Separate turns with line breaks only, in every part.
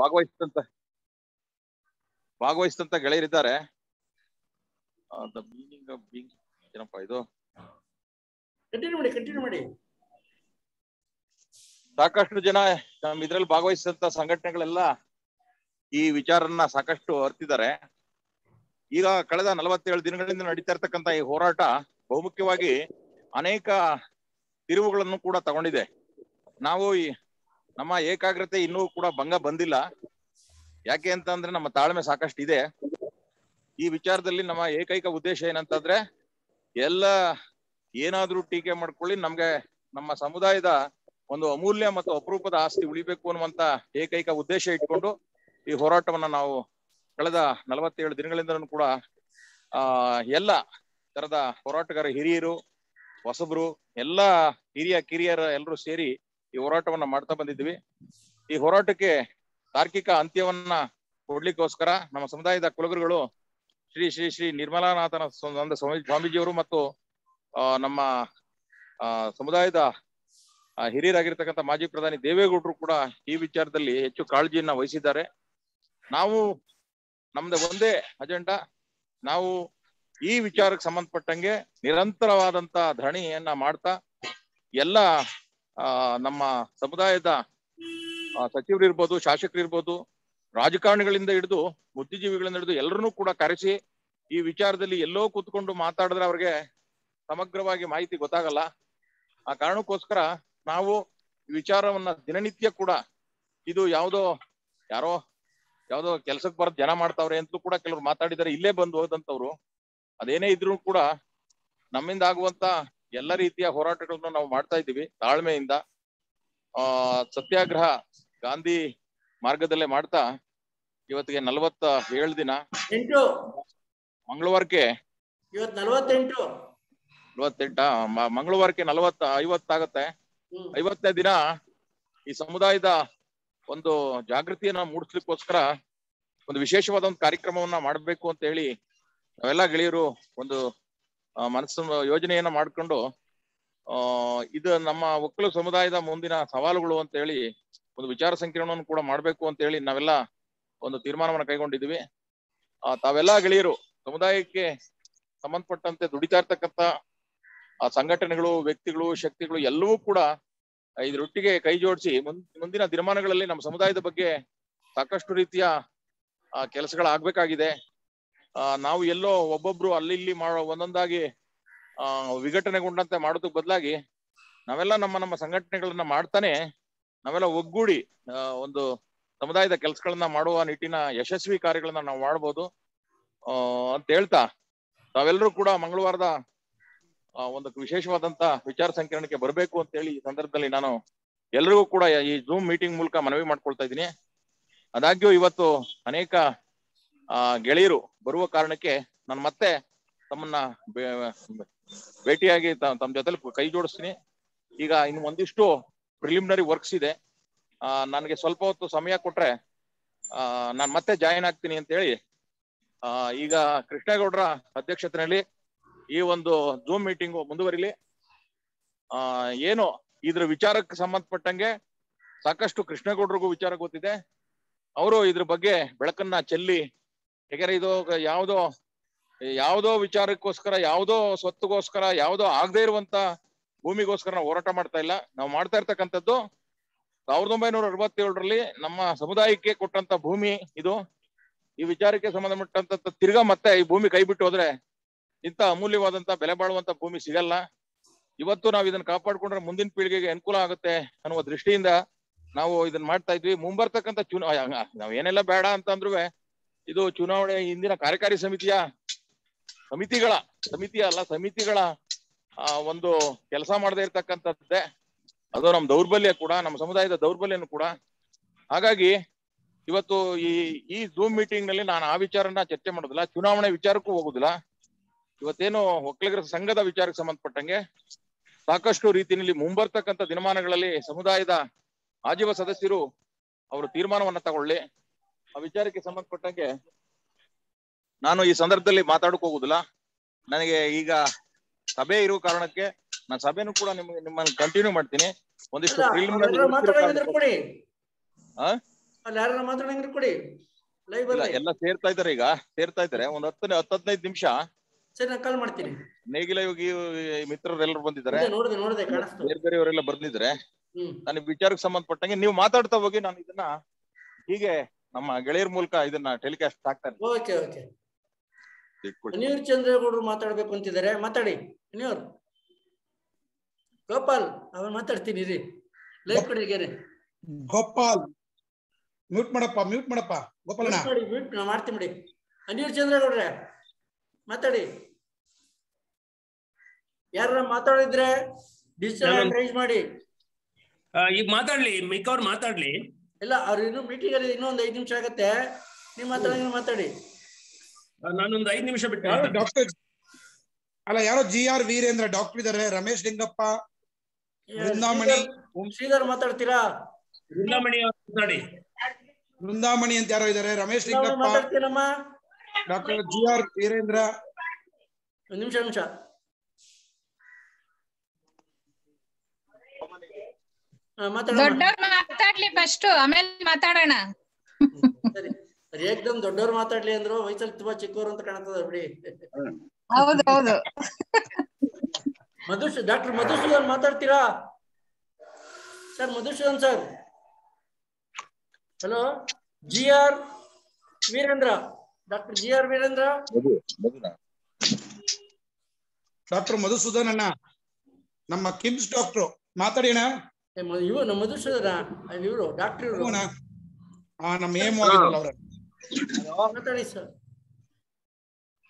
ಭಾಗವಹಿಸಿದಂತ ಭಾಗವಹಿಸಿದಂತ ಗೆಳೆಯರಿದ್ದಾರೆ. The meaning of being ಏನಪ್ಪ ಇದು?
ಕಂಟಿನ್ಯೂ ಮಾಡಿ ಕಂಟಿನ್ಯೂ ಮಾಡಿ.
ಸಾಕಷ್ಟು ಜನ ನಮ್ ಇದ್ರಲ್ಲಿ ಭಾಗವಹಿಸಿದಂತ ಸಂಘಟನೆಗಳೆಲ್ಲ ಈ ವಿಚಾರನ್ನ ಸಾಕಷ್ಟು ಅರ್ತಿದ್ದಾರೆ. ಈಗ ಕಳೆದ ನಲವತ್ತೇಳು ದಿನಗಳಿಂದ ನಡೀತಾ ಇರ್ತಕ್ಕಂತ ಈ ಹೋರಾಟ ಬಹುಮುಖ್ಯವಾಗಿ ಅನೇಕ ತಿರುವುಗಳನ್ನು ಕೂಡ ತಗೊಂಡಿದೆ. ನಾವು ಈ ನಮ್ಮ ಏಕಾಗ್ರತೆ ಇನ್ನೂ ಕೂಡ ಭಂಗ ಬಂದಿಲ್ಲ. ಯಾಕೆ ಅಂತಂದ್ರೆ ನಮ್ಮ ತಾಳ್ಮೆ ಸಾಕಷ್ಟು ಇದೆ ಈ ವಿಚಾರದಲ್ಲಿ ನಮ್ಮ ಏಕೈಕ ಉದ್ದೇಶ ಏನಂತಂದ್ರೆ ಎಲ್ಲ ಏನಾದ್ರೂ ಟೀಕೆ ಮಾಡ್ಕೊಳ್ಳಿ, ನಮ್ಗೆ ನಮ್ಮ ಸಮುದಾಯದ ಒಂದು ಅಮೂಲ್ಯ ಮತ್ತು ಅಪರೂಪದ ಆಸ್ತಿ ಉಳಿಬೇಕು ಅನ್ನುವಂತ ಏಕೈಕ ಉದ್ದೇಶ ಇಟ್ಕೊಂಡು ಈ ಹೋರಾಟವನ್ನ ನಾವು ಕಳೆದ ನಲವತ್ತೇಳು ದಿನಗಳಿಂದಲೂ ಕೂಡ, ಆ, ಎಲ್ಲ ತರದ ಹೋರಾಟಗಾರ ಹಿರಿಯರು, ಹೊಸಬರು, ಎಲ್ಲ ಹಿರಿಯ ಕಿರಿಯರ ಎಲ್ಲರೂ ಸೇರಿ ಈ ಹೋರಾಟವನ್ನ ಮಾಡ್ತಾ ಬಂದಿದ್ವಿ ಈ ಹೋರಾಟಕ್ಕೆ ತಾರ್ಕಿಕ ಅಂತ್ಯವನ್ನ ಕೊಡ್ಲಿಕ್ಕೋಸ್ಕರ ನಮ್ಮ ಸಮುದಾಯದ ಕುಲಗುರುಗಳು ಶ್ರೀ ಶ್ರೀ ಶ್ರೀ ನಿರ್ಮಲಾನಾಥನ ಸ್ವ- ಸ್ವಾಮಿ- ಸ್ವಾಮೀಜಿಯವರು ಮತ್ತು ನಮ್ಮ ಸಮುದಾಯದ ಹಿರಿಯರಾಗಿರ್ತಕ್ಕಂಥ ಮಾಜಿ ಪ್ರಧಾನಿ ದೇವೇಗೌಡರು ಕೂಡ ಈ ವಿಚಾರದಲ್ಲಿ ಹೆಚ್ಚು ಕಾಳಜಿಯನ್ನ ವಹಿಸಿದ್ದಾರೆ. ನಾವು ನಮ್ದು ಒಂದೇ ಅಜೆಂಡಾ. ನಾವು ಈ ವಿಚಾರಕ್ಕೆ ಸಂಬಂಧಪಟ್ಟಂಗೆ ನಿರಂತರವಾದಂತ ಧರಣಿಯನ್ನ ಮಾಡ್ತಾ ಎಲ್ಲ ಆ, ನಮ್ಮ ಸಮುದಾಯದ ಸಚಿವರು ಇರ್ಬೋದು ಶಾಸಕರು ಇರ್ಬೋದು ರಾಜಕಾರಣಿಗಳಿಂದ ಹಿಡಿದು ಬುದ್ಧಿಜೀವಿಗಳಿಂದ ಹಿಡಿದು ಎಲ್ಲರನ್ನೂ ಕೂಡ ಕರೆಸಿ ಈ ವಿಚಾರದಲ್ಲಿ ಎಲ್ಲೋ ಕೂತ್ಕೊಂಡು ಮಾತಾಡಿದ್ರೆ ಅವ್ರಿಗೆ ಸಮಗ್ರವಾಗಿ ಮಾಹಿತಿ ಗೊತ್ತಾಗಲ್ಲ. ಆ ಕಾರಣಕ್ಕೋಸ್ಕರ ನಾವು ವಿಚಾರವನ್ನ ದಿನನಿತ್ಯ ಕೂಡ ಇದು ಯಾವುದೋ ಯಾರೋ ಯಾವುದೋ ಕೆಲ್ಸಕ್ಕೆ ಬರೋದು ಜನ ಮಾಡ್ತಾವ್ರೆ ಅಂತಲೂ ಕೂಡ ಕೆಲವ್ರು ಮಾತಾಡಿದ್ದಾರೆ ಇಲ್ಲೇ ಬಂದು ಹೋದಂತವ್ರು ಅದೇನೇ ಇದ್ರೂ ಕೂಡ ನಮ್ಮಿಂದ ಆಗುವಂತ ಎಲ್ಲ ರೀತಿಯ ಹೋರಾಟಗಳನ್ನು ನಾವು ಮಾಡ್ತಾ ಇದ್ದೀವಿ. ತಾಳ್ಮೆಯಿಂದ ಆ ಸತ್ಯಾಗ್ರಹ ಗಾಂಧಿ ಮಾರ್ಗದಲ್ಲೇ ಮಾಡ್ತಾ ಇವತ್ತಿಗೆ ನಲವತ್ತ ಏಳು ದಿನ ಮಂಗಳವಾರಕ್ಕೆ
ನಲವತ್ತೆಂಟು.
ಮಂಗಳವಾರಕ್ಕೆ ನಲವತ್ತ ಐವತ್ತಾಗತ್ತೆ ಐವತ್ತನೇ ದಿನ ಈ ಸಮುದಾಯದ ಒಂದು ಜಾಗೃತಿಯನ್ನ ಮೂಡಿಸ್ಲಿಕ್ಕೋಸ್ಕರ ಒಂದು ವಿಶೇಷವಾದ ಒಂದು ಕಾರ್ಯಕ್ರಮವನ್ನ ಮಾಡಬೇಕು ಅಂತ ಹೇಳಿ ನಾವೆಲ್ಲ ಗೆಳೆಯರು ಒಂದು ಮನಸ್ಸು ಯೋಜನೆಯನ್ನ ಮಾಡ್ಕೊಂಡು ಇದು ನಮ್ಮ ಒಕ್ಕಲು ಸಮುದಾಯದ ಮುಂದಿನ ಸವಾಲುಗಳು ಅಂತ ಹೇಳಿ, ಒಂದು ವಿಚಾರ ಸಂಕಿರಣವನ್ನು ಕೂಡ ಮಾಡಬೇಕು ಅಂತ ಹೇಳಿ ನಾವೆಲ್ಲ ಒಂದು ತೀರ್ಮಾನವನ್ನು ಕೈಗೊಂಡಿದ್ವಿ ತಾವೆಲ್ಲ ಗೆಳೆಯರು, ಸಮುದಾಯಕ್ಕೆ ಸಂಬಂಧಪಟ್ಟಂತೆ ದುಡಿತಾ ಇರ್ತಕ್ಕಂಥ ಆ ಸಂಘಟನೆಗಳು, ವ್ಯಕ್ತಿಗಳು, ಶಕ್ತಿಗಳು ಎಲ್ಲವೂ ಕೂಡ ಇದರೊಟ್ಟಿಗೆ ಕೈ ಜೋಡಿಸಿ ಮುಂದಿನ ದಿನಮಾನಗಳಲ್ಲಿ ನಮ್ಮ ಸಮುದಾಯದ ಬಗ್ಗೆ ಸಾಕಷ್ಟು ರೀತಿಯ ಕೆಲಸಗಳಾಗಬೇಕಾಗಿದೆ. ನಾವು ಎಲ್ಲೋ ಒಬ್ಬೊಬ್ರು ಅಲ್ಲಿ ಇಲ್ಲಿ ಮಾಡೋ ಒಂದೊಂದಾಗಿ, ಆ, ವಿಘಟನೆಗೊಂಡಂತೆ ಮಾಡೋದಕ್ಕೆ ಬದಲಾಗಿ, ನಾವೆಲ್ಲ ನಮ್ಮ ನಮ್ಮ ಸಂಘಟನೆಗಳನ್ನ ಮಾಡ್ತಾನೆ, ನಾವೆಲ್ಲ ಒಗ್ಗೂಡಿ ಒಂದು ಸಮುದಾಯದ ಕೆಲಸಗಳನ್ನ ಮಾಡುವ ನಿಟ್ಟಿನ ಯಶಸ್ವಿ ಕಾರ್ಯಗಳನ್ನ ನಾವು ಮಾಡ್ಬೋದು. ಅಂತ ಹೇಳ್ತಾ, ತಾವೆಲ್ಲರೂ ಕೂಡ ಮಂಗಳವಾರದ ಒಂದು ವಿಶೇಷವಾದಂತ ವಿಚಾರ ಸಂಕಿರಣಕ್ಕೆ ಬರಬೇಕು ಅಂತ ಹೇಳಿ ಈ ಸಂದರ್ಭದಲ್ಲಿ ನಾನು ಎಲ್ರಿಗೂ ಕೂಡ ಈ ಜೂಮ್ ಮೀಟಿಂಗ್ ಮೂಲಕ ಮನವಿ ಮಾಡ್ಕೊಳ್ತಾ ಇದ್ದೀನಿ. ಆದಾಗ್ಯೂ ಇವತ್ತು ಅನೇಕ ಆ, ಗೆಳೆಯರು ಬರುವ ಕಾರಣಕ್ಕೆ ನಾನು ಮತ್ತೆ ತಮ್ಮನ್ನ ಭೇಟಿಯಾಗಿ ತಮ್ಮ ಜೊತೆಲಿ ಕೈ ಜೋಡಿಸ್ತೀನಿ. ಈಗ ಇನ್ನು ಒಂದಿಷ್ಟು ಪ್ರಿಲಿಮಿನರಿ ವರ್ಕ್ಸ್ ಇದೆ. ಆ, ನನಗೆ ಸ್ವಲ್ಪ ಹೊತ್ತು ಸಮಯ ಕೊಟ್ರೆ, ಆ, ನಾನು ಮತ್ತೆ ಜಾಯಿನ್ ಆಗ್ತೀನಿ ಅಂತ ಹೇಳಿ ಆ, ಈಗ ಕೃಷ್ಣೇಗೌಡರ ಅಧ್ಯಕ್ಷತೆಯಲ್ಲಿ ಈ ಒಂದು ಜೂಮ್ ಮೀಟಿಂಗ್ ಮುಂದುವರಿಲಿ. ಆ, ಏನು ಇದ್ರ ವಿಚಾರಕ್ಕೆ ಸಂಬಂಧಪಟ್ಟಂಗೆ ಸಾಕಷ್ಟು ಕೃಷ್ಣೇಗೌಡರಿಗೂ ವಿಚಾರ ಗೊತ್ತಿದೆ. ಅವರು ಇದ್ರ ಬಗ್ಗೆ ಬೆಳಕನ್ನ ಚೆಲ್ಲಿ ಯಾಕಂದ್ರೆ ಇದು ಯಾವುದೋ ಯಾವುದೋ ವಿಚಾರಕ್ಕೋಸ್ಕರ, ಯಾವುದೋ ಸ್ವತ್ತುಗೋಸ್ಕರ, ಯಾವುದೋ ಆಗದೆ ಇರುವಂತ ಭೂಮಿಗೋಸ್ಕರ ನಾವು ಹೋರಾಟ ಮಾಡ್ತಾ ಇಲ್ಲ. ನಾವು ಮಾಡ್ತಾ ಇರ್ತಕ್ಕಂಥದ್ದು ಸಾವಿರದ ಒಂಬೈನೂರ ಅರವತ್ತೇಳರಲ್ಲಿ ನಮ್ಮ ಸಮುದಾಯಕ್ಕೆ ಕೊಟ್ಟಂತ ಭೂಮಿ ಇದು. ಈ ವಿಚಾರಕ್ಕೆ ಸಂಬಂಧಪಟ್ಟಂತ ತಿರ್ಗಾ ಮತ್ತೆ ಈ ಭೂಮಿ ಕೈ ಬಿಟ್ಟು ಹೋದ್ರೆ ಇಂಥ ಅಮೂಲ್ಯವಾದಂತ ಬೆಲೆ ಬಾಳುವಂತ ಭೂಮಿ ಸಿಗಲ್ಲ. ಇವತ್ತು ನಾವು ಇದನ್ನ ಕಾಪಾಡ್ಕೊಂಡ್ರೆ ಮುಂದಿನ ಪೀಳಿಗೆಗೆ ಅನುಕೂಲ ಆಗುತ್ತೆ ಅನ್ನುವ ದೃಷ್ಟಿಯಿಂದ ನಾವು ಇದನ್ನ ಮಾಡ್ತಾ ಇದ್ವಿ. ಮುಂಬರ್ತಕ್ಕಂಥ ಚುನಾ ನಾವ್ ಏನೆಲ್ಲ ಬೇಡ ಅಂತಂದ್ರು ಇದು ಚುನಾವಣೆ ಹಿಂದಿನ ಕಾರ್ಯಕಾರಿ ಸಮಿತಿಯ ಸಮಿತಿಗಳ, ಸಮಿತಿ ಅಲ್ಲ, ಸಮಿತಿಗಳ ಒಂದು ಕೆಲಸ ಮಾಡದೇ ಇರ್ತಕ್ಕಂಥದ್ದೇ. ಅದು ನಮ್ಮ ದೌರ್ಬಲ್ಯ ಕೂಡ, ನಮ್ಮ ಸಮುದಾಯದ ದೌರ್ಬಲ್ಯನು ಕೂಡ. ಹಾಗಾಗಿ ಇವತ್ತು ಈ ಈ ಜೂಮ್ ಮೀಟಿಂಗ್ನಲ್ಲಿ ನಾನು ಆ ವಿಚಾರನ ಚರ್ಚೆ ಮಾಡೋದಿಲ್ಲ, ಚುನಾವಣೆ ವಿಚಾರಕ್ಕೂ ಹೋಗುದಿಲ್ಲ. ಇವತ್ತೇನು ಒಕ್ಕಲಿಗರ ಸಂಘದ ವಿಚಾರಕ್ಕೆ ಸಂಬಂಧಪಟ್ಟಂಗೆ ಸಾಕಷ್ಟು ರೀತಿಯಲ್ಲಿ ಮುಂಬರ್ತಕ್ಕಂಥ ದಿನಮಾನಗಳಲ್ಲಿ ಸಮುದಾಯದ ಆಜೀವ ಸದಸ್ಯರು ಅವರು ತೀರ್ಮಾನವನ್ನ ತಗೊಳ್ಳಿ. ಆ ವಿಚಾರಕ್ಕೆ ಸಂಬಂಧಪಟ್ಟಂಗೆ ನಾನು ಈ ಸಂದರ್ಭದಲ್ಲಿ ಮಾತಾಡಕ್ ಹೋಗುದಿಲ್ಲ. ನನಗೆ ಈಗ ಸಭೆ ಇರುವ ಕಾರಣಕ್ಕೆ ನಾನು ಸಭೆನೂ ಕೂಡ ನಿಮ್ಗೆ ನಿಮ್ಮನ್ನ ಕಂಟಿನ್ಯೂ ಮಾಡ್ತೀನಿ. ಒಂದಿಷ್ಟು
ಎಲ್ಲ ಸೇರ್ತಾ ಇದಾರೆ ಈಗ ಸೇರ್ತಾ ಇದಾರೆ ಒಂದ್ ಹತ್ತು ಹತ್ತು ಹದಿನೈದು ನಿಮಿಷ ನೇಗಿಲ ಯೋಗಿ ಮಿತ್ರರೆಲ್ಲರೂ ಬಂದಿದ್ದಾರೆ. ಬೇರೆ ಬೇರೆಯವರೆಲ್ಲ ಬಂದಿದ್ದಾರೆ.
ಹ್ಮ್.
ನನಗೆ ವಿಚಾರಕ್ಕೆ ಸಂಬಂಧಪಟ್ಟಂಗೆ ನೀವು ಮಾತಾಡ್ತಾ ಹೋಗಿ ನಾನು ಇದನ್ನ ಹೀಗೆ ನಮ್ಮ ಗೆಳೆಯರ ಮೂಲಕ ಇದನ್ನ ಟೆಲಿಕಾಸ್ಟ್ ಆಗ್ತಾರೆ
ಓಕೆ ಓಕೆ ಅನಿಯೂರ್ ಚಂದ್ರೇಗೌಡರು ಮಾತಾಡ್ಬೇಕು ಅಂತಿದ್ದಾರೆ. ಮಾತಾಡಿ. ಅನಿಯೂರ್. ಗೋಪಾಲ್ ಅವನ್ ಮಾತಾಡ್ತೀನಿ ರೀ ಲೈವ್ ಕಡೆಗೆ
ಗೋಪಾಲ್ ಮ್ಯೂಟ್ ಮಾಡಪ್ಪ ಮ್ಯೂಟ್ ಮಾಡಪ್ಪ. ಗೋಪಾಲಣ್ಣ.
ಮಾಡಿ ಮ್ಯೂಟ್ ನಾ ಮಾಡ್ತೀನಿ ಬಿಡಿ. ಅನಿಯೂರ್ ಚಂದ್ರೇಗೌಡ್ರೆ ಮಾತಾಡಿ. ಯಾರ ಮಾತಾಡಿದ್ರೆ ಡಿಜಿಟಲ್ ರೈಸ್ ಮಾಡಿ.
ಈಗ ಮಾತಾಡ್ಲಿ ಮಿಕ್ಕವ್ರು ಮಾತಾಡ್ಲಿ.
ಇಲ್ಲ ಅವ್ರು ಇನ್ನು ಮೀಟಿಂಗ್ ಅಲ್ಲಿ ಇನ್ನೂ ಒಂದ್ ಐದ್ ನಿಮಿಷ ಆಗತ್ತೆ. ನೀವು ಮಾತಾಡಿ ಮಾತಾಡಿ.
ಆ, ನಾನೊಂದ್ ಐದ್ ನಿಮಿಷ ಬಿಟ್ಟು
ಡಾಕ್ಟರ್ ಅಲ್ಲ ಯಾರೋ ಜಿ ಆರ್ ವೀರೇಂದ್ರ ಡಾಕ್ಟರ್ ಇದಾರೆ ರಮೇಶ್ ಲಿಂಗಪ್ಪ ಬೃಂದಾಮಣಿ
ಶ್ರೀಧರ್- ಮಾತಾಡ್ತೀರಾ?
ವೃಂದಾಮಣಿ ಅವ್ರು ಮಾತಾಡಿ.
ಬೃಂದಾಮಣಿ ಅಂತ ಯಾರೋ ಇದಾರೆ Ramesh Lingappa
ಮಾತಾಡ್ತೀನಮ್ಮ.
Doctor G R Veerendra.
ಒಂದ್ ನಿಮಿಷ ನಿಮಿಷ.
ದೊಡ್ಡವ್ರು ಮಾತಾಡ್ಲಿ ಫಸ್ಟ್ ಆಮೇಲೆ ಮಾತಾಡೋಣ.
ಸರಿ. ಸರಿ ಏಕ್ದಮ್ ದೊಡ್ಡವ್ರು ಮಾತಾಡ್ಲಿ ಅಂದ್ರು ವಯಸ್ಸಲ್ಲಿ ತುಂಬಾ ಚಿಕ್ಕವರು ಅಂತ ಕಾಣ್ತದ ಬಿಡಿ.
ಹೌದು ಹೌದು.
ಮಧುಸ್ ಡಾಕ್ಟರ್ ಮಧುಸೂದನ್ ಮಾತಾಡ್ತೀರಾ? Sir Madhusudan sir. Hello G R Veerendra. Doctor G R Veerendra
doctor Madhusudan ಅಣ್ಣ ನಮ್ಮ ಕಿಮ್ಸ್ ಡಾಕ್ಟರ್. ಮಾತಾಡಿ ಅಣ್ಣ.
ಇವು ನಮ್ಮ ಮಧುಸೂದರ ಇವರು ಡಾಕ್ಟರ್ ಇವರು.
ನಮ್ಮ ಏಮ್
ಮಾತಾಡಿ ಸರ್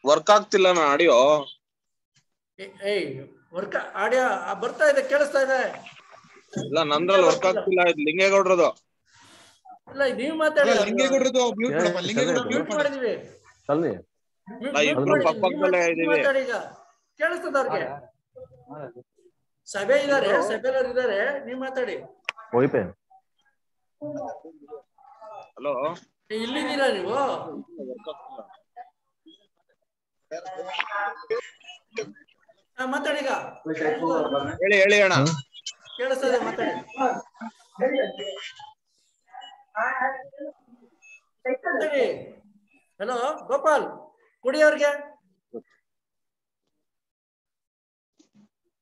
ವರ್ಕ್ ಆಗ್ತಿಲ್ಲ ನಾ ಆಡಿಯೋ
ಏಯ್ ವರ್ಕ್ ಆಡಿಯೋ ಬರ್ತಾ ಇದೆ ಕೇಳಿಸ್ತಾ ಇದೆ.
ಇಲ್ಲ ನಂದ್ರಲ್ಲಿ ವರ್ಕ್ ಆಗ್ತಿಲ್ಲ ಇದು ಲಿಂಗೇಗೌಡ್ರದು
ಇಲ್ಲ ನೀವು ಮಾತಾಡಿ
ಲಿಂಗೇಗೌಡರದು ಮ್ಯೂಟ್ ಮಾಡಪ್ಪ ಲಿಂಗೇಗೌಡ ಮ್ಯೂಟ್
ಮಾಡಿದೀವಿ.
ಚಲ್ನಿ
Mute-
ನಾ
mute
ಇಬ್ರು. ಪಕ್ಕಪಕ್ಕದಲ್ಲೇ ಇದೀವಿ.
ಕೇಳಿಸ್ತದ ಅವ್ರಿಗೆ? ಸಭೆ ಇದಾರೆ ಸಭೆಯವ್ರು ಇದಾರೆ ನೀವ್ ಮಾತಾಡಿ.
ಹಲೋ.
ಏ, ಇಲ್ಲಿದ್ದೀರಾ ನೀವು? ಮಾತಾಡಿಗ ಮಾತಾಡಿ ಈಗ.
ಹೇಳಿ ಹೇಳಿ ಅಣ್ಣ.
ಕೇಳಿಸ್ತದೆ ಮಾತಾಡಿ. ಮಾತಾಡಿ. ಹಲೋ ಗೋಪಾಲ್ ಕುಡಿ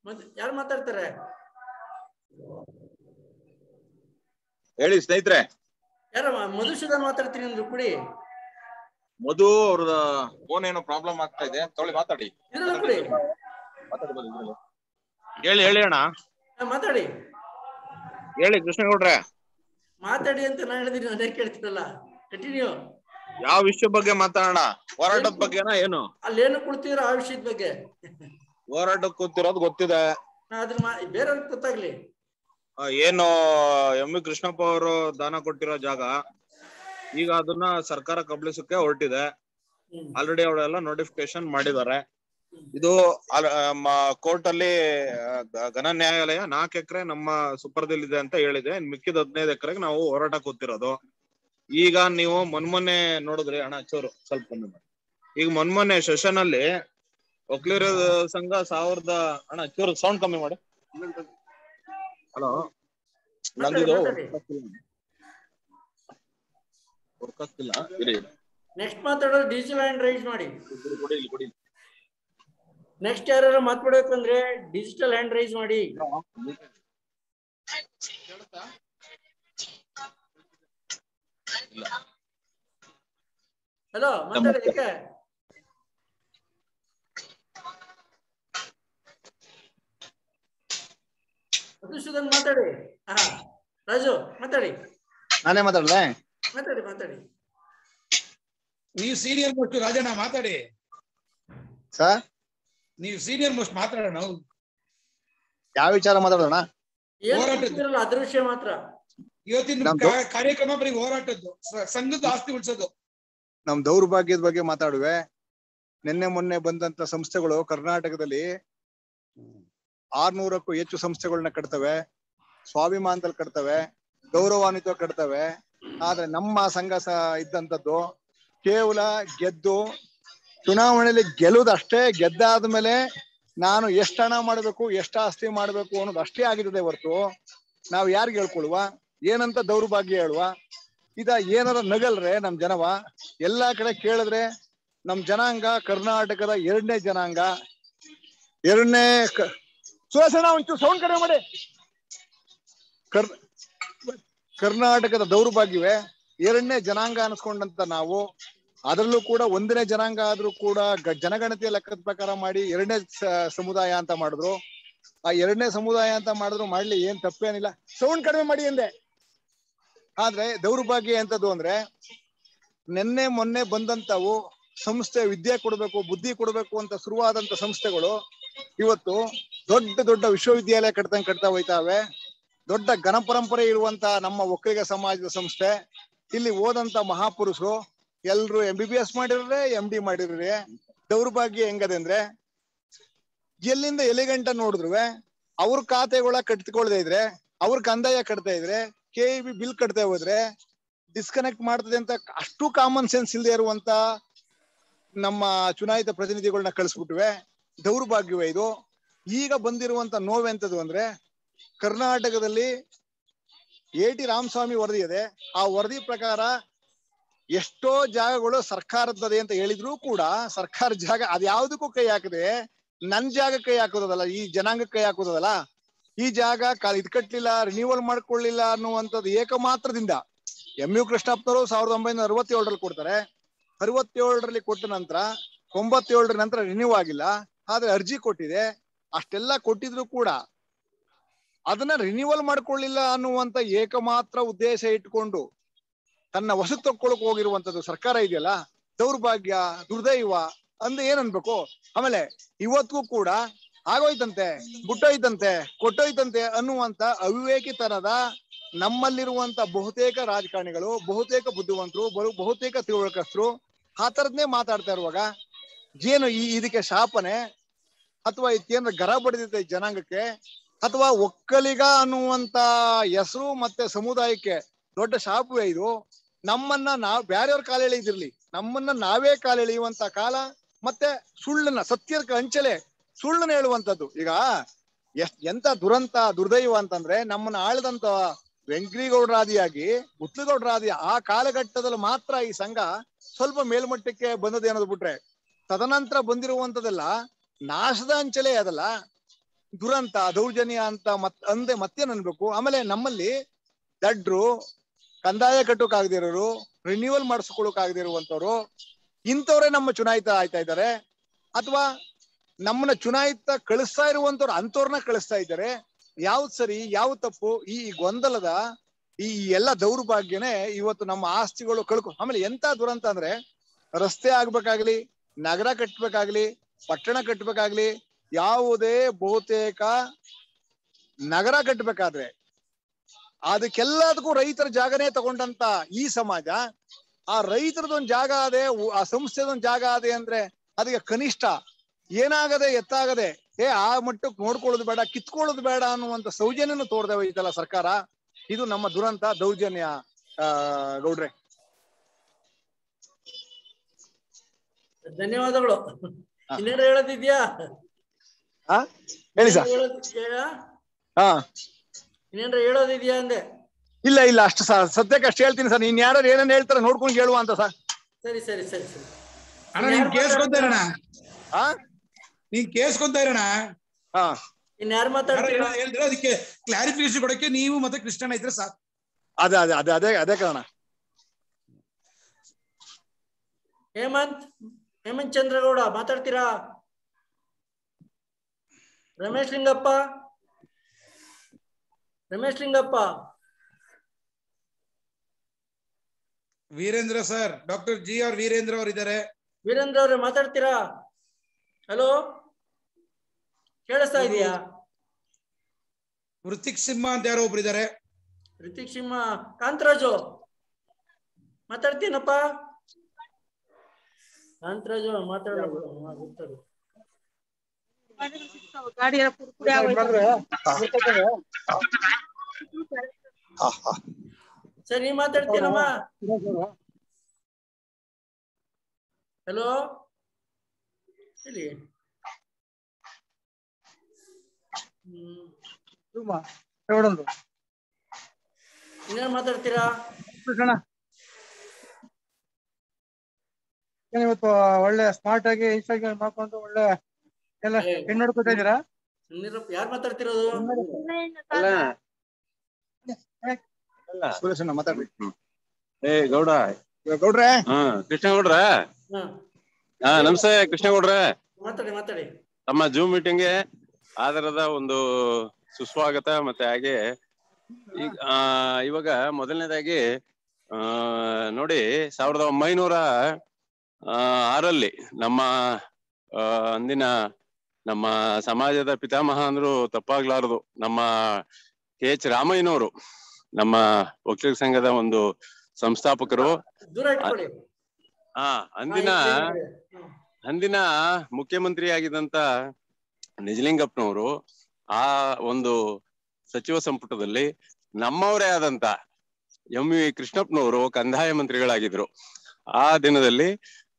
ಮತ್ತೆ ಯಾರು ಮಾತಾಡ್ತಾರೆ?
ಹೇಳಿ ಸ್ನೇಹಿತರೆ.
ಯಾರ ಮಧುಸೂದನ್ ಮಾತಾಡ್ತೀನಿ ಅಂದ್ರು ಕುಡಿ.
ಮಧು ಅವ್ರದ ಫೋನ್ ಏನೋ ಪ್ರಾಬ್ಲಮ್ ಆಗ್ತಾ ಇದೆ. ತೊಳಿ ಮಾತಾಡಿ.
ಹೇಳಿ ಹೇಳಿ ಅಣ್ಣ.
ಮಾತಾಡಿ.
ಹೇಳಿ ಕೃಷ್ಣಗೌಡ್ರೆ.
ಮಾತಾಡಿ ಅಂತ ನಾನು ಹೇಳಿದೀನಿ ಅದೇ ಕೇಳ್ತೀರಲ್ಲ ಕಂಟಿನ್ಯೂ
ಯಾವ ವಿಷಯ ಬಗ್ಗೆ ಮಾತಾಡೋಣ? ಹೋರಾಟದ ಬಗ್ಗೆನಾ ಏನು?
ಅಲ್ಲೇನು ಕೊಡ್ತೀರೋ ಆ ವಿಷಯದ ಬಗ್ಗೆ?
ಹೋರಾಟಕ್ಕೆ ಕೂತಿರೋದು ಗೊತ್ತಿದೆ.
ಬೇರೆಯವ್ರಿಗೆ ಗೊತ್ತಾಗ್ಲಿ.
ಏನು ಎಂ ವಿ ಕೃಷ್ಣಪ್ಪ ಅವರು ದಾನ ಕೊಟ್ಟಿರೋ ಜಾಗ ಈಗ ಅದನ್ನ ಸರ್ಕಾರ ಕಬಳಿಸಕ್ಕೆ ಹೊರಟಿದೆ. ಆಲ್ರೆಡಿ ಅವರೆಲ್ಲ ನೋಟಿಫಿಕೇಶನ್ ಮಾಡಿದ್ದಾರೆ. ಇದು ಕೋರ್ಟ್ ಅಲ್ಲಿ ಘನ ನ್ಯಾಯಾಲಯ ನಾಲ್ಕು ಎಕರೆ ನಮ್ಮ ಸುಪರ್ದಲ್ಲಿದೆ ಅಂತ ಹೇಳಿದೆ. ಮಿಕ್ಕಿದ ಹದಿನೈದು ಎಕರೆಗೆ ನಾವು ಹೋರಾಟ ಕೂತಿರೋದು. ಈಗ ನೀವು ಮೊನ್ಮೊನ್ನೆ ನೋಡಿದ್ರಿ ಅಣ್ಣ ಚೂರು ಸ್ವಲ್ಪ. ಈಗ ಮೊನ್ಮೊನ್ನೆ ಸೆಷನ್ ಅಲ್ಲಿ ಒಕ್ಲೀರ ಸಂಘ ಸಾವಿರದ ಅಣ್ಣ ಚೂರು ಸೌಂಡ್ ಕಮ್ಮಿ ಮಾಡಿ. ಹಲೋ. ನಂದಿದು.
ವರ್ಕ್ ಆಗ್ತಿಲ್ಲ ಇರಿ.
ನೆಕ್ಸ್ಟ್ ಮಾತಾಡೋದು ಡಿಜಿಟಲ್ ಹ್ಯಾಂಡ್ ರೈಸ್ ಮಾಡಿ
ಕೊಡಿ ಇಲ್ಲಿ ಕೊಡಿ.
ನೆಕ್ಸ್ಟ್ ಯಾರು ಮಾತಾಡ್ಬೇಕು ಅಂದ್ರೆ ಡಿಜಿಟಲ್ ಹ್ಯಾಂಡ್ ರೈಸ್ ಮಾಡಿ. ಹಲೋ. ಮಾತಾಡಿ ಯಾಕೆ ಮಧುಸೂದನ್ ಮಾತಾಡಿ ಹಾ ರಾಜು ಮಾತಾಡಿ
ನಾನೇ ಮಾತಾಡ್ದೆ?
ಮಾತಾಡಿ ಮಾತಾಡಿ.
ನೀವು ಸೀನಿಯರ್ ಮೋಸ್ಟ್ ರಾಜಣ್ಣ ಮಾತಾಡಿ.
ಸರ್
ನೀವು ಸೀನಿಯರ್ ಮೋಸ್ಟ್ ಮಾತಾಡೋಣ.
ಯಾವ ವಿಚಾರ ಮಾತಾಡೋಣ.
ಅದ್ರ ವಿಷಯ ಮಾತ್ರ.
ಇವತ್ತಿನ ಕಾರ್ಯಕ್ರಮ ಬರೀ ಹೋರಾಟದ್ದು. ಸಂಘದ ಆಸ್ತಿ ಉಳಿಸೋದು.
ನಮ್ ದೌರ್ಭಾಗ್ಯದ ಬಗ್ಗೆ ಮಾತಾಡುವೆ. ನಿನ್ನೆ ಮೊನ್ನೆ ಬಂದಂತ ಸಂಸ್ಥೆಗಳು ಕರ್ನಾಟಕದಲ್ಲಿ ಆರ್ನೂರಕ್ಕೂ ಹೆಚ್ಚು ಸಂಸ್ಥೆಗಳನ್ನ ಕಟ್ತವೆ. ಸ್ವಾಭಿಮಾನದಲ್ಲಿ ಕಟ್ತವೆ. ಗೌರವಾನ್ವಿತ ಕಟ್ತವೆ. ಆದ್ರೆ ನಮ್ಮ ಸಂಘ ಇದ್ದಂಥದ್ದು ಕೇವಲ ಗೆದ್ದು ಚುನಾವಣೆಯಲ್ಲಿ ಗೆಲ್ಲುವುದಷ್ಟೇ ಗೆದ್ದಾದ್ಮೇಲೆ ನಾನು ಎಷ್ಟು ಹಣ ಮಾಡಬೇಕು, ಎಷ್ಟು ಆಸ್ತಿ ಮಾಡ್ಬೇಕು ಅನ್ನೋದು ಅಷ್ಟೇ ಆಗಿರ್ತದೆ ಹೊರತು. ನಾವು ಯಾರಿಗೆ ಹೇಳ್ಕೊಳುವ ಏನಂತ ದೌರ್ಭಾಗ್ಯ ಹೇಳುವ? ಇದ ಏನಾರ ನಗಲ್ರೆ ನಮ್ ಜನವ? ಎಲ್ಲಾ ಕಡೆ ಕೇಳಿದ್ರೆ ನಮ್ ಜನಾಂಗ ಕರ್ನಾಟಕದ ಎರಡನೇ ಜನಾಂಗ. ಎರಡನೇ ಸುರೇಶಣ್ಣ ಒಂಚೂರು ಸೌಂಡ್ ಕಡಿಮೆ ಮಾಡಿ. ಕರ್ ಕರ್ನಾಟಕದ ದೌರ್ಭಾಗ್ಯವೇ? ಎರಡನೇ ಜನಾಂಗ ಅನ್ಸ್ಕೊಂಡಂತ ನಾವು, ಅದರಲ್ಲೂ ಕೂಡ ಒಂದನೇ ಜನಾಂಗ ಆದ್ರೂ ಕೂಡ ಜನಗಣತಿಯ ಲೆಕ್ಕದ ಪ್ರಕಾರ ಮಾಡಿ ಎರಡನೇ ಸಮುದಾಯ ಅಂತ ಮಾಡಿದ್ರು. ಆ ಎರಡನೇ ಸಮುದಾಯ ಅಂತ ಮಾಡಿದ್ರು, ಮಾಡ್ಲಿ, ಏನ್ ತಪ್ಪೇನಿಲ್ಲ. ಸೌಂಡ್ ಕಡಿಮೆ ಮಾಡಿ ಎಂದೆ. ಆದ್ರೆ ದೌರ್ಭಾಗ್ಯ ಎಂತದ್ದು ಅಂದ್ರೆ, ನಿನ್ನೆ, ಮೊನ್ನೆ ಬಂದಂತವು ಸಂಸ್ಥೆ ವಿದ್ಯೆ ಕೊಡಬೇಕು, ಬುದ್ಧಿ ಕೊಡಬೇಕು ಅಂತ ಶುರುವಾದಂತ ಸಂಸ್ಥೆಗಳು ಇವತ್ತು ದೊಡ್ಡ ದೊಡ್ಡ ವಿಶ್ವವಿದ್ಯಾಲಯ ಕಟ್ತಂಗ್ ಕಟ್ತಾ ಹೋಯ್ತಾವೆ. ದೊಡ್ಡ ಘನ ಪರಂಪರೆ ಇರುವಂತ ನಮ್ಮ ಒಕ್ಕಲಿಗ ಸಮಾಜದ ಸಂಸ್ಥೆ. ಇಲ್ಲಿ ಓದಂತ ಮಹಾಪುರುಷರು ಎಲ್ರು ಎಂ ಬಿ ಬಿ ಎಸ್ ಮಾಡಿರ್ರೆ ಎಂ ಡಿ ಮಾಡಿರ್ರಿ. ದೌರ್ಭಾಗ್ಯ ಹೆಂಗದೆ ಅಂದ್ರೆ ಎಲ್ಲಿಂದ ಎಲಿಗಂಟ ನೋಡಿದ್ರು ಅವ್ರ ಖಾತೆಗಳ ಕಟ್ಕೊಳ್ದೇ ಇದ್ರೆ, ಅವ್ರ ಕಂದಾಯ ಕಟ್ತಾ ಇದ್ರೆ ಕೆ ಬಿ ಬಿಲ್ ಕಟ್ತಾ ಹೋದ್ರೆ ಡಿಸ್ಕನೆಕ್ಟ್ ಮಾಡ್ತದೆ ಅಂತ ಅಷ್ಟು ಕಾಮನ್ ಸೆನ್ಸ್ ಇಲ್ಲದೆ ಇರುವಂತ ನಮ್ಮ ಚುನಾಯಿತ ಪ್ರತಿನಿಧಿಗಳನ್ನ ಕಳಿಸ್ಬಿಟ್ವೆ ದೌರ್ಭಾಗ್ಯವೇ ಇದು. ಈಗ ಬಂದಿರುವಂತ ನೋವೆಂತದ್ದು ಅಂದ್ರೆ ಕರ್ನಾಟಕದಲ್ಲಿ ಎ ಟಿ ರಾಮಸ್ವಾಮಿ ವರದಿ ಇದೆ. ಆ ವರದಿ ಪ್ರಕಾರ ಎಷ್ಟೋ ಜಾಗಗಳು ಸರ್ಕಾರದ್ದದೆ ಅಂತ ಹೇಳಿದ್ರು ಕೂಡ ಸರ್ಕಾರ ಜಾಗ ಅದ್ಯಾವುದಕ್ಕೂ ಕೈ ಹಾಕದೆ ನನ್ ಜಾಗ ಕೈ ಹಾಕೋದಲ್ಲ ಈ ಜನಾಂಗ ಕೈ ಹಾಕೋದಲ್ಲ ಈ ಜಾಗ ಇದ್ ಕಟ್ಲಿಲ್ಲ ರಿನ್ಯೂವಲ್ ಮಾಡ್ಕೊಳ್ಲಿಲ್ಲ ಅನ್ನುವಂಥದ್ದು ಏಕಮಾತ್ರದಿಂದ ಎಂ ಯು ಕೃಷ್ಣಪ್ಪನವರು ಸಾವಿರದ ಒಂಬೈನೂರ ಅರವತ್ತೇಳರಲ್ಲಿ ಕೊಡ್ತಾರೆ. ಅರವತ್ತೇಳರಲ್ಲಿ ಕೊಟ್ಟ ನಂತರ, ಒಂಬತ್ತೇಳರ ನಂತರ ರಿನ್ಯೂ ಆಗಿಲ್ಲ. ಆದ್ರೆ ಅರ್ಜಿ ಕೊಟ್ಟಿದೆ. ಅಷ್ಟೆಲ್ಲ ಕೊಟ್ಟಿದ್ರು ಕೂಡ ಅದನ್ನ ರಿನ್ಯೂವಲ್ ಮಾಡ್ಕೊಳ್ಳಿಲ್ಲ ಅನ್ನುವಂತ ಏಕಮಾತ್ರ ಉದ್ದೇಶ ಇಟ್ಕೊಂಡು ತನ್ನ ವಶಕ್ಕೆ ತಕ್ಕೊಳಕ್ ಹೋಗಿರುವಂತದ್ದು ಸರ್ಕಾರ ಇದೆಯಲ್ಲ? ದೌರ್ಭಾಗ್ಯ, ದುರ್ದೈವ ಅಂದ ಏನ್ ಅನ್ಬೇಕು? ಆಮೇಲೆ ಇವತ್ತಿಗೂ ಕೂಡ ಆಗೋಯ್ತಂತೆ ಬುಟ್ಟೋಯ್ತಂತೆ ಕೊಟ್ಟೋಯ್ತಂತೆ ಅನ್ನುವಂತ ಅವಿವೇಕಿತನದ ನಮ್ಮಲ್ಲಿರುವಂತ ಬಹುತೇಕ ರಾಜಕಾರಣಿಗಳು, ಬಹುತೇಕ ಬುದ್ಧಿವಂತರು, ಬಹು- ಬಹುತೇಕ ತಿಳುವಳಿಕಸ್ತರು ಆ ತರದ್ನೇ ಮಾತಾಡ್ತಾ ಇರುವಾಗ ಏನು ಈ, ಇದಕ್ಕೆ ಶಾಪನೆ ಅಥವಾ ಕೇಂದ್ರ ಗರ ಬಡಿದಿದೆ ಜನಾಂಗಕ್ಕೆ ಅಥವಾ ಒಕ್ಕಲಿಗ ಅನ್ನುವಂತ ಹೆಸರು ಮತ್ತೆ ಸಮುದಾಯಕ್ಕೆ ದೊಡ್ಡ ಶಾಪವೇ ಇದು? ನಮ್ಮನ್ನ ನಾವ್ ಬ್ಯಾರೆಯವ್ರ ಕಾಲ ನಮ್ಮನ್ನ ನಾವೇ ಕಾಲ ಎಳೆಯುವಂತ ಕಾಲ ಮತ್ತೆ ಸುಳ್ಳನ್ನ, ಸತ್ಯದ ಅಂಚಲೆ ಸುಳ್ಳನ್ನ ಹೇಳುವಂತದ್ದು ಈಗ ಎಷ್ಟ್, ಎಂತ ದುರಂತ, ದುರ್ದೈವ ಅಂತಂದ್ರೆ ನಮ್ಮನ್ನ ಆಳದಂತ ವೆಂಕಟೇಗೌಡರಾದಿಯಾಗಿ ಮುತ್ಲುಗೌಡರಾದಿ ಆ ಕಾಲಘಟ್ಟದಲ್ಲಿ ಮಾತ್ರ ಈ ಸಂಘ ಸ್ವಲ್ಪ ಮೇಲ್ಮಟ್ಟಕ್ಕೆ ಬಂದದ್ದು ಅನ್ನೋದು ಬಿಟ್ರೆ ತದನಂತರ ಬಂದಿರುವಂತದೆಲ್ಲ ನಾಶದ ಅಂಚಲೆ ಅದಲ್ಲ. ದುರಂತ, ದೌರ್ಜನ್ಯ ಅಂತ ಮತ್, ಅಂದೆ ಮತ್ತೆ ಅನ್ಬೇಕು? ಆಮೇಲೆ ನಮ್ಮಲ್ಲಿ ದಡ್ರು, ಕಂದಾಯ ಕಟ್ಟೋಕ್ ಆಗದಿರೋರು ರಿನ್ಯೂವಲ್ ಮಾಡಿಸ್ಕೊಳಕ್ ಆಗದಿರುವಂತವ್ರು ಇಂಥವ್ರೆ ನಮ್ಮ ಚುನಾಯಿತ ಆಯ್ತಾ ಇದ್ದಾರೆ? ಅಥವಾ ನಮ್ಮನ್ನ ಚುನಾಯಿತ ಕಳಿಸ್ತಾ ಇರುವಂತವ್ರು ಅಂತವ್ರನ್ನ ಕಳಿಸ್ತಾ ಇದ್ದಾರೆ? ಯಾವ್ದು ಸರಿ, ಯಾವ್ದು ತಪ್ಪು? ಈ ಗೊಂದಲದ, ಈ ಎಲ್ಲ ದೌರ್ಭಾಗ್ಯನೇ ಇವತ್ತು ನಮ್ಮ ಆಸ್ತಿಗಳು ಕಳ್ಕೊ, ಆಮೇಲೆ ಎಂತ ದುರಂತ ಅಂದ್ರೆ ರಸ್ತೆ ಆಗ್ಬೇಕಾಗ್ಲಿ, ನಗರ ಕಟ್ಬೇಕಾಗ್ಲಿ, ಪಟ್ಟಣ ಕಟ್ಬೇಕಾಗ್ಲಿ ಯಾವುದೇ ಬಹುತೇಕ ನಗರ ಕಟ್ಟಬೇಕಾದ್ರೆ ಅದಕ್ಕೆಲ್ಲದಕ್ಕೂ ರೈತರ ಜಾಗನೇ ತಗೊಂಡಂತ ಈ ಸಮಾಜ ಆ ರೈತರದೊಂದು ಜಾಗ ಅದೇ ಆ ಸಂಸ್ಥೆದೊಂದ್ ಜಾಗ ಅದೇ ಅಂದ್ರೆ ಅದಕ್ಕೆ ಕನಿಷ್ಠ ಏನಾಗದೆ ಎತ್ತಾಗದೆ ಏ ಆ ಮಟ್ಟಕ್ಕೆ ನೋಡ್ಕೊಳ್ಳೋದು ಬೇಡ ಕಿತ್ಕೊಳ್ಳೋದು ಬೇಡ ಅನ್ನುವಂತ ಸೌಜನ್ಯನ ತೋರ್ದೆ ಹೋಯ್ತಲ್ಲ ಸರ್ಕಾರ. ಇದು ನಮ್ಮ ದುರಂತ ದೌರ್ಜನ್ಯ ಆ ಗೌಡ್ರೆ.
ಧನ್ಯವಾದಗಳು. ಹೇಳೋದಿದ್ಯಾ?
ಹಾ ಹೇಳಿ ಸರ್
ಹೇಳೋದಿದ್ಯಾ?
ಹಾ.
ಇನ್ನೇನ್ರ ಹೇಳೋದಿದ್ಯಾ ಅಂದೆ?
ಇಲ್ಲ ಇಲ್ಲ ಅಷ್ಟು ಸರ್ ಸದ್ಯಕ್ಕೆ ಅಷ್ಟು ಹೇಳ್ತೀನಿ ಸರ್. ನೀನ್ ಯಾರು ಏನೇನು ಹೇಳ್ತಾರೆ ನೋಡ್ಕೊಂಡು ಹೇಳುವ ಅಂತ ಸರ್.
ಸರಿ ಸರಿ ಸರಿ ಸರಿ.
ಅಣ್ಣ ನೀನ್ ಕೇಳಿಸ್ಕೊಂತ ಇರೋಣ
ಹಾ
ನೀನ್ ಕೇಳಿಸ್ಕೊಂತ ಇರೋಣ
ಹಾ.
ಇನ್ಯಾರು
ಯಾರೋ
ಮಾತಾಡ್ತೀರಾ?
ಹೇಳಿದ್ರೆ ಅದಕ್ಕೆ ಕ್ಲಾರಿಫಿಕೇಶನ್ ಕೊಡಕ್ಕೆ ನೀವು ಮತ್ತೆ ಕೃಷ್ಣಣ್ಣ ಇದ್ರೆ ಸಾಕು.
ಅದೇ ಅದೇ ಅದೇ ಅದೇ ಅದೇ ಕಾರಣ
ಹೇಮಂತ್ ಹೇಮಂತ್ ಚಂದ್ರಗೌಡ ಮಾತಾಡ್ತೀರಾ? Ramesh Lingappa. Ramesh Lingappa.
Veerendra sir doctor G R Veerendra ಅವರು ಇದ್ದಾರೆ
ವೀರೇಂದ್ರ ಅವ್ರೆ ಮಾತಾಡ್ತೀರಾ? ಹಲೋ? ಕೇಳಿಸ್ತಾ ಇದೆಯಾ
ಋತಿಕ್ ಸಿಂಹ ಅಂತ ಯಾರೋ ಒಬ್ರು ಇದ್ದಾರೆ
ಋತಿಕ್ ಸಿಂಹ ಕಾಂತರಾಜು. ಮಾತಾಡ್ತೀನಪ್ಪ? ಕಾಂತರಾಜು ಮಾತಾಡೋದು ಸರಿ ಎಲ್ಲ ಕುರ್ಕುರೆ ಸರ್ ನೀವ್ ಮಾತಾಡ್ತೀರಮ್ಮ? ಹಲೋ ಹೇಳಿ. ಇನ್ನೇನ್ ಮಾತಾಡ್ತೀರಾ?
ಇವತ್ತು ಒಳ್ಳೆ ಸ್ಮಾರ್ಟ್ ಆಗಿ ಇನ್ಸ್ಟಾಗ್ರಾಮ್ ಮಾಡ್ಕೊಂಡು ಒಳ್ಳೆ ಎಲ್ಲ ಏನ್ ನೋಡ್ಕೊತಾ ಇದೀರಾ
ಯಾರು ಮಾತಾಡ್ತಿರೋದು?
ಸುರೇಶಣ್ಣ ಮಾತಾಡ್ಬೇಕು
ಏ ಗೌಡ.
ಗೌಡ್ರೆ?
ಹಾ ಕೃಷ್ಣ ಗೌಡ್ರ
ಹಾ
ನಮಸ್ತೆ ಕೃಷ್ಣ ಗೌಡ್ರ
ಮಾತಾಡಿ. ಮಾತಾಡಿ
ತಮ್ಮ ಜೂಮ್ ಮೀಟಿಂಗ್ ಆಧಾರದ ಒಂದು ಸುಸ್ವಾಗತ ಮತ್ತೆ ಹಾಗೆ ಈಗ ಆ, ಇವಾಗ ಮೊದಲನೇದಾಗಿ ಆ ನೋಡಿ ಸಾವಿರದ ಒಂಬೈನೂರ ಆ, ಆರಲ್ಲಿ ನಮ್ಮ ಅಂದಿನ ನಮ್ಮ ಸಮಾಜದ ಪಿತಾಮಹ ಅಂದ್ರು ತಪ್ಪಾಗ್ಲಾರದು. ನಮ್ಮ ಕೆ ಎಚ್ ರಾಮಯ್ಯನವರು ನಮ್ಮ ವಕೀಲರ ಸಂಘದ ಒಂದು ಸಂಸ್ಥಾಪಕರು. ಆ ಅಂದಿನ ಅಂದಿನ ಮುಖ್ಯಮಂತ್ರಿ ಆಗಿದಂತ ನಿಜಲಿಂಗಪ್ಪನವರು ಆ ಒಂದು ಸಚಿವ ಸಂಪುಟದಲ್ಲಿ ನಮ್ಮವರೇ ಆದಂತ ಎಂ ವಿ ಕೃಷ್ಣಪ್ಪನವರು ಕಂದಾಯ ಮಂತ್ರಿಗಳಾಗಿದ್ರು. ಆ ದಿನದಲ್ಲಿ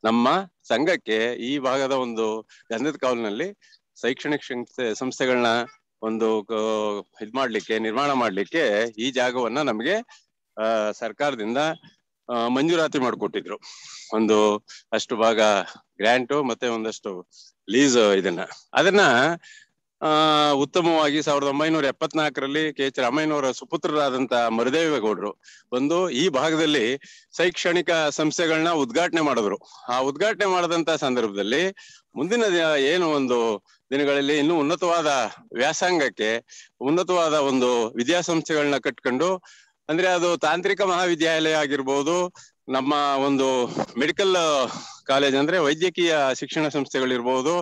ನಮ್ಮ ಸಂಘಕ್ಕೆ ಈ ಭಾಗದ ಒಂದು ಗಂಧದ ಕಾವಲಿನಲ್ಲಿ ಶೈಕ್ಷಣಿಕ ಸಂಸ್ಥೆ ಸಂಸ್ಥೆಗಳನ್ನ ಒಂದು ಇದ್ ಮಾಡ್ಲಿಕ್ಕೆ, ನಿರ್ಮಾಣ ಮಾಡ್ಲಿಕ್ಕೆ ಈ ಜಾಗವನ್ನ ನಮ್ಗೆ, ಆ, ಸರ್ಕಾರದಿಂದ ಮಂಜೂರಾತಿ ಮಾಡಿಕೊಟ್ಟಿದ್ರು. ಒಂದು ಅಷ್ಟು ಭಾಗ ಗ್ರ್ಯಾಂಟು ಮತ್ತೆ ಒಂದಷ್ಟು ಲೀಸ್ ಇದನ್ನ. ಅದನ್ನ ಆ, ಉತ್ತಮವಾಗಿ ಸಾವಿರದ ಒಂಬೈನೂರ ಎಪ್ಪತ್ನಾಲ್ಕರಲ್ಲಿ ಕೆ ಎಚ್ ರಾಮಯ್ಯನವರ ಸುಪುತ್ರರಾದಂತ ಮರುದೇವೇಗೌಡರು ಒಂದು ಈ ಭಾಗದಲ್ಲಿ ಶೈಕ್ಷಣಿಕ ಸಂಸ್ಥೆಗಳನ್ನ ಉದ್ಘಾಟನೆ ಮಾಡಿದ್ರು. ಆ ಉದ್ಘಾಟನೆ ಮಾಡದಂತ ಸಂದರ್ಭದಲ್ಲಿ ಮುಂದಿನ ದಿನ ಏನು ಒಂದು ದಿನಗಳಲ್ಲಿ ಇನ್ನೂ ಉನ್ನತವಾದ ವ್ಯಾಸಂಗಕ್ಕೆ, ಉನ್ನತವಾದ ಒಂದು ವಿದ್ಯಾಸಂಸ್ಥೆಗಳನ್ನ ಕಟ್ಕೊಂಡು, ಅಂದ್ರೆ ಅದು ತಾಂತ್ರಿಕ ಮಹಾವಿದ್ಯಾಲಯ ಆಗಿರ್ಬೋದು, ನಮ್ಮ ಒಂದು ಮೆಡಿಕಲ್ ಕಾಲೇಜ್ ಅಂದ್ರೆ ವೈದ್ಯಕೀಯ ಶಿಕ್ಷಣ ಸಂಸ್ಥೆಗಳಿರ್ಬೋದು,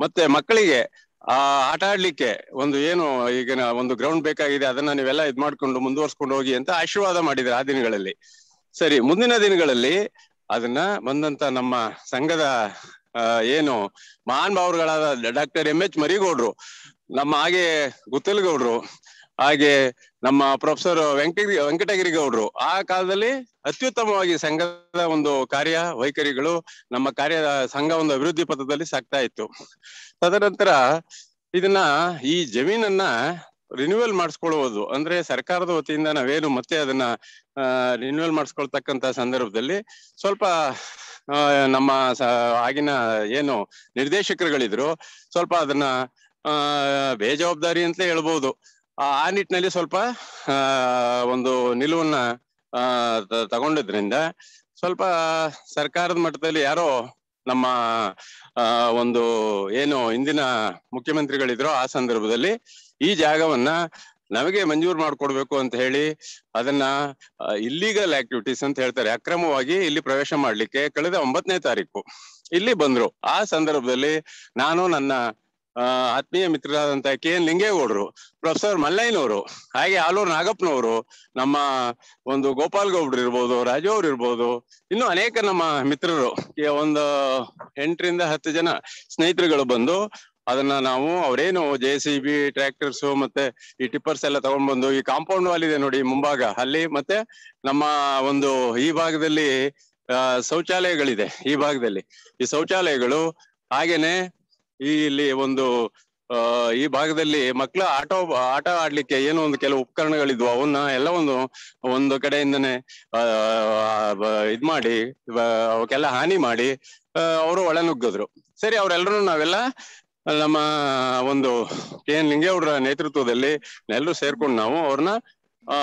ಮತ್ತೆ ಮಕ್ಕಳಿಗೆ ಆ, ಆಟ ಆಡ್ಲಿಕ್ಕೆ ಒಂದು ಏನು ಈಗಿನ ಒಂದು ಗ್ರೌಂಡ್ ಬೇಕಾಗಿದೆ, ಅದನ್ನ ನೀವೆಲ್ಲ ಇದ್ ಮಾಡ್ಕೊಂಡು ಮುಂದುವರ್ಸ್ಕೊಂಡು ಹೋಗಿ ಅಂತ ಆಶೀರ್ವಾದ ಮಾಡಿದ್ರೆ ಆ ದಿನಗಳಲ್ಲಿ. ಸರಿ, ಮುಂದಿನ ದಿನಗಳಲ್ಲಿ ಅದನ್ನ ಬಂದಂತ ನಮ್ಮ ಸಂಘದ ಏನು ಮಹಾನ್ ಭಾವರುಗಳಾದ ಡಾಕ್ಟರ್ ಎಂ ಎಚ್ ಮರಿಗೌಡ್ರು, ನಮ್ಮ ಹಾಗೆ ಗುತ್ತಲ್ಗೌಡ್ರು, ಹಾಗೆ ನಮ್ಮ ಪ್ರೊಫೆಸರ್ ವೆಂಕಟಗಿರಿ ವೆಂಕಟಗಿರಿ ಗೌಡ್ರು ಆ ಕಾಲದಲ್ಲಿ ಅತ್ಯುತ್ತಮವಾಗಿ ಸಂಘದ ಒಂದು ಕಾರ್ಯ, ವೈಖರಿಗಳು ನಮ್ಮ ಕಾರ್ಯ, ಸಂಘ ಒಂದು ಅಭಿವೃದ್ಧಿ ಪಥದಲ್ಲಿ ಸಾಗ್ತಾ ಇತ್ತು. ತದನಂತರ ಇದನ್ನ ಈ ಜಮೀನನ್ನ ರಿನ್ಯೂವಲ್ ಮಾಡಿಸ್ಕೊಳ್ಳುವುದು, ಅಂದ್ರೆ ಸರ್ಕಾರದ ವತಿಯಿಂದ ನಾವೇನು ಮತ್ತೆ ಅದನ್ನ ರಿನ್ಯೂವಲ್ ಮಾಡಿಸ್ಕೊಳ್ತಕ್ಕಂತ ಸಂದರ್ಭದಲ್ಲಿ ಸ್ವಲ್ಪ ನಮ್ಮ ಆಗಿನ ಏನು ನಿರ್ದೇಶಕರುಗಳಿದ್ರು, ಸ್ವಲ್ಪ ಅದನ್ನ ಬೇಜವಾಬ್ದಾರಿ ಅಂತ ಹೇಳ್ಬೋದು. ಆ ನಿಟ್ಟಿನಲ್ಲಿ ಸ್ವಲ್ಪ ಒಂದು ನಿಲುವನ್ನ ಆ ತಗೊಂಡಿದ್ರಿಂದ ಸ್ವಲ್ಪ ಸರ್ಕಾರದ ಮಟ್ಟದಲ್ಲಿ ಯಾರೋ ನಮ್ಮ ಒಂದು ಏನು ಇಂದಿನ ಮುಖ್ಯಮಂತ್ರಿಗಳಿದ್ರು ಆ ಸಂದರ್ಭದಲ್ಲಿ ಈ ಜಾಗವನ್ನ ನಮಗೆ ಮಂಜೂರು ಮಾಡ್ಕೊಡ್ಬೇಕು ಅಂತ ಹೇಳಿ ಅದನ್ನ ಇಲ್ಲಿಗಲ್ ಆಕ್ಟಿವಿಟೀಸ್ ಅಂತ ಹೇಳ್ತಾರೆ. ಅಕ್ರಮವಾಗಿ ಇಲ್ಲಿ ಪ್ರವೇಶ ಮಾಡ್ಲಿಕ್ಕೆ ಕಳೆದ ಒಂಬತ್ತನೇ ತಾರೀಕು ಇಲ್ಲಿ ಬಂದ್ರು. ಆ ಸಂದರ್ಭದಲ್ಲಿ ನಾನು ನನ್ನ ಆತ್ಮೀಯ ಮಿತ್ರರಾದಂತಹ ಕೆ ಎನ್ ಲಿಂಗೇಗೌಡರು, ಪ್ರೊಫೆಸರ್ ಮಲ್ಲಯ್ಯನವರು, ಹಾಗೆ ಆಲೂರು ನಾಗಪ್ಪನವರು, ನಮ್ಮ ಒಂದು ಗೋಪಾಲ್ ಗೌಡ್ರು ಇರ್ಬೋದು ರಾಜು ಅವ್ರು ಇರ್ಬೋದು, ಇನ್ನು ಅನೇಕ ನಮ್ಮ ಮಿತ್ರರು. ಒಂದು ಎಂಟರಿಂದ ಹತ್ತು ಜನ ಸ್ನೇಹಿತರುಗಳು ಬಂದು ಅದನ್ನ ನಾವು ಅವರೇನು ಜೆ ಸಿ ಬಿ ಟ್ರ್ಯಾಕ್ಟರ್ಸ್ ಮತ್ತೆ ಈ ಟಿಪ್ಪರ್ಸ್ ಎಲ್ಲ ತಗೊಂಡ್ ಬಂದು ಈ ಕಾಂಪೌಂಡ್ ವಾಲ್ ಇದೆ ನೋಡಿ ಮುಂಭಾಗ, ಅಲ್ಲಿ ಮತ್ತೆ ನಮ್ಮ ಒಂದು ಈ ಭಾಗದಲ್ಲಿ ಶೌಚಾಲಯಗಳಿದೆ ಈ ಭಾಗದಲ್ಲಿ. ಈ ಶೌಚಾಲಯಗಳು ಹಾಗೇನೆ ಈ ಇಲ್ಲಿ ಒಂದು ಈ ಭಾಗದಲ್ಲಿ ಮಕ್ಕಳ ಆಟ ಆಟ ಆಡ್ಲಿಕ್ಕೆ ಏನೋ ಒಂದು ಕೆಲವು ಉಪಕರಣಗಳಿದ್ವು. ಅವನ್ನ ಎಲ್ಲ ಒಂದು ಒಂದು ಕಡೆಯಿಂದನೇ ಇದ್ ಮಾಡಿ ಅವಕ್ಕೆಲ್ಲ ಹಾನಿ ಮಾಡಿ ಅವರು ಒಳನುಗ್ಗಿದ್ರು. ಸರಿ ಅವರೆಲ್ಲರೂ ನಾವೆಲ್ಲ ನಮ್ಮ ಒಂದು ಕೆ ಎನ್ ಲಿಂಗೇಗೌಡರ ನೇತೃತ್ವದಲ್ಲಿ ಎಲ್ಲರೂ ಸೇರ್ಕೊಂಡು ನಾವು ಅವ್ರನ್ನ ಆ,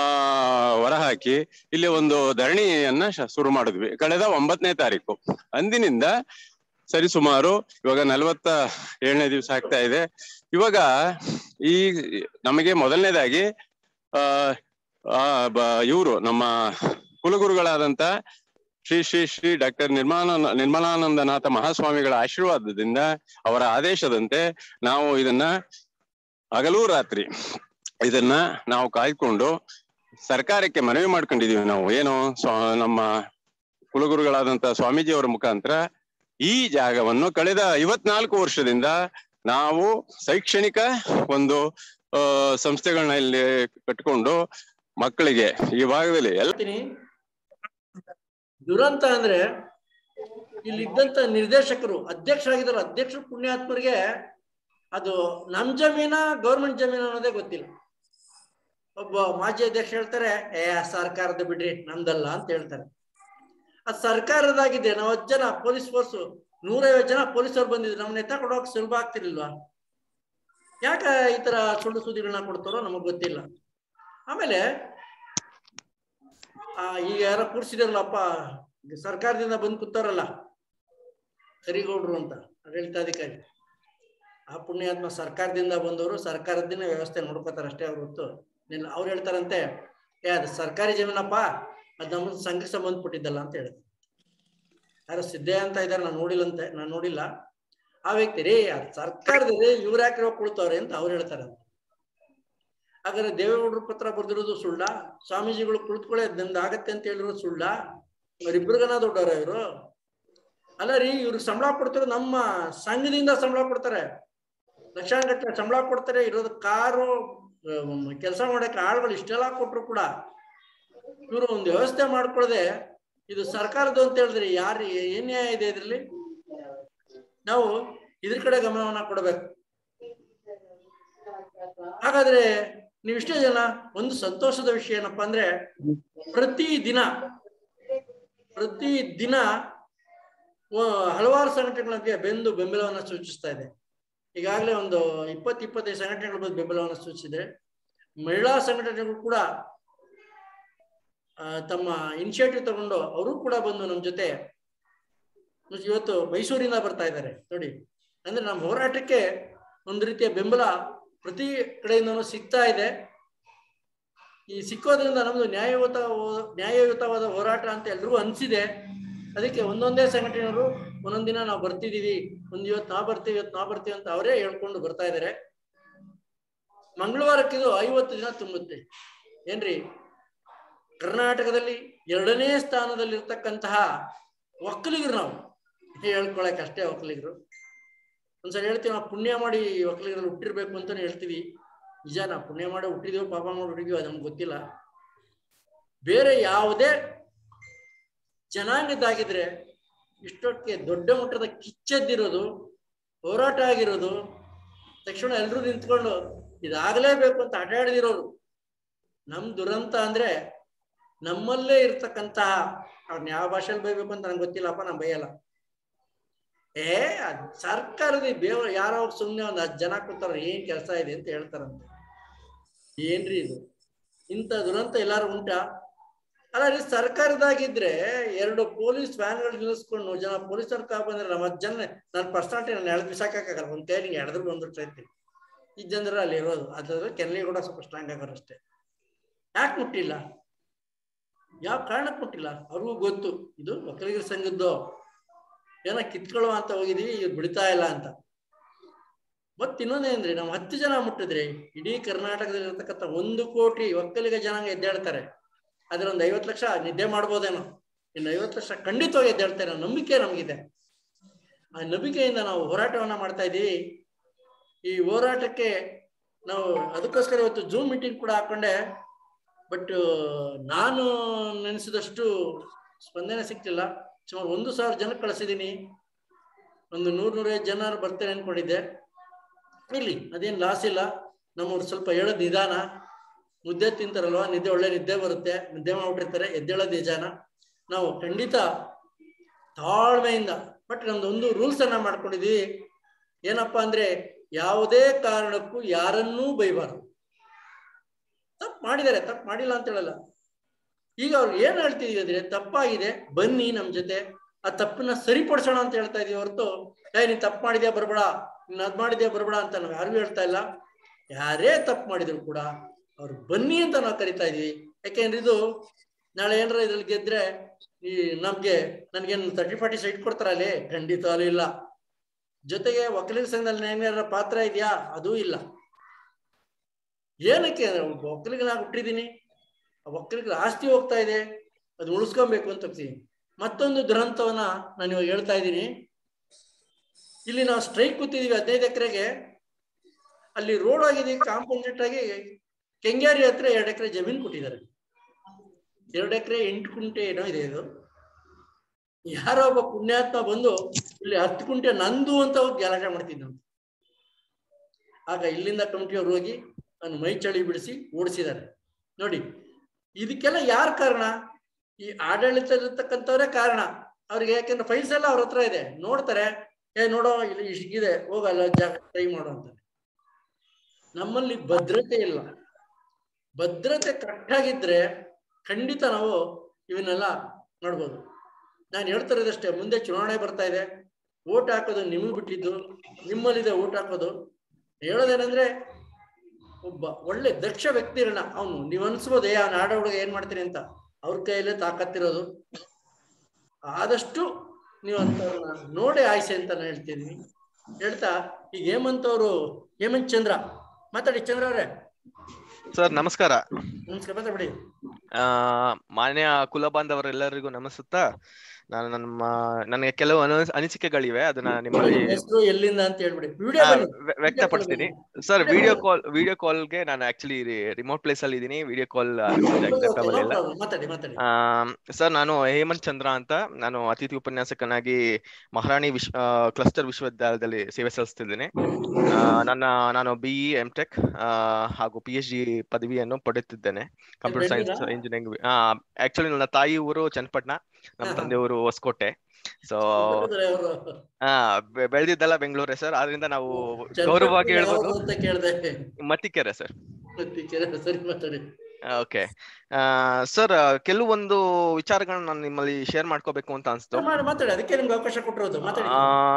ಹೊರಹಾಕಿ ಇಲ್ಲಿ ಒಂದು ಧರಣಿಯನ್ನ ಶುರು ಮಾಡಿದ್ವಿ. ಕಳೆದ ಒಂಬತ್ತನೇ ತಾರೀಕು. ಅಂದಿನಿಂದ ಸರಿಸುಮಾರು ಇವಾಗ ನಲವತ್ತ ಏಳನೇ ದಿವಸ ಆಗ್ತಾ ಇದೆ. ಇವಾಗ ಈ ನಮಗೆ ಮೊದಲನೇದಾಗಿ, ಆ ಇವರು ನಮ್ಮ ಕುಲಗುರುಗಳಾದಂತ ಶ್ರೀ ಶ್ರೀ ಶ್ರೀ ಡಾಕ್ಟರ್ ನಿರ್ಮಾನ ನಿರ್ಮಲಾನಂದನಾಥ ಮಹಾಸ್ವಾಮಿಗಳ ಆಶೀರ್ವಾದದಿಂದ ಅವರ ಆದೇಶದಂತೆ ನಾವು ಇದನ್ನ ಹಗಲು ರಾತ್ರಿ ಇದನ್ನ ನಾವು ಕಾಯ್ಕೊಂಡು ಸರ್ಕಾರಕ್ಕೆ ಮನವಿ ಮಾಡ್ಕೊಂಡಿದೀವಿ ನಾವು. ಏನು ನಮ್ಮ ಕುಲಗುರುಗಳಾದಂತ ಸ್ವಾಮೀಜಿಯವರ ಮುಖಾಂತರ ಈ ಜಾಗವನ್ನು ಕಳೆದ ಐವತ್ನಾಲ್ಕು ವರ್ಷದಿಂದ ನಾವು ಶೈಕ್ಷಣಿಕ ಒಂದು ಸಂಸ್ಥೆಗಳನ್ನ ಇಲ್ಲಿ ಕಟ್ಕೊಂಡು ಮಕ್ಕಳಿಗೆ ಈ ಭಾಗದಲ್ಲಿ
ಹೇಳ್ತೀನಿ. ದುರಂತ ಅಂದ್ರೆ ಇಲ್ಲಿ ಇದ್ದಂತ ನಿರ್ದೇಶಕರು ಅಧ್ಯಕ್ಷರಾಗಿದ್ದಾರೆ ಅಧ್ಯಕ್ಷರು ಪುಣ್ಯಾತ್ಮರಿಗೆ ಅದು ನಮ್ ಜಮೀನ, ಗೌರ್ಮೆಂಟ್ ಜಮೀನು ಅನ್ನೋದೇ ಗೊತ್ತಿಲ್ಲ. ಒಬ್ಬ ಮಾಜಿ ಅಧ್ಯಕ್ಷ ಹೇಳ್ತಾರೆ, ಏ, ಸರ್ಕಾರದ ಬಿಡ್ರಿ, ನಮ್ದಲ್ಲ ಅಂತ ಹೇಳ್ತಾರೆ. ಅದು ಸರ್ಕಾರದಾಗಿದೆ ನಾವು ಜನ ಪೊಲೀಸ್ ಫೋರ್ಸ್ ನೂರೈವತ್ತು ಜನ ಪೊಲೀಸರು ಬಂದಿದ್ರು. ನಮ್ಮ ಎತ್ತ ಕೊಡೋಕೆ ಸುಲಭ ಆಗ್ತಿರ್ಲಿಲ್ವಾ? ಯಾಕ ಈ ತರ ಸುಳ್ಳು ಸುದ್ದಿಗಳನ್ನ ಕೊಡ್ತಾರೋ ನಮಗ್ ಗೊತ್ತಿಲ್ಲ. ಆಮೇಲೆ, ಆ, ಈಗ ಯಾರೋ ಕೂರ್ಸಿದಾರಲ್ಲಪ್ಪ, ಸರ್ಕಾರದಿಂದ ಬಂದು ಕೂತಾರಲ್ಲ ಕರಿಗೌಡ್ರು ಅಂತ, ಆಡಳಿತಾಧಿಕಾರಿ. ಆ ಪುಣ್ಯಾತ್ಮ ಸರ್ಕಾರದಿಂದ ಬಂದವರು ಸರ್ಕಾರದಿಂದ ವ್ಯವಸ್ಥೆ ನೋಡ್ಕೋತಾರ ಅಷ್ಟೇ ಅವ್ರ ಹೊತ್ತು. ಅವ್ರು ಹೇಳ್ತಾರಂತೆ, ಏ, ಅದು ಸರ್ಕಾರಿ ಜಮೀನಪ್ಪ ಅದು ನಮ್ಮ ಸಂಘಕ್ಕೆ ಸಂಬಂಧಪಟ್ಟಿದ್ದಲ್ಲ ಅಂತ ಹೇಳಿದ್ರು. ಯಾರು ಸಿದ್ದೇ ಅಂತ ಇದಾರೆ ನಾನು ನೋಡಿಲ್ಲಂತೆ ನಾನು ನೋಡಿಲ್ಲ. ಆ ವ್ಯಕ್ತಿ, ರೀ ಸರ್ಕಾರದಲ್ಲಿ ಇವ್ರು ಯಾಕೆ ರೊಕ್ಕ ಅಂತ ಅವ್ರು ಹೇಳ್ತಾರೆ. ಹಾಗಾದ್ರೆ ದೇವೇಗೌಡರು ಪತ್ರ ಬರ್ದಿರೋದು ಸುಳ್ಳ? ಸ್ವಾಮೀಜಿಗಳು ಕುಳಿತುಕೊಳ್ಳೆ ನಂದು ಆಗತ್ತೆ ಅಂತ ಹೇಳಿರೋದು ಸುಳ್ಳ? ಅವ್ರಿಬ್ರಿಗನ ದೊಡ್ಡವ್ರ ಇವರು? ಅಲ್ಲ ರೀ, ಇವ್ರಿಗೆ ಸಂಬಳ ಕೊಡ್ತಾರೆ ನಮ್ಮ ಸಂಘದಿಂದ ಸಂಬಳ ಕೊಡ್ತಾರೆ. ಲಕ್ಷಾಂಗಟ್ಟಲೆ ಸಂಬಳ ಕೊಡ್ತಾರೆ, ಇರೋದು ಕಾರು ಕೆಲಸ ಮಾಡಕ್ಕೆ ಆಳುಗಳು ಇಷ್ಟೆಲ್ಲ ಕೊಟ್ರು ಕೂಡ. ಇವರು ಒಂದು ವ್ಯವಸ್ಥೆ ಮಾಡ್ಕೊಳ್ಳದೆ ಇದು ಸರ್ಕಾರದ್ದು ಅಂತ ಹೇಳಿದ್ರೆ ಯಾರು, ಏನ್ ನ್ಯಾಯ ಇದೆ ಇದ್ರಲ್ಲಿ? ನಾವು ಇದ್ರ ಕಡೆ ಗಮನವನ್ನ ಕೊಡಬೇಕು. ಹಾಗಾದ್ರೆ ನೀವು ಇಷ್ಟೇ ಜನ, ಒಂದು ಸಂತೋಷದ ವಿಷಯ ಏನಪ್ಪಾ ಅಂದ್ರೆ, ಪ್ರತಿ ದಿನ ಪ್ರತಿ ದಿನ ಹಲವಾರು ಸಂಘಟನೆಗಳಿಗೆ ಬೆಂದು ಬೆಂಬಲವನ್ನ ಸೂಚಿಸ್ತಾ ಇದೆ. ಈಗಾಗಲೇ ಒಂದು ಇಪ್ಪತ್ತು, ಇಪ್ಪತ್ತೈದು ಸಂಘಟನೆಗಳ ಬೆಂಬಲವನ್ನ ಸೂಚಿಸಿದೆ. ಮಹಿಳಾ ಸಂಘಟನೆಗಳು ಕೂಡ ತಮ್ಮ ಇನಿಷಿಯೇಟಿವ್ ತಗೊಂಡು ಅವರು ಕೂಡ ಬಂದು ನಮ್ಮ ಜೊತೆ ಇವತ್ತು ಮೈಸೂರಿಂದ ಬರ್ತಾ ಇದ್ದಾರೆ. ನೋಡಿ, ಅಂದ್ರೆ ನಮ್ಮ ಹೋರಾಟಕ್ಕೆ ಒಂದು ರೀತಿಯ ಬೆಂಬಲ ಪ್ರತಿ ಕಡೆಯಿಂದನೂ ಸಿಗ್ತಾ ಇದೆ. ಈ ಸಿಕ್ಕೋದ್ರಿಂದ ನಮ್ದು ನ್ಯಾಯಯುತ ನ್ಯಾಯಯುತವಾದ ಹೋರಾಟ ಅಂತ ಎಲ್ರಿಗೂ ಅನ್ಸಿದೆ. ಅದಕ್ಕೆ ಒಂದೊಂದೇ ಸಂಘಟನೆಯವರು ಒಂದೊಂದ್ ದಿನ ನಾವು ಬರ್ತಿದೀವಿ, ಒಂದ್ ಇವತ್ತು ನಾ ಬರ್ತೀವಿ ಇವತ್ತು ನಾ ಬರ್ತೀವಿ ಅಂತ ಅವರೇ ಹೇಳ್ಕೊಂಡು ಬರ್ತಾ ಇದ್ದಾರೆ. ಮಂಗಳವಾರಕ್ಕಿದು ಐವತ್ತು ದಿನ ತುಂಬುತ್ತೆ. ಏನ್ರಿ? ಕರ್ನಾಟಕದಲ್ಲಿ ಎರಡನೇ ಸ್ಥಾನದಲ್ಲಿರ್ತಕ್ಕಂತಹ ಒಕ್ಕಲಿಗರು ನಾವು. ಹೇಳ್ಕೊಳಕ್ ಅಷ್ಟೇ ಒಕ್ಕಲಿಗರು ಒಂದ್ಸಲ ಹೇಳ್ತೀವಿ, ನಾವು ಪುಣ್ಯ ಮಾಡಿ ಒಕ್ಕಲಿಗರಲ್ಲಿ ಹುಟ್ಟಿರ್ಬೇಕು ಅಂತಾನೆ ಹೇಳ್ತೀವಿ. ನಿಜ, ನಾವು ಪುಣ್ಯ ಮಾಡಿ ಹುಟ್ಟಿದೀವೋ, ಪಾಪ ಮಾಡಿ ಹುಟ್ಟಿದೀವೋ ನಮ್ಗೆ ಗೊತ್ತಿಲ್ಲ. ಬೇರೆ ಯಾವುದೇ ಜನಾಂಗದಾಗಿದ್ರೆ ಇಷ್ಟೊಟ್ಟಿಗೆ ದೊಡ್ಡ ಮಟ್ಟದ ಕಿಚ್ಚದ್ದಿರೋದು, ಹೋರಾಟ ಆಗಿರೋದು, ತಕ್ಷಣ ಎಲ್ಲರೂ ನಿಂತ್ಕೊಂಡು ಇದಾಗಲೇಬೇಕು ಅಂತ ಅಡ್ಡಾಡಿದಿರೋರು. ನಮ್ ದುರಂತ ಅಂದ್ರೆ ನಮ್ಮಲ್ಲೇ ಇರ್ತಕ್ಕಂತಹ ಅವ್ರನ್ನ ಯಾವ ಭಾಷೆಯಲ್ಲಿ ಬೈಬೇಕು ಅಂತ ನಂಗೆ ಗೊತ್ತಿಲ್ಲಪ್ಪ ನಾನು ಬೈಯಲ್ಲ. ಏ ಸರ್ಕಾರದ ಬೇವ, ಯಾರೋ ಸುಮ್ಮನೆ ಒಂದು ಹತ್ತು ಜನ ಕೂತಾರ, ಏನ್ ಕೆಲಸ ಇದೆ ಅಂತ ಹೇಳ್ತಾರಂತೆ. ಏನ್ರಿ ಇದು? ಇಂಥ ದುರಂತ ಎಲ್ಲಾರು ಉಂಟಾ? ಅಲ್ಲ ಸರ್ಕಾರದಾಗಿದ್ರೆ ಎರಡು ಪೊಲೀಸ್ ವ್ಯಾನ್ಗಳು ನಿಲ್ಲಿಸ್ಕೊಂಡು ಜನ ಪೊಲೀಸರು ಕಾ ಬಂದ್ರೆ ನಮ್ಮ ಹತ್ತು ಜನ ನನ್ನ ಪರ್ಸನಾಲಿಟಿ ನಾನು ಎಳೆದು ಬಿಸಾಕಾಗಲ್ಲ ಒಂದ್ ಕೈ ನಿಂಗೆ ಎಳೆದ್ರು ಬಂದಿರ್ತೈತಿ ಈ ಜನರ ಅಲ್ಲಿ ಇರೋದು. ಅದ್ರ ಕೆನ್ಲಿ ಕೂಡ ಸ್ವಲ್ಪ ಸ್ಟ್ರಾಂಗ್ ಆಗೋರು ಅಷ್ಟೇ. ಯಾಕೆ ಮುಟ್ಟಿಲ್ಲ? ಯಾವ ಕಾರಣಕ್ಕೆ ಕೊಟ್ಟಿಲ್ಲ ಅವ್ರಿಗೂ ಗೊತ್ತು. ಇದು ಒಕ್ಕಲಿಗರ ಸಂಘದ್ದು. ಏನ ಕಿತ್ಕೊಳ್ಳುವ ಅಂತ ಹೋಗಿದೀವಿ, ಇವ್ರು ಬಿಡ್ತಾ ಇಲ್ಲ ಅಂತ. ಮತ್ತೆ ಇನ್ನೊಂದೇನಂದ್ರೆ ನಾವು ಹತ್ತು ಜನ ಮುಟ್ಟಿದ್ರೆ, ಇಡೀ ಕರ್ನಾಟಕದಲ್ಲಿ ಇರತಕ್ಕಂಥ ಒಂದು ಕೋಟಿ ಒಕ್ಕಲಿಗ ಜನಾಂಗ ಎದ್ದೇಳ್ತಾರೆ. ಅದ್ರ ಒಂದು ಐವತ್ತು ಲಕ್ಷ ನಿದ್ದೆ ಮಾಡ್ಬೋದೇನೋ. ಇನ್ನು ಐವತ್ತು ಲಕ್ಷ ಖಂಡಿತವಾಗಿ ಎದ್ದೇಳ್ತಾರೆ ಅನ್ನೋ ನಂಬಿಕೆ ನಮಗಿದೆ. ಆ ನಂಬಿಕೆಯಿಂದ ನಾವು ಹೋರಾಟವನ್ನ ಮಾಡ್ತಾ ಇದ್ದೀವಿ. ಈ ಹೋರಾಟಕ್ಕೆ ನಾವು ಅದಕ್ಕೋಸ್ಕರ ಇವತ್ತು ಜೂಮ್ ಮೀಟಿಂಗ್ ಕೂಡ ಹಾಕೊಂಡೆ. ಬಟ್ ನಾನು ನೆನೆಸಿದಷ್ಟು ಸ್ಪಂದನೆ ಸಿಕ್ತಿಲ್ಲ. ಸುಮಾರು ಒಂದು ಸಾವಿರ ಜನ ಕಳಿಸಿದೀನಿ ಒಂದು ನೂರ್ ನೂರೈದು ಜನ ಬರ್ತೇನೆ ಅನ್ಕೊಂಡಿದ್ದೆ ಇಲ್ಲಿ ಅದೇನು ಲಾಸ್ ಇಲ್ಲ. ನಮ್ಮವ್ರು ಸ್ವಲ್ಪ ಹೇಳೋದ್ ನಿಧಾನ. ಮುದ್ದೆ ತಿಂತಾರಲ್ವ? ನಿದ್ದೆ, ಒಳ್ಳೆ ನಿದ್ದೆ ಬರುತ್ತೆ. ನಿದ್ದೆ ಮಾಡ್ಬಿಟ್ಟಿರ್ತಾರೆ. ಎದ್ದೇಳೋದ್ ನಿಜಾನ. ನಾವು ಖಂಡಿತ ತಾಳ್ಮೆಯಿಂದ, ಬಟ್ ನಮ್ದು ಒಂದು ರೂಲ್ಸ್ ಮಾಡ್ಕೊಂಡಿದ್ದೀವಿ ಏನಪ್ಪಾ ಅಂದ್ರೆ, ಯಾವುದೇ ಕಾರಣಕ್ಕೂ ಯಾರನ್ನೂ ಬೈಬಾರ್ದು. ತಪ್ಪು ಮಾಡಿದ್ದಾರೆ, ತಪ್ಪು ಮಾಡಿಲ್ಲ ಅಂತ ಹೇಳಲ್ಲ. ಈಗ ಅವ್ರು ಏನ್ ಹೇಳ್ತಿದೀವಿ ಅಂದ್ರೆ, ತಪ್ಪಾಗಿದೆ, ಬನ್ನಿ ನಮ್ ಜೊತೆ, ಆ ತಪ್ಪನ್ನ ಸರಿಪಡಿಸೋಣ ಅಂತ ಹೇಳ್ತಾ ಇದೀವಿ ಹೊರತು ಏ ನೀನ್ ತಪ್ಪು ಮಾಡಿದ್ಯಾ, ಬರಬೇಡ, ನೀನ್ ಅದ್ ಮಾಡಿದ್ಯಾ, ಬರಬೇಡ ಅಂತ ನಾವು ಯಾರು ಹೇಳ್ತಾ ಇಲ್ಲ. ಯಾರೇ ತಪ್ಪು ಮಾಡಿದ್ರು ಕೂಡ ಅವ್ರು ಬನ್ನಿ ಅಂತ ನಾವು ಕರಿತಾ ಇದೀವಿ. ಯಾಕೆಂದ್ರೆ ಇದು ನಾಳೆ ಏನಾರ ಇದ್ರಲ್ಲಿ ಗೆದ್ರೆ ಈ ನಮ್ಗೆ ನನ್ಗೇನು ತರ್ಟಿ ಫಾರ್ಟಿ ಸೈಟ್ ಕೊಡ್ತಾರ ಅಲ್ಲಿ? ಖಂಡಿತ ಅಲ್ಲೂ ಇಲ್ಲ. ಜೊತೆಗೆ ಒಕ್ಕಲಿಗ ಸಂಘದಲ್ಲಿ ಏನಾರ ಪಾತ್ರ ಇದೆಯಾ? ಅದೂ ಇಲ್ಲ. ಏನಕ್ಕೆ ಅಂದ್ರೆ ಒಕ್ಕಲಿಗೆ ನಾನು ಹುಟ್ಟಿದೀನಿ, ಆ ಒಕ್ಕಲಿಗರ ಆಸ್ತಿ ಹೋಗ್ತಾ ಇದೆ, ಅದು ಉಳಿಸ್ಕೊಬೇಕು ಅಂತ ಹೋಗ್ತೀನಿ ಮತ್ತೊಂದು ದುರಂತವನ್ನ ನಾನು ಇವಾಗ ಹೇಳ್ತಾ ಇದ್ದೀನಿ. ಇಲ್ಲಿ ನಾವು ಸ್ಟ್ರೈಕ್ ಕೂತಿದೀವಿ ಹದಿನೈದು ಎಕರೆಗೆ. ಅಲ್ಲಿ ರೋಡ್ ಆಗಿದೆ ಕಾಂಪೌಂಡೆಂಟ್ ಆಗಿ ಕೆಂಗೇರಿ ಹತ್ರ ಎರಡು ಎಕರೆ ಜಮೀನು ಕೊಟ್ಟಿದ್ದಾರೆ. ಎರಡು ಎಕರೆ ಎಂಟು ಕುಂಟೆ ಏನೋ ಇದೆ ಇದು. ಯಾರೋ ಒಬ್ಬ ಪುಣ್ಯಾತ್ಮ ಬಂದು ಇಲ್ಲಿ ಹತ್ತು ಕುಂಟೆ ನಂದು ಅಂತ ಹೋಗಿ ಗಲಾಟೆ ಮಾಡ್ತಿದ್ದ ಆಗ ಇಲ್ಲಿಂದ ಕಮಿಟಿಯವ್ರು ಹೋಗಿ ನಾನು ಮೈ ಚಳಿ ಬಿಡಿಸಿ ಓಡಿಸಿದ್ದಾರೆ. ನೋಡಿ, ಇದಕ್ಕೆಲ್ಲ ಯಾರ ಕಾರಣ? ಈ ಆಡಳಿತದಲ್ಲಿರ್ತಕ್ಕಂಥವ್ರೇ ಕಾರಣ. ಅವ್ರಿಗೆ ಯಾಕೆಂದ್ರೆ ಫೈಲ್ಸ್ ಎಲ್ಲ ಅವ್ರ ಹತ್ರ ಇದೆ. ನೋಡ್ತಾರೆ, ಏ, ನೋಡೋ, ಇಲ್ಲಿ ಇಷ್ಟಿದೆ ಹೋಗಲ್ಲ ಟ್ರೈ ಮಾಡೋ ಅಂತ ನಮ್ಮಲ್ಲಿ ಭದ್ರತೆ ಇಲ್ಲ. ಭದ್ರತೆ ಕರೆಕ್ಟಾಗಿದ್ರೆ ಖಂಡಿತ ನಾವು ಇವನ್ನೆಲ್ಲ ನೋಡ್ಬೋದು. ನಾನು ಹೇಳ್ತಾ ಇರೋದಷ್ಟೇ ಮುಂದೆ ಚುನಾವಣೆ ಬರ್ತಾ ಇದೆ. ಓಟ್ ಹಾಕೋದು ನಿಮಗೆ ಬಿಟ್ಟಿದ್ದು, ನಿಮ್ಮಲ್ಲಿದೆ ಓಟ್ ಹಾಕೋದು. ಹೇಳೋದೇನಂದ್ರೆ ಒಬ್ಬ ಒಳ್ಳೆ ದಕ್ಷ ವ್ಯಕ್ತಿಗಳನ್ನ ಅವನು. ನೀವು ಅನ್ಸ್ಬೋದು ಏ ಆ ಆಡ ಹುಡುಗ ಏನ್ ಮಾಡ್ತೀನಿ ಅಂತ. ಅವ್ರ ಕೈಯಲ್ಲೇ ತಾಕತ್ತಿರೋದು. ಆದಷ್ಟು ನೀವು ಅಂತವ್ರನ್ನ ನೋಡಿ ಆಯ್ಸೆ ಅಂತ ನಾನು ಹೇಳ್ತೀನಿ. ಹೇಳ್ತಾ ಈಗ ಹೇಮಂತ್ ಅವರು ಹೇಮಂತ್ ಚಂದ್ರ. ಮಾತಾಡಿ ಚಂದ್ರ ಅವರೇ.
ಸರ್ ನಮಸ್ಕಾರ.
ನಮಸ್ಕಾರ ಮಾತಾಡಿ
ಆ ಮಾನ್ಯ ಕುಲ ಬಾಂಧವರೆಲ್ಲರಿಗೂ ನಮಸ್ಸುತ್ತಾ? ನಾನು ನಮ್ಮ ನನಗೆ ಕೆಲವು ಅನ- ಅನಿಸಿಕೆಗಳಿವೆ ಅದನ್ನ ನಿಮ್ಮಲ್ಲಿ
ಎಲ್ಲಿಂದ ಅಂತ ಹೇಳ್ಬಿಡಿ.
ವ್ಯಕ್ತಪಡಿಸ್ತೀನಿ. ಸರ್ ವಿಡಿಯೋ ಕಾಲ್ ವಿಡಿಯೋ ಕಾಲ್ಗೆ ನಾನು ಆಕ್ಚುಲಿ ರಿಮೋಟ್ ಪ್ಲೇಸ್ ಅಲ್ಲಿ ಇದ್ದೀನಿ. ವಿಡಿಯೋ ಕಾಲ್ ಸರ್ ನಾನು ಹೇಮಂತ್ ಚಂದ್ರ ಅಂತ. ನಾನು ಅತಿಥಿ ಉಪನ್ಯಾಸಕನಾಗಿ ಮಹಾರಾಣಿ ವಿಶ್ ಕ್ಲಸ್ಟರ್ ವಿಶ್ವವಿದ್ಯಾಲಯದಲ್ಲಿ ಸೇವೆ ಸಲ್ಲಿಸ್ತಿದ್ದೀನಿ. ನನ್ನ ನಾನು ಬಿ ಇ ಎಂ ಟೆಕ್ ಹಾಗೂ ಪಿ ಎಚ್ ಡಿ ಪದವಿಯನ್ನು ಪಡೆಯುತ್ತಿದ್ದೇನೆ. ಕಂಪ್ಯೂಟರ್ ಸೈನ್ಸ್ ಇಂಜಿನಿಯರಿಂಗ್ ಆಕ್ಚುಲಿ ನನ್ನ ತಾಯಿ ಊರು ಚನ್ನಪಟ್ಟಣ. ನಮ್ಮ. ತಂದೆಯವರು ಹೊಸಕೋಟೆ. ಸೊ ಹಾ ಬೆಳ್ದಿದ್ದೆಲ್ಲ ಬೆಂಗಳೂರೇ ಸರ್ ಆದ್ರಿಂದ ನಾವು ಗೌರವವಾಗಿ ಹೇಳ್ಬೋದು. ಮತ್ತಿಕೆರೆ ಸರ್. ಓಕೆ. ಸರ್ ಕೆಲವೊಂದು ವಿಚಾರಗಳನ್ನ ನಾನು ನಿಮ್ಮಲ್ಲಿ ಶೇರ್ ಮಾಡ್ಕೋಬೇಕು ಅಂತ ಅನ್ಸ್ತು.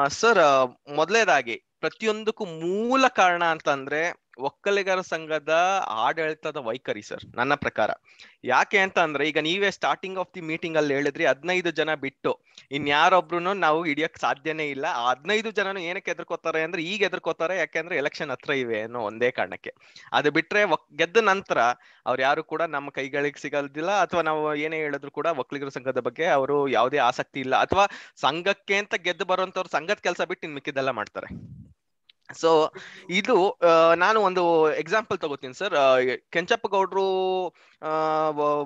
ಸರ್ ಮೊದಲೇದಾಗಿ ಪ್ರತಿಯೊಂದಕ್ಕೂ ಮೂಲ ಕಾರಣ ಅಂತ ಅಂದ್ರೆ ಒಕ್ಕಲಿಗರ ಸಂಘದ ಆಡಳಿತದ ವೈಖರಿ ಸರ್, ನನ್ನ ಪ್ರಕಾರ. ಯಾಕೆ ಅಂತ ಅಂದ್ರೆ, ಈಗ ನೀವೇ ಸ್ಟಾರ್ಟಿಂಗ್ ಆಫ್ ದಿ ಮೀಟಿಂಗ್ ಅಲ್ಲಿ ಹೇಳಿದ್ರಿ, ಹದಿನೈದು ಜನ ಬಿಟ್ಟು ಇನ್ಯಾರೊಬ್ರು ನಾವು ಹಿಡಿಯಕ್ ಸಾಧ್ಯನೇ ಇಲ್ಲ. ಆ ಹದಿನೈದು ಜನನು ಏನಕ್ಕೆ ಎದುರ್ಕೋತಾರೆ ಅಂದ್ರೆ, ಈಗ ಎದುರ್ಕೋತಾರೆ ಯಾಕೆಂದ್ರೆ ಎಲೆಕ್ಷನ್ ಹತ್ರ ಇವೆ ಅನ್ನೋ ಒಂದೇ ಕಾರಣಕ್ಕೆ. ಅದು ಬಿಟ್ರೆ ಗೆದ್ದ ನಂತರ ಅವ್ರು ಯಾರು ಕೂಡ ನಮ್ಮ ಕೈಗಳಿಗೆ ಸಿಗೋದಿಲ್ಲ ಅಥವಾ ನಾವು ಏನೇ ಹೇಳಿದ್ರು ಕೂಡ ಒಕ್ಕಲಿಗರ ಸಂಘದ ಬಗ್ಗೆ ಅವರು ಯಾವುದೇ ಆಸಕ್ತಿ ಇಲ್ಲ. ಅಥವಾ ಸಂಘಕ್ಕೆ ಅಂತ ಗೆದ್ದು ಬರುವಂತವ್ರು ಸಂಘದ ಕೆಲಸ ಬಿಟ್ಟು ಇನ್ ಮಿಕ್ಕಿದ್ದೆಲ್ಲ ಮಾಡ್ತಾರೆ. ಸೊ ಇದು ನಾನು ಒಂದು ಎಕ್ಸಾಂಪಲ್ ತಗೋತೀನಿ ಸರ್ ಕೆಂಚಪ್ಪ ಗೌಡ್ರು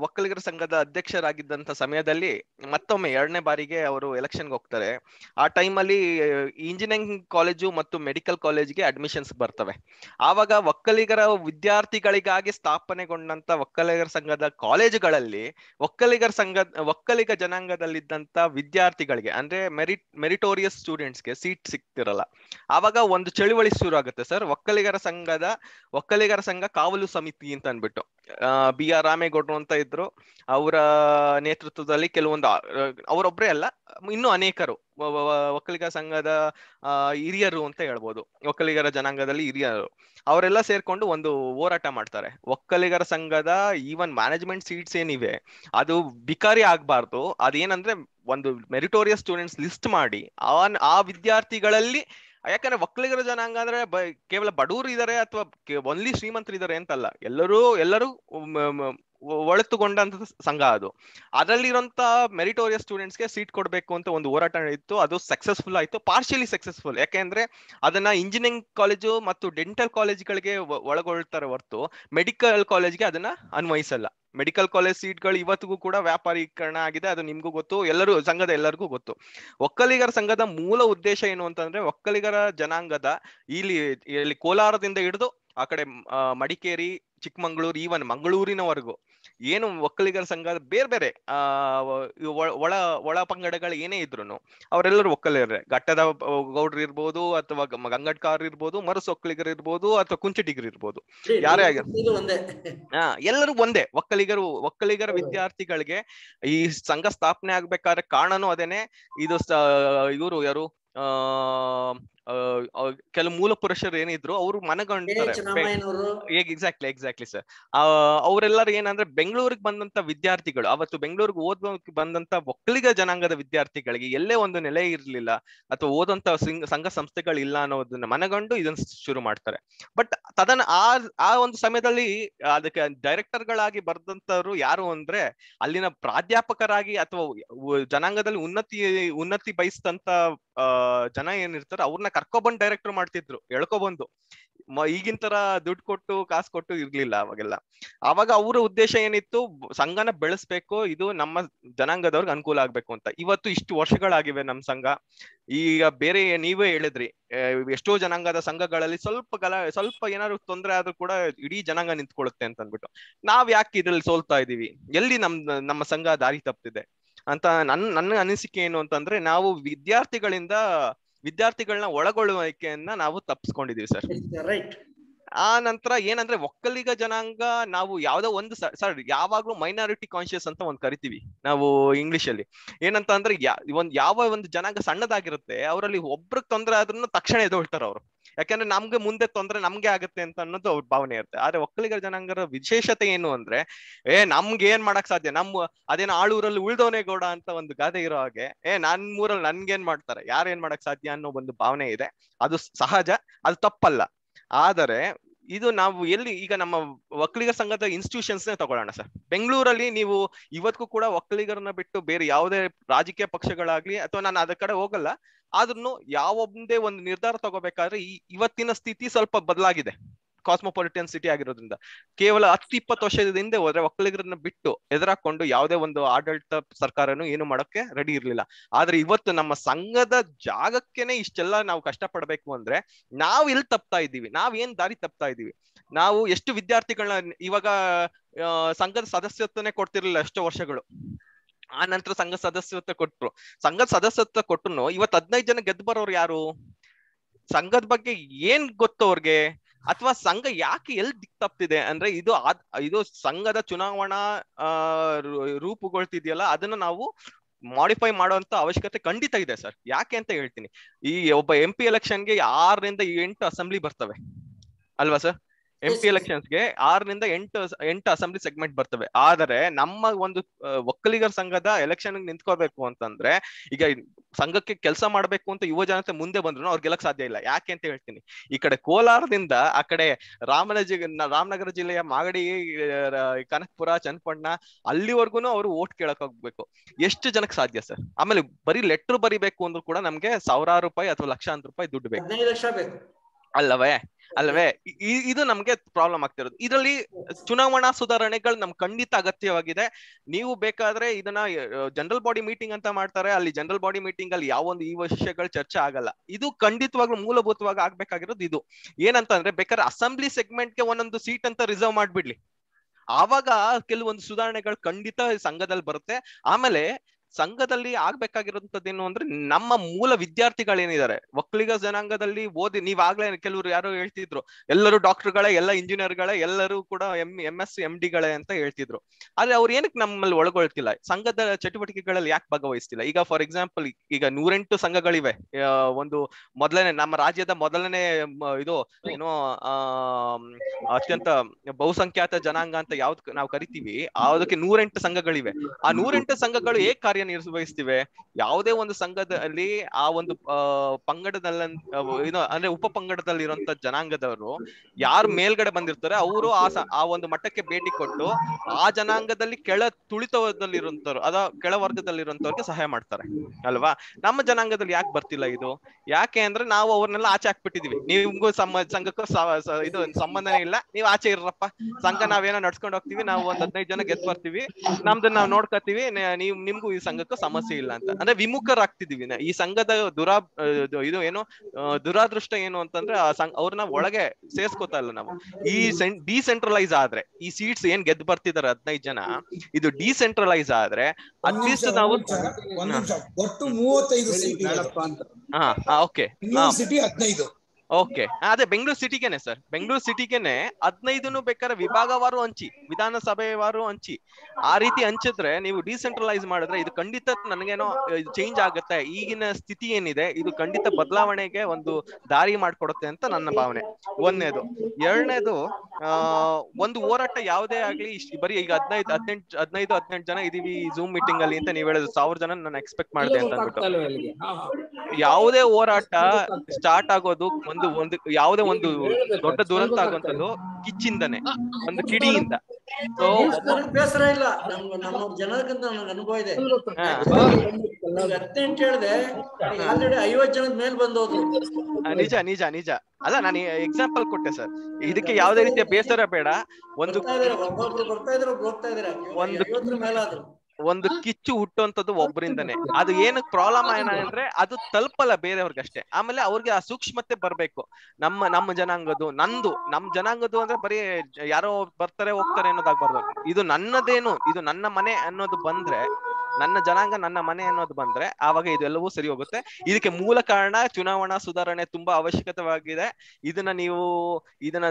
ಒಕ್ಕಲಿಗರ ಸಂಘದ ಅಧ್ಯಕ್ಷರಾಗಿದ್ದಂತ ಸಮಯದಲ್ಲಿ ಮತ್ತೊಮ್ಮೆ ಎರಡನೇ ಬಾರಿಗೆ ಅವರು ಎಲೆಕ್ಷನ್ಗೆ ಹೋಗ್ತಾರೆ. ಆ ಟೈಮಲ್ಲಿ ಇಂಜಿನಿಯರಿಂಗ್ ಕಾಲೇಜು ಮತ್ತು ಮೆಡಿಕಲ್ ಕಾಲೇಜ್ಗೆ ಅಡ್ಮಿಷನ್ಸ್ ಬರ್ತವೆ. ಆವಾಗ ಒಕ್ಕಲಿಗರ ವಿದ್ಯಾರ್ಥಿಗಳಿಗಾಗಿ ಸ್ಥಾಪನೆಗೊಂಡಂತ ಒಕ್ಕಲಿಗರ ಸಂಘದ ಕಾಲೇಜುಗಳಲ್ಲಿ ಒಕ್ಕಲಿಗರ ಸಂಘ ಒಕ್ಕಲಿಗ ಜನಾಂಗದಲ್ಲಿದ್ದಂತ ವಿದ್ಯಾರ್ಥಿಗಳಿಗೆ, ಅಂದ್ರೆ ಮೆರಿಟ್ ಮೆರಿಟೋರಿಯಸ್ ಸ್ಟೂಡೆಂಟ್ಸ್ಗೆ ಸೀಟ್ ಸಿಗ್ತಿರಲ್ಲ. ಆವಾಗ ಒಂದು ಚಳುವಳಿ ಶುರು ಆಗುತ್ತೆ ಸರ್. ಒಕ್ಕಲಿಗರ ಸಂಘದ, ಒಕ್ಕಲಿಗರ ಸಂಘ ಕಾವಲು ಸಮಿತಿ ಅಂತ ಅನ್ಬಿಟ್ಟು ಬಿ ಆರ್ ರಾಮೇಗೌಡರು ಅಂತ ಇದ್ರು. ಅವರ ನೇತೃತ್ವದಲ್ಲಿ ಕೆಲವೊಂದು ಅವರೊಬ್ಬರೇ ಅಲ್ಲ, ಇನ್ನೂ ಅನೇಕರು. ವ- ವ- ವ- ಒಕ್ಕಲಿಗ ಸಂಘದ ಹಿರಿಯರು ಅಂತ ಹೇಳ್ಬೋದು. ಒಕ್ಕಲಿಗರ ಜನಾಂಗದಲ್ಲಿ ಹಿರಿಯರು. ಅವರೆಲ್ಲ ಸೇರ್ಕೊಂಡು ಒಂದು ಹೋರಾಟ ಮಾಡ್ತಾರೆ. ಒಕ್ಕಲಿಗರ ಸಂಘದ ಈವನ್ ಮ್ಯಾನೇಜ್ಮೆಂಟ್ ಸೀಟ್ಸ್ ಏನಿವೆ, ಅದು ಬಿಕಾರಿ ಆಗ್ಬಾರ್ದು. ಅದೇನಂದ್ರೆ ಒಂದು ಮೆರಿಟೋರಿಯಸ್ ಸ್ಟೂಡೆಂಟ್ಸ್ ಲಿಸ್ಟ್ ಮಾಡಿ ಆ ವಿದ್ಯಾರ್ಥಿಗಳಲ್ಲಿ ಯಾಕಂದ್ರೆ ಒಕ್ಕಲಿಗರ ಜನ ಬ- ಕೇವಲ ಬಡವರು ಇದಾರೆ ಅಥವಾ ಒನ್ಲಿ ಶ್ರೀಮಂತರು ಇದಾರೆ ಅಂತಲ್ಲ. ಎಲ್ಲರೂ ಎಲ್ಲರೂ ಒಳತುಗೊಂಡಂತ ಸಂಘ ಅದು. ಅದರಲ್ಲಿರುವಂತ ಮೆರಿಟೋರಿಯಸ್ ಸ್ಟೂಡೆಂಟ್ಸ್ಗೆ ಸೀಟ್ ಕೊಡಬೇಕು ಅಂತ ಒಂದು ಹೋರಾಟ ಇತ್ತು ಅದು ಸಕ್ಸಸ್ಫುಲ್ ಆಯ್ತು ಪಾರ್ಶಿಯಲಿ ಸಕ್ಸಸ್ಫುಲ್ ಯಾಕೆಂದ್ರೆ ಅದನ್ನ ಇಂಜಿನಿಯರಿಂಗ್ ಕಾಲೇಜು ಮತ್ತು ಡೆಂಟಲ್ ಕಾಲೇಜ್ಗಳಿಗೆ ಒಳಗೊಳ್ತಾರೆ ಹೊರತು ಮೆಡಿಕಲ್ ಕಾಲೇಜ್ಗೆ ಅದನ್ನ ಅನ್ವಯಿಸಲ್ಲ. ಮೆಡಿಕಲ್ ಕಾಲೇಜ್ ಸೀಟ್ಗಳು ಇವತ್ತಿಗೂ ಕೂಡ ವ್ಯಾಪಾರೀಕರಣ ಆಗಿದೆ, ಅದು ನಿಮ್ಗೂ ಗೊತ್ತು, ಎಲ್ಲರೂ, ಸಂಘದ ಎಲ್ಲರಿಗೂ ಗೊತ್ತು. ಒಕ್ಕಲಿಗರ ಸಂಘದ ಮೂಲ ಉದ್ದೇಶ ಏನು ಅಂತಂದ್ರೆ, ಒಕ್ಕಲಿಗರ ಜನಾಂಗದ ಇಲ್ಲಿ ಇಲ್ಲಿ ಕೋಲಾರದಿಂದ ಹಿಡಿದು ಆ ಕಡೆ ಮಡಿಕೇರಿ, ಚಿಕ್ಕಮಂಗ್ಳೂರು ಈವನ್ ಮಂಗಳೂರಿನವರೆಗೂ ಏನು ಒಕ್ಕಲಿಗರ ಸಂಘ ಬೇರೆ ಬೇರೆ ಆ ಒಳ- ಒಳ ಪಂಗಡಗಳು ಏನೇ ಇದ್ರು ಅವರೆಲ್ಲರೂ ಒಕ್ಕಲಿಗರೇ. ಘಟ್ಟದ ಗೌಡ್ರ ಇರ್ಬೋದು ಅಥವಾ ಗಂಗಡ್ಕಾರ್ ಇರ್ಬೋದು ಮರುಸ್ ಒಕ್ಕಲಿಗರು ಇರ್ಬೋದು ಅಥವಾ ಕುಂಚಿಟಿಗರು ಇರ್ಬೋದು. ಯಾರೇ ಆಗಿರ್ಬೋದು ಹಾ ಎಲ್ಲರೂ ಒಂದೇ. ಒಕ್ಕಲಿಗರು ಒಕ್ಕಲಿಗರ ವಿದ್ಯಾರ್ಥಿಗಳಿಗೆ ಈ ಸಂಘ ಸ್ಥಾಪನೆ ಆಗ್ಬೇಕಾದ್ರೆ ಕಾರಣನೂ ಅದೇನೆ. ಇದು ಇವರು ಯಾರು? ಕೆಲವು ಮೂಲ ಪುರುಷರು ಏನಿದ್ರು ಅವರು ಮನಗಂಡ್ತಾರೆ. ಎಕ್ಸಾಕ್ಟ್ಲಿ ಎಕ್ಸಾಕ್ಟ್ಲಿ ಸರ್ ಅವರೆಲ್ಲರೂ ಏನಂದ್ರೆ ಬೆಂಗಳೂರಿಗೆ ಬಂದಂತ ವಿದ್ಯಾರ್ಥಿಗಳು ಅವತ್ತು ಬೆಂಗಳೂರಿಗೆ ಓದೋಕೆ ಬಂದಂತ ಒಕ್ಕಲಿಗ ಜನಾಂಗದ ವಿದ್ಯಾರ್ಥಿಗಳಿಗೆ ಎಲ್ಲೇ ಒಂದು ನೆಲೆ ಇರಲಿಲ್ಲ ಅಥವಾ ಓದಂತ ಸಂಘ ಸಂಸ್ಥೆಗಳು ಇಲ್ಲ ಅನ್ನೋದನ್ನ ಮನಗಂಡು ಇದನ್ನ ಶುರು ಮಾಡ್ತಾರೆ. ಬಟ್ ತದನ ಆ ಆ ಒಂದು ಸಮಯದಲ್ಲಿ ಅದಕ್ಕೆ ಡೈರೆಕ್ಟರ್ ಗಳಾಗಿ ಬರ್ದಂತವ್ರು ಯಾರು ಅಂದ್ರೆ ಅಲ್ಲಿನ ಪ್ರಾಧ್ಯಾಪಕರಾಗಿ ಅಥವಾ ಜನಾಂಗದಲ್ಲಿ ಉನ್ನತಿ ಉನ್ನತಿ ಬಯಸಿದಂತ ಜನ ಏನಿರ್ತಾರೆ ಅವ್ರನ್ನ ಕರ್ಕೊಬಂದ್ ಡೈರೆಕ್ಟರ್ ಮಾಡ್ತಿದ್ರು, ಎಳ್ಕೊಬಂದು. ಈಗಿನ ತರ ದುಡ್ಡು ಕೊಟ್ಟು, ಕಾಸು ಕೊಟ್ಟು ಇರ್ಲಿಲ್ಲ ಅವಾಗೆಲ್ಲ. ಅವಾಗ ಅವರ ಉದ್ದೇಶ ಏನಿತ್ತು, ಸಂಘನ ಬೆಳೆಸ್ಬೇಕು, ಇದು ನಮ್ಮ ಜನಾಂಗದವ್ರಿಗೆ ಅನುಕೂಲ ಆಗ್ಬೇಕು ಅಂತ. ಇವತ್ತು ಇಷ್ಟು ವರ್ಷಗಳಾಗಿವೆ ನಮ್ ಸಂಘ. ಈಗ ಬೇರೆ ನೀವೇ ಹೇಳಿದ್ರಿ ಎಷ್ಟೋ ಜನಾಂಗದ ಸಂಘಗಳಲ್ಲಿ ಸ್ವಲ್ಪ ಗಲ, ಸ್ವಲ್ಪ ಏನಾದ್ರು ತೊಂದರೆ ಆದ್ರೂ ಕೂಡ ಇಡೀ ಜನಾಂಗ ನಿಂತ್ಕೊಳ್ಳುತ್ತೆ ಅಂತ ಅಂದ್ಬಿಟ್ಟು ನಾವ್ ಯಾಕೆ ಇದ್ರಲ್ಲಿ ಸೋಲ್ತಾ ಇದೀವಿ? ಎಲ್ಲಿ ನಮ್, ನಮ್ಮ ಸಂಘ ದಾರಿ ತಪ್ಪಿದೆ ಅಂತ ನನ್ ನನ್ನ ಅನಿಸಿಕೆ ಏನು ಅಂತಂದ್ರೆ, ನಾವು ವಿದ್ಯಾರ್ಥಿಗಳಿಂದ ವಿದ್ಯಾರ್ಥಿಗಳನ್ನ ಒಳಗೊಳ್ಳುವಿಕೆಯನ್ನ ನಾವು ತಪ್ಪಿಸ್ಕೊಂಡಿದೀವಿ ಸರ್.
ರೈಟ್
ಆ ನಂತರ ಏನಂದ್ರೆ ಒಕ್ಕಲಿಗ ಜನಾಂಗ ನಾವು ಯಾವ್ದೋ ಒಂದು ಸರ್ ಯಾವಾಗ್ಲೂ ಮೈನಾರಿಟಿ ಕಾನ್ಶಿಯಸ್ ಅಂತ ಒಂದ್ ಕರಿತೀವಿ ನಾವು ಇಂಗ್ಲಿಷ್ ಅಲ್ಲಿ. ಏನಂತ ಅಂದ್ರೆ ಒಂದ್ ಯಾವ ಒಂದು ಜನಾಂಗ ಸಣ್ಣದಾಗಿರುತ್ತೆ ಅವರಲ್ಲಿ ಒಬ್ರಿಗೆ ತೊಂದರೆ ಆದ್ರೂ ತಕ್ಷಣ ಎದೊಳ್ತಾರ ಅವರು. ಯಾಕಂದ್ರೆ ನಮ್ಗೆ ಮುಂದೆ ತೊಂದ್ರೆ ನಮ್ಗೆ ಆಗುತ್ತೆ ಅಂತ ಅನ್ನೋದು ಅವ್ರ ಭಾವನೆ ಇರುತ್ತೆ. ಆದ್ರೆ ಒಕ್ಕಲಿಗರ ಜನಾಂಗರ ವಿಶೇಷತೆ ಏನು ಅಂದ್ರೆ, ಏ, ನಮ್ಗೆ ಏನ್ ಮಾಡಕ್ ಸಾಧ್ಯ? ನಮ್ಮ ಅದೇನೋ ಆಳೂರಲ್ಲಿ ಉಳ್ದವನೇ ಗೌಡ ಅಂತ ಒಂದು ಗಾದೆ ಇರೋ ಹಾಗೆ, ಏ ನನ್ ಊರಲ್ಲಿ ನನ್ಗೇನ್ ಮಾಡ್ತಾರೆ? ಯಾರೇನ್ ಮಾಡಕ್ ಸಾಧ್ಯ ಅನ್ನೋ ಒಂದು ಭಾವನೆ ಇದೆ. ಅದು ಸಹಜ, ಅದು ತಪ್ಪಲ್ಲ. ಆದರೆ ಇದು ನಾವು ಎಲ್ಲಿ, ಈಗ ನಮ್ಮ ಒಕ್ಕಲಿಗರ ಸಂಘದ ಇನ್ಸ್ಟಿಟ್ಯೂಷನ್ಸ್ ತಗೊಳ್ಳೋಣ ಸರ್. ಬೆಂಗಳೂರಲ್ಲಿ ನೀವು ಇವತ್ತಿಗೂ ಕೂಡ ಒಕ್ಕಲಿಗರನ್ನ ಬಿಟ್ಟು ಬೇರೆ ಯಾವುದೇ ರಾಜಕೀಯ ಪಕ್ಷಗಳಾಗ್ಲಿ ಅಥವಾ ನಾನು ಅದ ಕಡೆ ಹೋಗಲ್ಲ ಆದ್ರೂ ಯಾವೊಂದೇ ಒಂದು ನಿರ್ಧಾರ ತಗೋಬೇಕಾದ್ರೆ ಈ ಇವತ್ತಿನ ಸ್ಥಿತಿ ಸ್ವಲ್ಪ ಬದಲಾಗಿದೆ. ಕಾಸ್ಮೋಪಾಲಿಟನ್ ಸಿಟಿ ಆಗಿರೋದ್ರಿಂದ. ಕೇವಲ ಹತ್ತು ಇಪ್ಪತ್ತು ವರ್ಷದ ಹಿಂದೆ ಹೋದ್ರೆ ಒಕ್ಕಲಿಗರನ್ನ ಬಿಟ್ಟು ಎದುರಾಕೊಂಡು ಯಾವುದೇ ಒಂದು ಆಡಳಿತ ಸರ್ಕಾರನು ಏನು ಮಾಡೋಕೆ ರೆಡಿ ಇರ್ಲಿಲ್ಲ. ಆದ್ರೆ ಇವತ್ತು ನಮ್ಮ ಸಂಘದ ಜಾಗಕ್ಕೆನೆ ಇಷ್ಟೆಲ್ಲ ನಾವು ಕಷ್ಟ ಪಡ್ಬೇಕು ಅಂದ್ರೆ ನಾವು ಎಲ್ಲಿ ತಪ್ತಾ ಇದ್ದೀವಿ? ನಾವ್ ಏನ್ ದಾರಿ ತಪ್ತಾ ಇದ್ದೀವಿ? ನಾವು ಎಷ್ಟು ವಿದ್ಯಾರ್ಥಿಗಳನ್ನ ಇವಾಗ ಸಂಘದ ಸದಸ್ಯತ್ವನೇ ಕೊಡ್ತಿರ್ಲಿಲ್ಲ ಎಷ್ಟೋ ವರ್ಷಗಳು. ಆ ನಂತರ ಸಂಘ ಸದಸ್ಯತ್ವ ಕೊಟ್ರು. ಸಂಘದ ಸದಸ್ಯತ್ವ ಕೊಟ್ರು ಇವತ್ತು ಹದಿನೈದು ಜನ ಗೆದ್ದು ಬರೋರು ಯಾರು? ಸಂಘದ ಬಗ್ಗೆ ಏನ್ ಗೊತ್ತು ಅವ್ರಿಗೆ? ಅಥವಾ ಸಂಘ ಯಾಕೆ ಎಲ್ಲಿ ದಿಕ್ ತಪ್ತಿದೆ ಅಂದ್ರೆ ಇದು ಇದು ಸಂಘದ ಚುನಾವಣಾ ರೂಪುಗೊಳ್ತಿದ್ಯಲ್ಲ, ಅದನ್ನ ನಾವು ಮಾಡಿಫೈ ಮಾಡುವಂತ ಅವಶ್ಯಕತೆ ಖಂಡಿತ ಇದೆ ಸರ್. ಯಾಕೆ ಅಂತ ಹೇಳ್ತೀನಿ. ಈ ಒಬ್ಬ ಎಂ ಪಿ ಎಲೆಕ್ಷನ್ಗೆ ಆರರಿಂದ ಎಂಟು ಅಸೆಂಬ್ಲಿ ಬರ್ತವೆ. ಅಲ್ವಾ ಸರ್? ಎಂ ಪಿ ಎಲೆಕ್ಷನ್ಸ್ಗೆ ಆರರಿಂದ ಎಂಟು ಎಂಟು ಅಸೆಂಬ್ಲಿ ಸೆಗ್ಮೆಂಟ್ ಬರ್ತವೆ. ಆದರೆ ನಮ್ಮ ಒಂದು ಒಕ್ಕಲಿಗರ ಸಂಘದ ಎಲೆಕ್ಷನ್ ನಿಂತ್ಕೋಬೇಕು ಅಂತಂದ್ರೆ ಈಗ ಸಂಘಕ್ಕೆ ಕೆಲಸ ಮಾಡ್ಬೇಕು ಅಂತ ಯುವ ಜನತೆ ಮುಂದೆ ಬಂದ್ರು ಅವ್ರು ಗೆಲ್ಲಕ್ ಸಾಧ್ಯ ಇಲ್ಲ. ಯಾಕೆ ಅಂತ ಹೇಳ್ತೀನಿ. ಈ ಕಡೆ ಕೋಲಾರದಿಂದ ಆ ಕಡೆ ರಾಮನಜಿ ರಾಮನಗರ ಜಿಲ್ಲೆಯ ಮಾಗಡಿ ಕನಕಪುರ ಚನ್ನಪಣ್ಣ ಅಲ್ಲಿವರೆಗೂ ಅವರು ಓಟ್ ಕೇಳಕ್ ಹೋಗ್ಬೇಕು. ಎಷ್ಟು ಜನಕ್ಕೆ ಸಾಧ್ಯ ಸರ್? ಆಮೇಲೆ ಬರೀ ಲೆಟರ್ ಬರಿಬೇಕು ಅಂದ್ರೂ ಕೂಡ ನಮ್ಗೆ ಸಾವಿರಾರು ರೂಪಾಯಿ ಅಥವಾ ಲಕ್ಷಾಂತರ ರೂಪಾಯಿ ದುಡ್ಡು ಬೇಕು.
ಹದಿನೈದು ಲಕ್ಷ ಬೇಕು.
ಅಲ್ಲವೇ? ಇ- ಇದು ನಮ್ಗೆ ಪ್ರಾಬ್ಲಮ್ ಆಗ್ತಿರೋದು. ಇದರಲ್ಲಿ ಚುನಾವಣಾ ಸುಧಾರಣೆಗಳು ನಮ್ ಖಂಡಿತ ಅಗತ್ಯವಾಗಿದೆ. ನೀವು ಬೇಕಾದ್ರೆ ಇದನ್ನ ಜನರಲ್ ಬಾಡಿ ಮೀಟಿಂಗ್ ಅಂತ ಮಾಡ್ತಾರೆ. ಅಲ್ಲಿ ಜನರಲ್ ಬಾಡಿ ಮೀಟಿಂಗ್ ಅಲ್ಲಿ ಯಾವೊಂದು ಈ ವಿಷಯಗಳು ಚರ್ಚೆ ಆಗಲ್ಲ. ಇದು ಖಂಡಿತವಾಗ್ಲೂ ಮೂಲಭೂತವಾಗಿ ಆಗ್ಬೇಕಾಗಿರೋದು ಇದು. ಏನಂತಂದ್ರೆ ಬೇಕಾದ್ರೆ ಅಸೆಂಬ್ಲಿ ಸೆಗ್ಮೆಂಟ್ಗೆ ಒಂದೊಂದು ಸೀಟ್ ಅಂತ ರಿಸರ್ವ್ ಮಾಡ್ಬಿಡ್ಲಿ. ಆವಾಗ ಕೆಲವೊಂದು ಸುಧಾರಣೆಗಳು ಖಂಡಿತ ಸಂಘದಲ್ಲಿ ಬರುತ್ತೆ. ಆಮೇಲೆ ಸಂಘದಲ್ಲಿ ಆಗ್ಬೇಕಾಗಿರೋಂಥದ್ದೇನು ಅಂದ್ರೆ ನಮ್ಮ ಮೂಲ ವಿದ್ಯಾರ್ಥಿಗಳೇನಿದ್ದಾರೆ. ಒಕ್ಕಲಿಗ ಜನಾಂಗದಲ್ಲಿ ಓದಿ, ನೀವಾಗ್ಲೇ ಕೆಲವರು ಯಾರೋ ಹೇಳ್ತಿದ್ರು. ಎಲ್ಲರೂ ಡಾಕ್ಟರ್ಗಳೇ, ಎಲ್ಲ ಇಂಜಿನಿಯರ್ಗಳೇ, ಎಲ್ಲರೂ ಕೂಡ ಎಂ ಎಂ ಎಸ್, ಎಂ ಡಿಗಳೇ ಅಂತ ಹೇಳ್ತಿದ್ರು. ಆದ್ರೆ ಅವ್ರು ಏನಕ್ಕೆ ನಮ್ಮಲ್ಲಿ ಒಳಗೊಳ್ತಿಲ್ಲ? ಸಂಘದ ಚಟುವಟಿಕೆಗಳಲ್ಲಿ ಯಾಕೆ ಭಾಗವಹಿಸ್ತಿಲ್ಲ? ಈಗ ಫಾರ್ ಎಕ್ಸಾಂಪಲ್ ಈಗ ನೂರೆಂಟು ಸಂಘಗಳಿವೆ. ಒಂದು ಮೊದಲನೇ, ನಮ್ಮ ರಾಜ್ಯದ ಮೊದಲನೇ ಇದು ಏನೋ, ಆ ಅತ್ಯಂತ ಬಹುಸಂಖ್ಯಾತ ಜನಾಂಗ ಅಂತ ಯಾವ್ದು ನಾವು ಕರಿತೀವಿ ಅದಕ್ಕೆ ನೂರೆಂಟು ಸಂಘಗಳಿವೆ. ಆ ನೂರೆಂಟು ಸಂಘಗಳು ಕಾರ್ಯನಿರ್ವಹಿಸ್ತಿವೆ ಯಾವುದೇ ಒಂದು ಸಂಘದಲ್ಲಿ ಆ ಒಂದು ಪಂಗಡದಲ್ಲ ಇದು ಅಂದ್ರೆ ಉಪ ಪಂಗಡದಲ್ಲಿ ಇರುವಂತ ಜನಾಂಗದವರು ಯಾರು ಮೇಲ್ಗಡೆ ಬಂದಿರ್ತಾರೆ ಅವರು ಆ ಆ ಒಂದು ಮಟ್ಟಕ್ಕೆ ಭೇಟಿ ಕೊಟ್ಟು ಆ ಜನಾಂಗದಲ್ಲಿ ಕೆಳ ತುಳಿತದಲ್ಲಿ ಅದ ಕೆಳ ವರ್ಗದಲ್ಲಿರುವಂತವ್ರಿಗೆ ಸಹಾಯ ಮಾಡ್ತಾರೆ. ಅಲ್ವಾ? ನಮ್ಮ ಜನಾಂಗದಲ್ಲಿ ಯಾಕೆ ಬರ್ತಿಲ್ಲ ಇದು? ಯಾಕೆ ಅಂದ್ರೆ ನಾವು ಅವ್ರನ್ನೆಲ್ಲ ಆಚೆ ಹಾಕ್ಬಿಟ್ಟಿದೀವಿ. ನಿಮ್ಗೂ ಸಮ, ಸಂಘಕ್ಕೂ ಇದು ಸಂಬಂಧನೇ ಇಲ್ಲ. ನೀವ್ ಆಚೆ ಇರ್ರಪ್ಪ. ಸಂಘ ನಾವೇನೋ ನಡ್ಸ್ಕೊಂಡ್ ಹೋಗ್ತೀವಿ, ನಾವು ಒಂದ್ ಹದಿನೈದು ಜನ ಗೆದ್ದು ಬರ್ತೀವಿ. ನಮ್ದನ್ನ ನಾವು ನೋಡ್ಕೋತೀವಿ ನೀವು, ನಿಮ್ಗೂ ಈ ಸಂಘಕ್ಕೂ ಸಮಸ್ಯೆ ಇಲ್ಲ ಅಂತ. ಅಂದ್ರೆ ವಿಮುಖರಾಗ್ತಿದೀವಿ ನ- ಈ ಸಂಘದ ದುರಾ ಇದು- ಏನು ದುರಾದೃಷ್ಟ ಏನು ಅಂತಂದ್ರೆ ಆ ಸಂಘ ಅವ್ರನ್ನ ಒಳಗೆ ಸೇರ್ಸ್ಕೊತಾ ಇಲ್ಲ ನಾವು. ಈ ಡಿಸೆಂಟ್ರಲೈಸ್ ಆದ್ರೆ ಈ ಸೀಟ್ಸ್ ಏನ್ ಗೆದ್ದು ಬರ್ತಿದಾರೆ ಹದಿನೈದು ಜನ ಇದು ಡಿಸೆಂಟ್ರಲೈಸ್ ಆದ್ರೆ ಅಟ್ಲೀಸ್ಟ್ ನಾವು
ಒಟ್ಟು ಮೂವತ್ತೈದು ಸೀಟ್
ಹಾ ಓಕೆ.
ಹದಿನೈದು.
ಓಕೆ ಅದೇ ಬೆಂಗಳೂರು ಸಿಟಿಗೆನೆ ಸರ್ ಬೆಂಗಳೂರು ಸಿಟಿಗೆನೆ ಹದಿನೈದನ್ನು ಬೇಕಾದ್ರೆ ವಿಭಾಗವಾರು ಹಂಚಿ ವಿಧಾನಸಭೆವಾರು ಹಂಚಿ. ಆ ರೀತಿ ಹಂಚಿದ್ರೆ ನೀವು ಡಿಸೆಂಟ್ರಲೈಸ್ ಮಾಡಿದ್ರೆ ಇದು ಖಂಡಿತ ನನಗೇನೋ ಚೇಂಜ್ ಆಗುತ್ತೆ. ಈಗಿನ ಸ್ಥಿತಿ ಏನಿದೆ ಇದು ಖಂಡಿತ ಬದಲಾವಣೆಗೆ ಒಂದು ದಾರಿ ಮಾಡ್ಕೊಡುತ್ತೆ ಅಂತ ನನ್ನ ಭಾವನೆ. ಒಂದನೇದು. ಎರಡನೇದು ಆ ಒಂದು ಹೋರಾಟ ಯಾವುದೇ ಆಗ್ಲಿ ಬರೀ ಈಗ ಹದಿನೈದು ಹದಿನೆಂಟು ಹದಿನೈದು ಹದಿನೆಂಟು ಜನ ಇದೀವಿ ಝೂಮ್ ಮೀಟಿಂಗ್ ಅಲ್ಲಿ ಅಂತ ನೀವ್ ಹೇಳಿದ್ರು ಸಾವಿರ ಜನ ನಾನು ಎಕ್ಸ್ಪೆಕ್ಟ್ ಮಾಡಿದೆ ಅಂತ ಯಾವುದೇ ಹೋರಾಟ ಸ್ಟಾರ್ಟ್ ಆಗೋದು ಒಂದು ಒಂದು ಯಾವುದೇ ಒಂದು ದೊಡ್ಡ ದುರಂತ ಆಗುವಂತದ್ದು ಕಿಚ್ಚಿಂದನೆ ಒಂದು ಕಿಡಿಯಿಂದ.
ಬೇಸರ ಇಲ್ಲ. ನಮ್ಮ ಜನಕ್ಕಿಂತ ನನಗೆ ಅನುಭವ ಇದೆ. ಹದಿನೆಂಟು ಹೇಳಿದೆ ಆಲ್ರೆಡಿ ಐವತ್ ಜನದ ಮೇಲೆ ಬಂದೋದ್ರು.
ಆ, ನಿಜ ನಿಜ ನಿಜ. ಅಲ್ಲ ನಾನು ಎಕ್ಸಾಂಪಲ್ ಕೊಟ್ಟೆ ಸರ್. ಇದಕ್ಕೆ ಯಾವ್ದೇ ರೀತಿಯ ಬೇಸರ ಬೇಡ. ಒಂದು
ಬರ್ತಾ ಇದ್ರೆ ಹೋಗ್ತಾ ಇದಾರೆ
ಒಂದು ಒಂದು ಕಿಚ್ಚು ಹುಟ್ಟುವಂಥದ್ದು ಒಬ್ಬರಿಂದನೇ ಅದು ಏನು ಪ್ರಾಬ್ಲಮ್ ಏನಂದ್ರೆ ಅದು ತಲುಪಲ್ಲ ಬೇರೆಯವ್ರಿಗಷ್ಟೇ ಆಮೇಲೆ ಅವ್ರಿಗೆ ಆ ಸೂಕ್ಷ್ಮತೆ ಬರ್ಬೇಕು. ನಮ್ಮ ನಮ್ಮ ಜನಾಂಗದು ನಂದು ನಮ್ ಜನಾಂಗದು ಅಂದ್ರೆ ಬರೀ ಯಾರೋ ಬರ್ತಾರೆ ಹೋಗ್ತಾರೆ ಅನ್ನೋದಾಗ್ಬಾರ್ದು. ಇದು ನನ್ನದೇನು ಇದು ನನ್ನ ಮನೆ ಅನ್ನೋದು ಬಂದ್ರೆ ನನ್ನ ಜನಾಂಗ ನನ್ನ ಮನೆ ಅನ್ನೋದು ಬಂದ್ರೆ ಆವಾಗ ಇದೆಲ್ಲವೂ ಸರಿ ಹೋಗುತ್ತೆ. ಇದಕ್ಕೆ ಮೂಲ ಕಾರಣ ಚುನಾವಣಾ ಸುಧಾರಣೆ ತುಂಬಾ ಅವಶ್ಯಕತೆವಾಗಿದೆ. ಇದನ್ನ ನೀವು, ಇದನ್ನ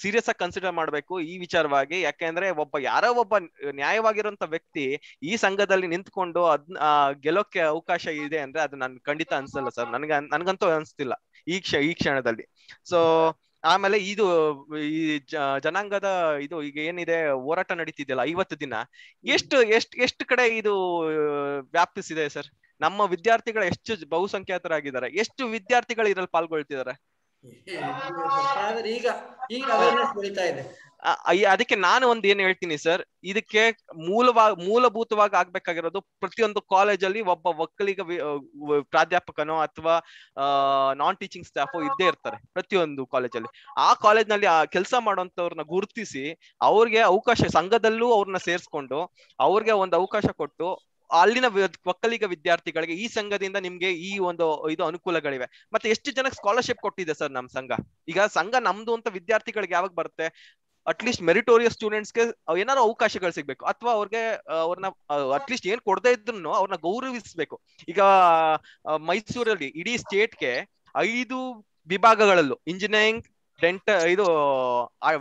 ಸೀರಿಯಸ್ ಆಗಿ ಕನ್ಸಿಡರ್ ಮಾಡ್ಬೇಕು ಈ ವಿಚಾರವಾಗಿ. ಯಾಕೆಂದ್ರೆ ಒಬ್ಬ, ಯಾರೋ ಒಬ್ಬ ನ್ಯಾಯವಾಗಿರುವಂತ ವ್ಯಕ್ತಿ ಈ ಸಂಘದಲ್ಲಿ ನಿಂತ್ಕೊಂಡು ಅದ್ ಗೆಲ್ಲೋಕೆ ಅವಕಾಶ ಇದೆ ಅಂದ್ರೆ ಅದು ನನ್ ಖಂಡಿತ ಅನ್ಸಲ್ಲ ಸರ್. ನನ್ಗ, ನನ್ಗಂತೂ ಅನ್ಸ್ತಿಲ್ಲ ಈ ಕ್ಷ, ಈ ಕ್ಷಣದಲ್ಲಿ. ಸೊ ಆಮೇಲೆ ಇದು ಈ ಜನಾಂಗದ ಇದು ಈಗ ಏನಿದೆ ಹೋರಾಟ ನಡೀತಿದೆಯಲ್ಲ ಐವತ್ತು ದಿನ. ಎಷ್ಟು ಎಷ್ಟು ಎಷ್ಟು ಕಡೆ ಇದು ವ್ಯಾಪಿಸಿದೆ ಸರ್? ನಮ್ಮ ವಿದ್ಯಾರ್ಥಿಗಳು ಎಷ್ಟು ಬಹುಸಂಖ್ಯಾತರಾಗಿದ್ದಾರೆ? ಎಷ್ಟು ವಿದ್ಯಾರ್ಥಿಗಳು ಇದ್ರಲ್ಲಿ ಪಾಲ್ಗೊಳ್ತಿದ್ದಾರೆ?
ಈಗ ಈಗ ಬೆಳೀತಾ ಇದೆ.
ಅದಕ್ಕೆ ನಾನು ಒಂದ್ ಏನ್ ಹೇಳ್ತೀನಿ ಸರ್ ಇದಕ್ಕೆ ಮೂಲವಾಗಿ ಮೂಲಭೂತವಾಗಿ ಆಗ್ಬೇಕಾಗಿರೋದು ಪ್ರತಿಯೊಂದು ಕಾಲೇಜಲ್ಲಿ ಒಬ್ಬ ಒಕ್ಕಲಿಗ ಪ್ರಾಧ್ಯಾಪಕನೋ ಅಥವಾ ನಾನ್ ಟೀಚಿಂಗ್ ಸ್ಟಾಫ್ ಇದ್ದೇ ಇರ್ತಾರೆ ಪ್ರತಿಯೊಂದು ಕಾಲೇಜಲ್ಲಿ. ಆ ಕಾಲೇಜ್ನಲ್ಲಿ ಆ ಕೆಲಸ ಮಾಡುವಂತವ್ರನ್ನ ಗುರುತಿಸಿ ಅವ್ರಿಗೆ ಅವಕಾಶ ಸಂಘದಲ್ಲೂ ಅವ್ರನ್ನ ಸೇರ್ಸ್ಕೊಂಡು ಅವ್ರಿಗೆ ಒಂದು ಅವಕಾಶ ಕೊಟ್ಟು ಅಲ್ಲಿನ ಒಕ್ಕಲಿಗ ವಿದ್ಯಾರ್ಥಿಗಳಿಗೆ ಈ ಸಂಘದಿಂದ ನಿಮ್ಗೆ ಈ ಒಂದು ಇದು ಅನುಕೂಲಗಳಿವೆ. ಮತ್ತೆ ಎಷ್ಟು ಜನಕ್ಕೆ ಸ್ಕಾಲರ್ಶಿಪ್ ಕೊಟ್ಟಿದೆ ಸರ್ ನಮ್ ಸಂಘ? ಈಗ ಸಂಘ ನಮ್ದು ಅಂತ ವಿದ್ಯಾರ್ಥಿಗಳಿಗೆ ಯಾವಾಗ ಬರುತ್ತೆ? ಅಟ್ಲೀಸ್ಟ್ ಮೆರಿಟೋರಿಯಸ್ ಸ್ಟೂಡೆಂಟ್ಸ್ಗೆ ಏನಾದ್ರು ಅವಕಾಶಗಳು ಸಿಗ್ಬೇಕು. ಅಥವಾ ಅವ್ರಿಗೆ ಅವ್ರನ್ನ ಅಟ್ಲೀಸ್ಟ್ ಏನ್ ಕೊಡದೇ ಇದ್ರು ಅವ್ರನ್ನ ಗೌರವಿಸ್ಬೇಕು. ಈಗ ಮೈಸೂರಲ್ಲಿ ಇಡೀ ಸ್ಟೇಟ್ಗೆ ಐದು ವಿಭಾಗಗಳಲ್ಲೂ ಇಂಜಿನಿಯರಿಂಗ್ ಡೆಂಟ ಇದು